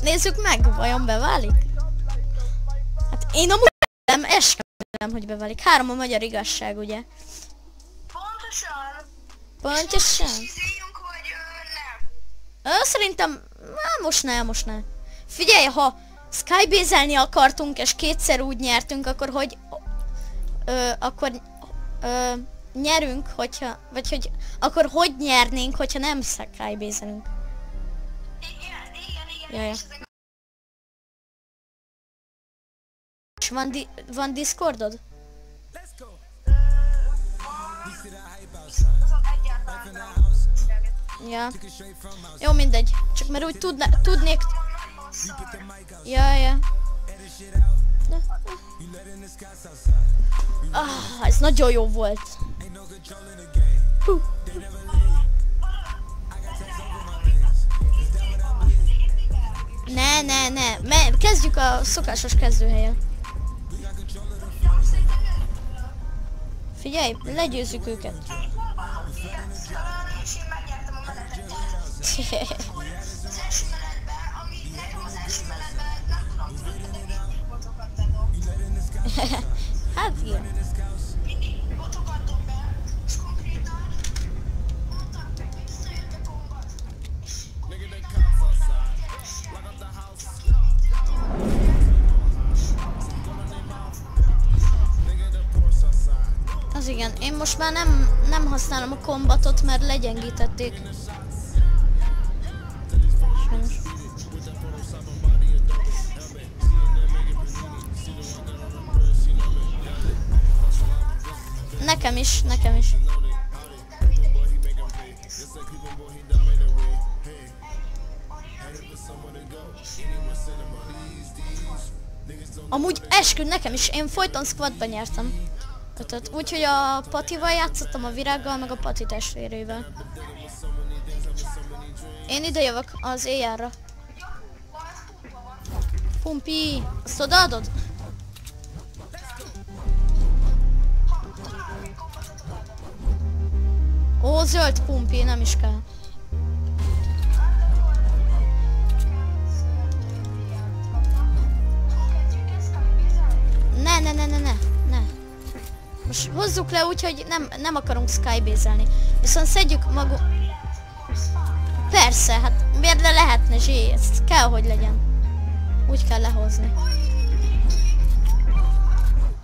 Nézzük meg, vajon beválik? Hát én amúgy nem esküszöm, hogy beválik. Három a magyar igazság, ugye? Pontosan. Pontosan. Ö, nem. Szerintem, na, most ne, most ne. Figyelj, ha skybase akartunk, és kétszer úgy nyertünk, akkor hogy... Ö, akkor... Ö, nyerünk, hogyha... Vagy hogy... Akkor hogy nyernénk, hogyha nem skybase igen. Jaj. és van, di van Discordod? Ja. Jó, mindegy. Csak mert úgy tudna, tudnék... Ja, ja. Ah, ez nagyon jó volt. Hú. Ne, ne, ne. Me kezdjük a szokásos kezdőhelyen. Figyelj, legyőzzük őket. És én Az igen, én most már nem, nem használom a kombatot, mert legyengítették. Sajnos. Nekem is, nekem is. Amúgy eskü nekem is, én folyton squadban nyertem. Ötöt. Úgyhogy a Patival játszottam, a Virággal, meg a Pati testvérével. Én ide jövök az éjjára. Pumpi, azt odaadod? Ó, zöld pumpi, nem is kell. Ne, ne, ne, ne, ne, Most hozzuk le úgy, hogy nem, nem akarunk skybase-elni. Viszont szedjük magunk... Persze, hát miért le lehetne zsé? Ez kell, hogy legyen. Úgy kell lehozni.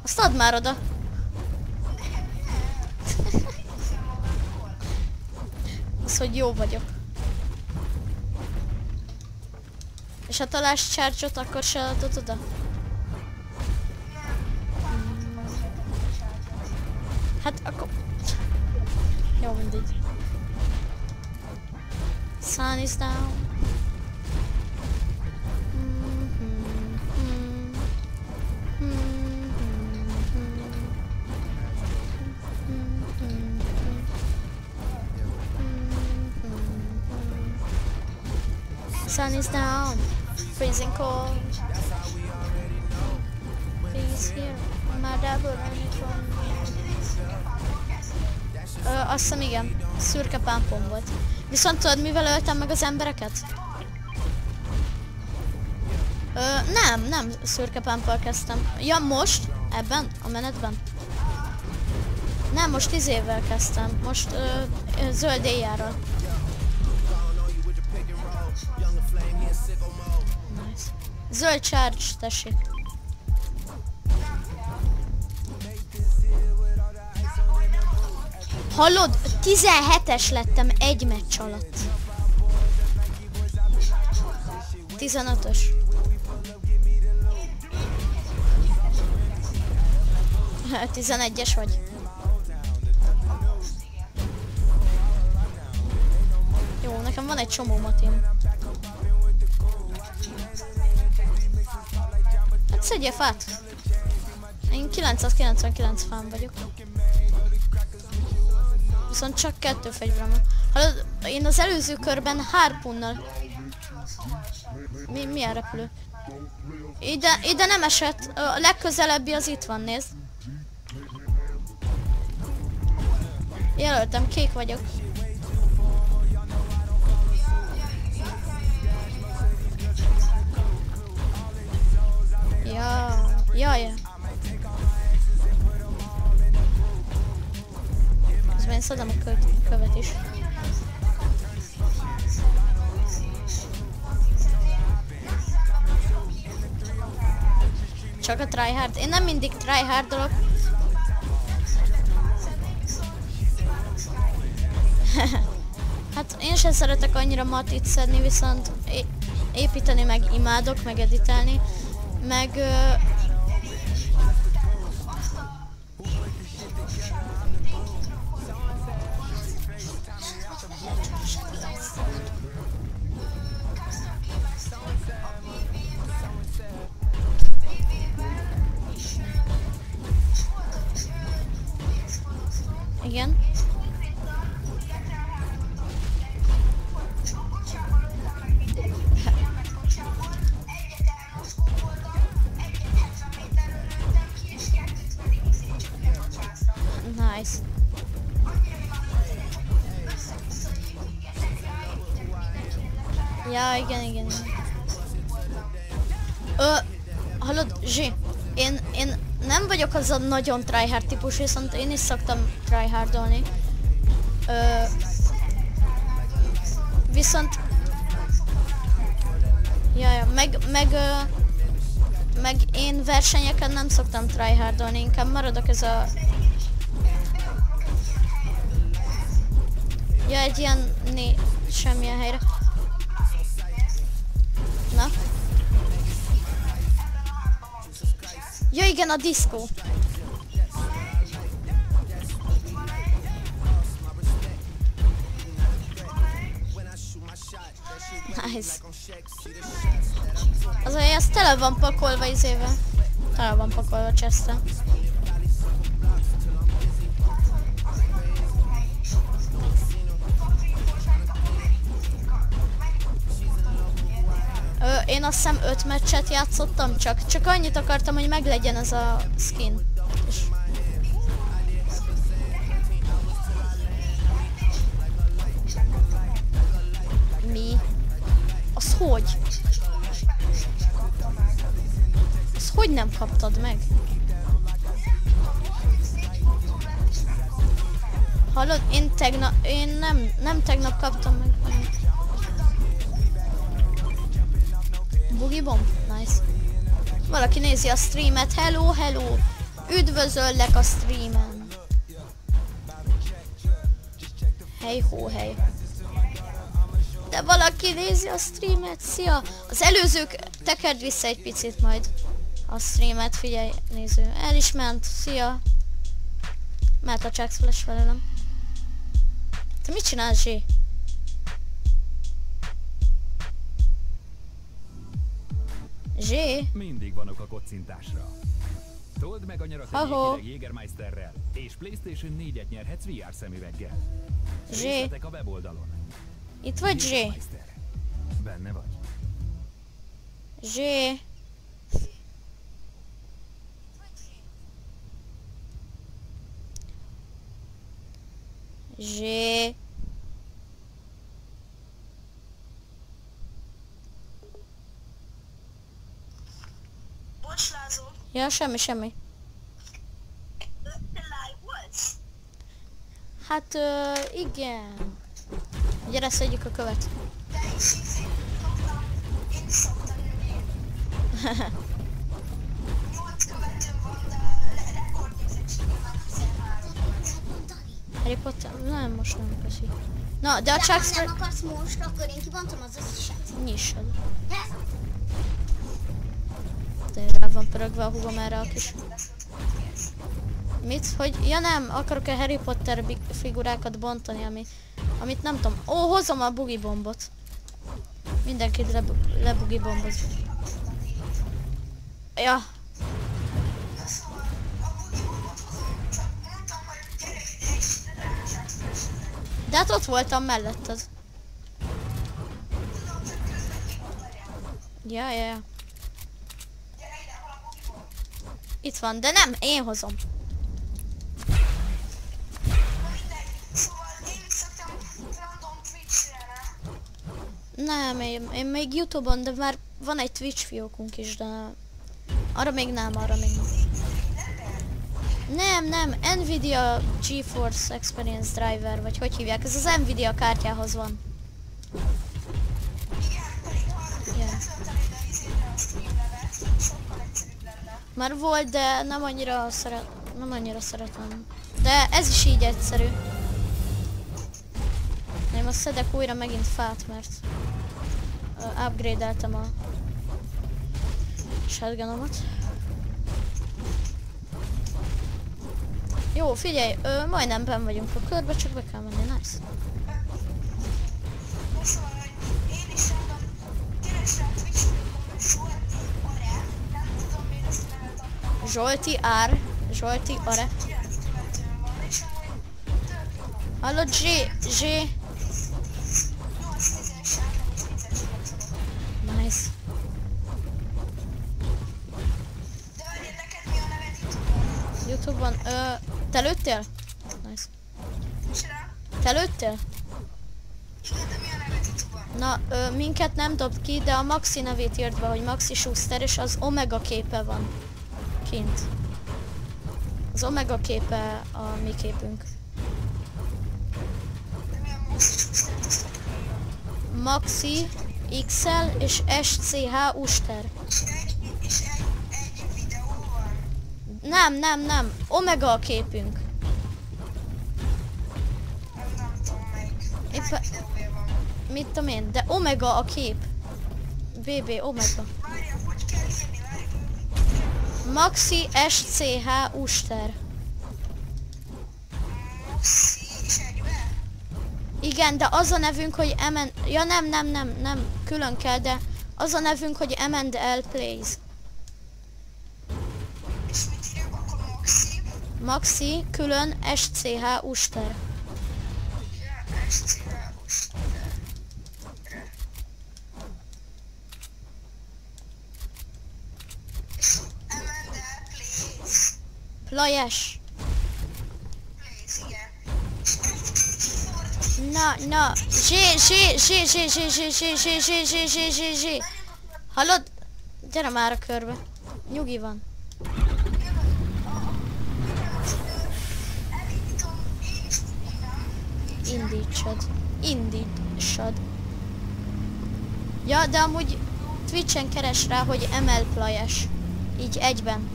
Azt add már oda. Az, hogy jó vagyok. És ha találsz charge akkor se adod oda? Hát akkor... Jó, mindegy. Sun is down. Sun is down, freezing cold. Please here, my double running from Ö, azt hiszem igen, szürke pámpom volt. Viszont tudod, mivel öltem meg az embereket? Ö, nem, nem szürke pámpal kezdtem. Ja, most? Ebben? A menetben? Nem, most izével kezdtem. Most ö, zöld éjjáról. Nice. Zöld charge, tessék. Hallod? 17-es lettem egy meccs alatt. 15-ös. Tizenegyes vagy. Jó, nekem van egy csomó matim. Hát szedje fát. Én 999 fán vagyok. Viszont csak kettő fegyverem van. Hallod, én az előző körben harpunnal... Mi, milyen repülő? Ide, ide nem esett. A legközelebbi az itt van, nézd. Jelöltem, kék vagyok. Szedem a kö követ is. Csak a tryhard. Én nem mindig tryhardolok. hát én sem szeretek annyira matit szedni, viszont építeni meg imádok, meg editálni. Meg... Ö nagyon tryhard típus, viszont én is szoktam tryhardolni. Ö, viszont... Jaja, meg, meg, ö, meg én versenyeken nem szoktam tryhardolni, inkább maradok ez a... Ja, egy ilyen né... semmilyen helyre. Na. Ja igen, a diszkó. Tele van pakolva izével. Tele van pakolva chestre. Ö, én azt hiszem 5 meccset játszottam csak. Csak annyit akartam, hogy meglegyen ez a skin. A streamet. Hello, hello! Üdvözöllek a streamen. Hej, hó, hej. De valaki nézi a streamet. Szia! Az előzők tekerd vissza egy picit majd. A streamet, figyelj, néző. El is ment. Szia! Mert a Jax Flash felelem. Te mit csinálsz, Zsé? Zsé? Mindig vanok a kocintásra. Told meg a nyarat egy Jägermeisterrel, és Playstation 4-et nyerhetsz VR szemüveggel. Zsé? Részletek a weboldalon. Itt vagy, Zsé? Benne vagy. Zsé? Zsé? Ja, semmi, semmi. Hát, uh, igen. Gyere, szedjük a követ. Harry Potter? Nem, most nem, köszi. Na, de a Chuck... De ha nem akarsz most, akkor én kibontom az összeset. Nyissad. Ez? De rá van pörögve a húgom erre a kis... Mit? Hogy? Ja nem, akarok-e Harry Potter figurákat bontani, ami... Amit nem tudom. Ó, hozom a bugi bombot. Mindenkit le, lebugi bombot. Ja. De hát ott voltam melletted. Ja, ja, ja. Itt van, de nem, én hozom. Nem? Én, én még Youtube-on, de már van egy Twitch fiókunk is, de arra még nem, arra még nem. Nem, nem, Nvidia GeForce Experience Driver, vagy hogy hívják, ez az Nvidia kártyához van. Yeah. Már volt, de nem annyira szeret, nem annyira szeretem. De ez is így egyszerű. Én most szedek újra megint fát, mert uh, upgrade-eltem a shotgunomat. Jó, figyelj, ö, majdnem ben vagyunk a körbe, csak be kell menni, nice. Zsolti R. Zsolti Are. Halló G. G. Nice. Youtube-ban, ö, te lőttél? Nice. Te lőttél? Na, ö, minket nem dob ki, de a Maxi nevét írd be, hogy Maxi Schuster, és az Omega képe van. Kint. Az Omega képe a mi képünk. Maxi, XL és SCH Uster. Nem, nem, nem. Omega a képünk. Éppen... Mit tudom én, de Omega a kép. BB Omega. Maxi SCH Uster. Igen, de az a nevünk, hogy MN... Ja nem, nem, nem, nem, külön kell, de az a nevünk, hogy M&L Plays. Maxi, külön SCH Uster. Ja, SCH most. És Amanda, please. Ford, Na, na. Zsé, zsé, zsé, zsé, zsé, zsé, zsé, zsé, zsé, zsé, zsé, zsé, zsé. Hallod? Gyere már a körbe. Nyugi van. indítsad. Indítsad. Ja, de amúgy Twitchen keres rá, hogy ML Plajes. Így egyben.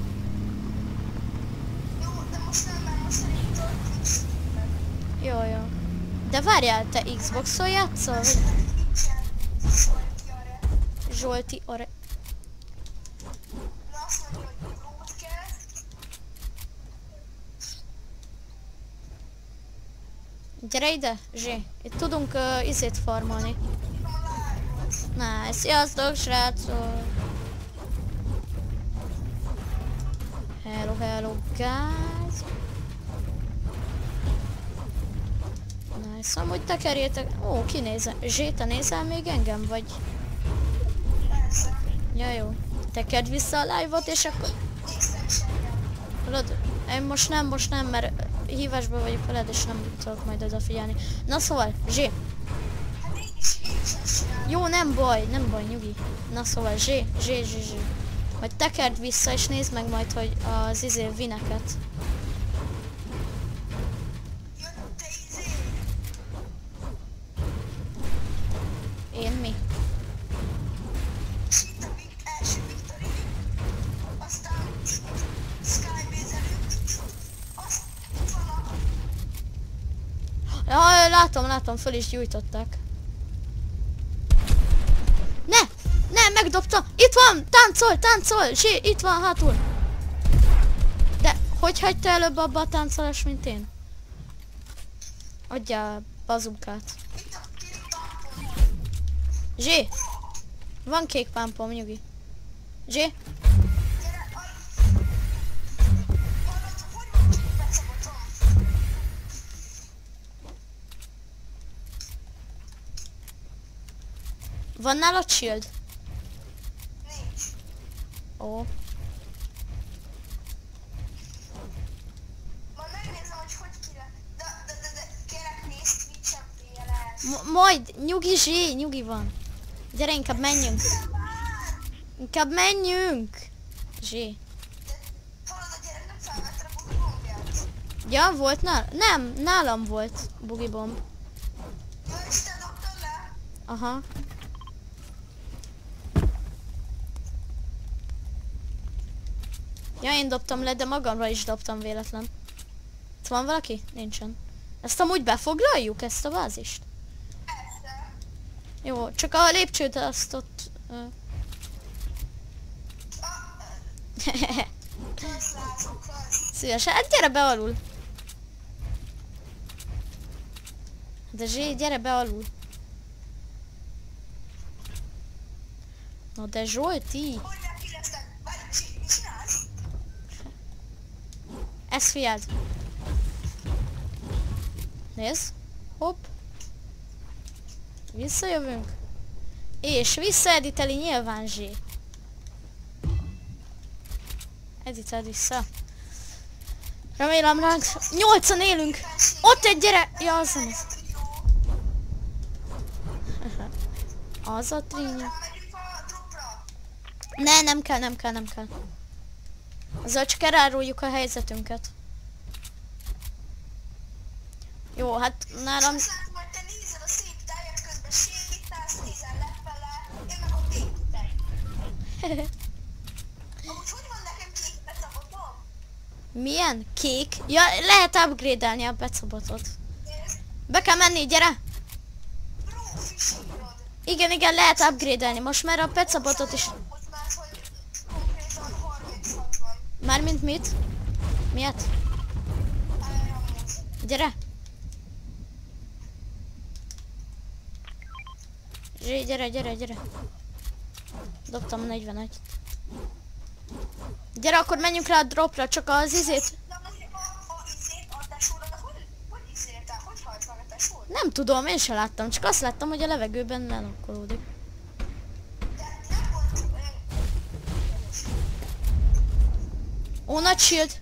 Jó, de most nem, mert most szerintem Twitch streamer. Jó, jó. De várjál, te Xboxon játszol? Zsolti broadcast. Gyere ide, Zsé. Itt tudunk uh, izét farmolni. Na, sziasztok, srácok! Hello, hello, guys! Nice, amúgy tekerjétek... Ó, kinézem. Zsé, te nézel még engem, vagy... Ja, jó. Tekerd vissza a live-ot, és akkor... Tudod, én most nem, most nem, mert hívásban vagyok veled, és nem tudok majd odafigyelni. Na szóval, Zsé. Jó, nem baj, nem baj, nyugi. Na szóval, Zsé, Zsé, Zsé, Zsé. Majd tekerd vissza, és nézd meg majd, hogy az izé vineket. Van a... Ja, látom, látom, föl is gyújtották. Ne! Ne, megdobta! Itt van! Táncol, táncol! Zsé, itt van hátul! De hogy hagyta előbb abba a táncolás, mint én? Adjál bazukát. Itt a. Zsé! Van kék pámpom, nyugi. Zsé! Van nálad shield? Nincs. Ó. Majd, nyugi Zsé, nyugi van. Gyere, inkább menjünk. Inkább menjünk! Zsé. Ja, volt nál? Nem, nálam volt bugi bomb. Jó, és te dobtad le? Aha. Ja, én dobtam le, de magamra is dobtam véletlen. Itt van valaki? Nincsen. Ezt amúgy befoglaljuk, ezt a bázist? Jó, csak a lépcsőt azt ott... Ö... Hát gyere be alul. De Zsé, gyere be alul. Na de Zsolti, ez fiad. Nézd, hopp. Visszajövünk. És visszaediteli nyilván Zsé. Editeld vissza. Remélem ránk. Nyolcan élünk. Ott egy gyere. Ja, az nem az. A trínya. Ne, nem kell, nem kell, nem kell. Azzal csak eláruljuk a helyzetünket. Jó, hát nálam... Amúgy van nekem? Milyen? Kék? Ja, lehet upgrade-elni a becobotot. Nézd, Be kell menni, gyere! Igen, igen, lehet upgrade-elni. Most már a pecabotot is... Hogy már, hogy konkrétan 36 van. Mármint mit? Miért? Gyere! Zsé, gyere, gyere, gyere. Dobtam 41 Gyere, akkor menjünk rá a dropra, csak az izét... Nem tudom, én se láttam, csak azt láttam, hogy a levegőben elakkolódik. De nem volt olyan... Ó, nagy shield!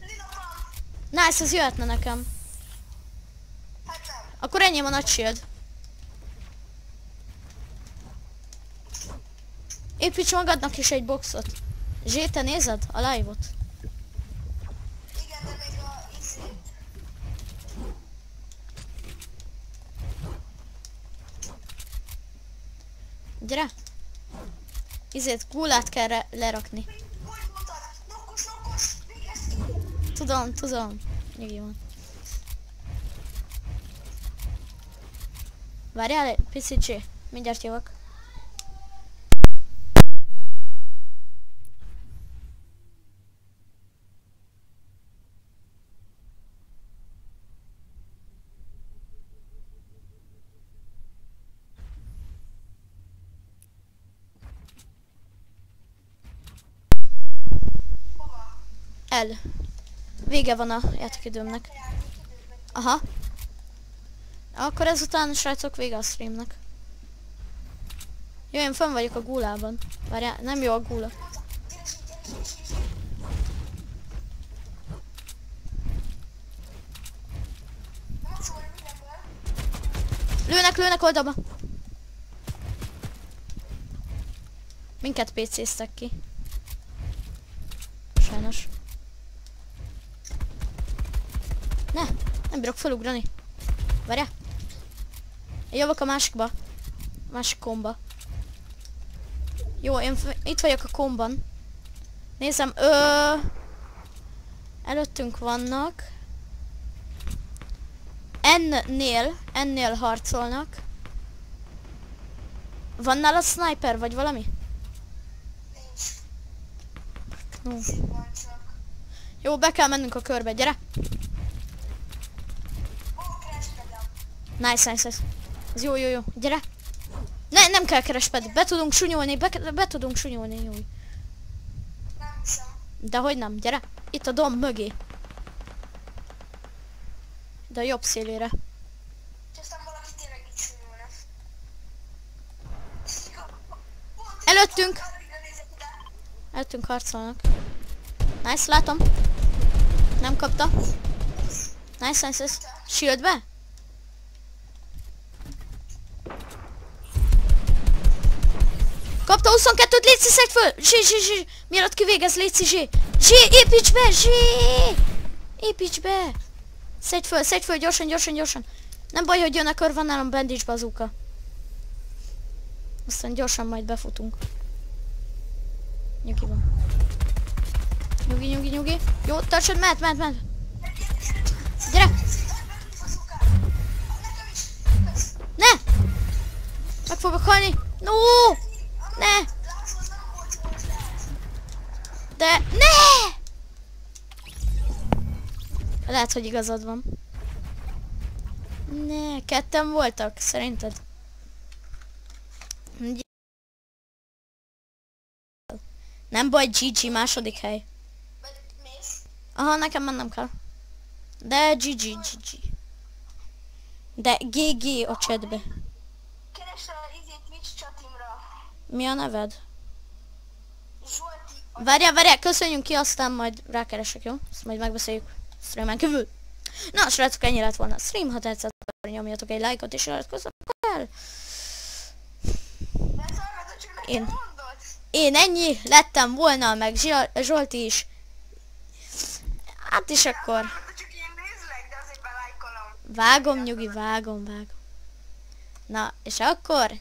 Van, Nice, ez jöhetne nekem. Akkor ennyi a nagy shield. Építs magadnak is egy boxot. Zsé, te nézed a live-ot? Igen, de még a izét. Gyere! Izét, gulát kell lerakni. Nokos, nokos. Tudom, tudom. Nyugi van. Várjál egy picit, Zsé. Mindjárt jövök. El. Vége van a játékidőmnek. Aha. Akkor ezután, srácok, vége a streamnek. Jó, én fönn vagyok a gulában. Várjál, nem jó a gula. Lőnek, lőnek oldalba. Minket PC-ztek ki. Sajnos. Ne, nem bírok felugrani. Várjál. Én jövök a másikba. Másik komba. Jó, én itt vagyok a komban. Nézem, ö... Előttünk vannak. Ennél, ennél harcolnak. Van nála sniper, vagy valami? Nincs. No. Jó, be kell mennünk a körbe, gyere! Ó, kereskedem. Nice, nice, nice. Ez jó, jó, jó. Gyere! Ne, nem kell keresped. Be tudunk sunyolni, be, be tudunk sunyolni, jó. De hogy nem, gyere! Itt a domb mögé. De a jobb szélére. Előttünk! Előttünk harcolnak. Nice, látom. Nem kapta. Nice, nice, nice. Shield be? Kapta 22-t, légy szed föl! Zsé, zsé, zsé! Mielőtt kivégez, légy zsé! Zsé, építs be, zsé! Építs be! Szedj föl, szedj föl, gyorsan, gyorsan, gyorsan! Nem baj, hogy jön a kör, van nálam bandage bazooka. Aztán gyorsan majd befutunk. Nyugi van. Nyugi, nyugi, nyugi. Jó, tartsad, mehet, mehet, mehet. Gyere! Ne! Meg fogok halni! No! Ne! De... Ne! Lehet, hogy igazad van. Ne, ketten voltak, szerinted? Nem baj, GG, második hely. Aha, nekem mennem kell. De GG, GG. De GG a chatbe. Keresd a izé Twitch chatimra. Mi a neved? Zsolti. Várjál, várjál, köszönjünk ki, aztán majd rákeresek, jó? Ezt majd megbeszéljük streamen kívül. Na, srácok, ennyi lett volna a stream, ha tetszett, nyomjatok egy lájkot és iratkozzatok el. Én. Én ennyi lettem volna, meg Zsolti is. Hát is akkor. Vágom, nyugi, vágom, vágom. Na, és akkor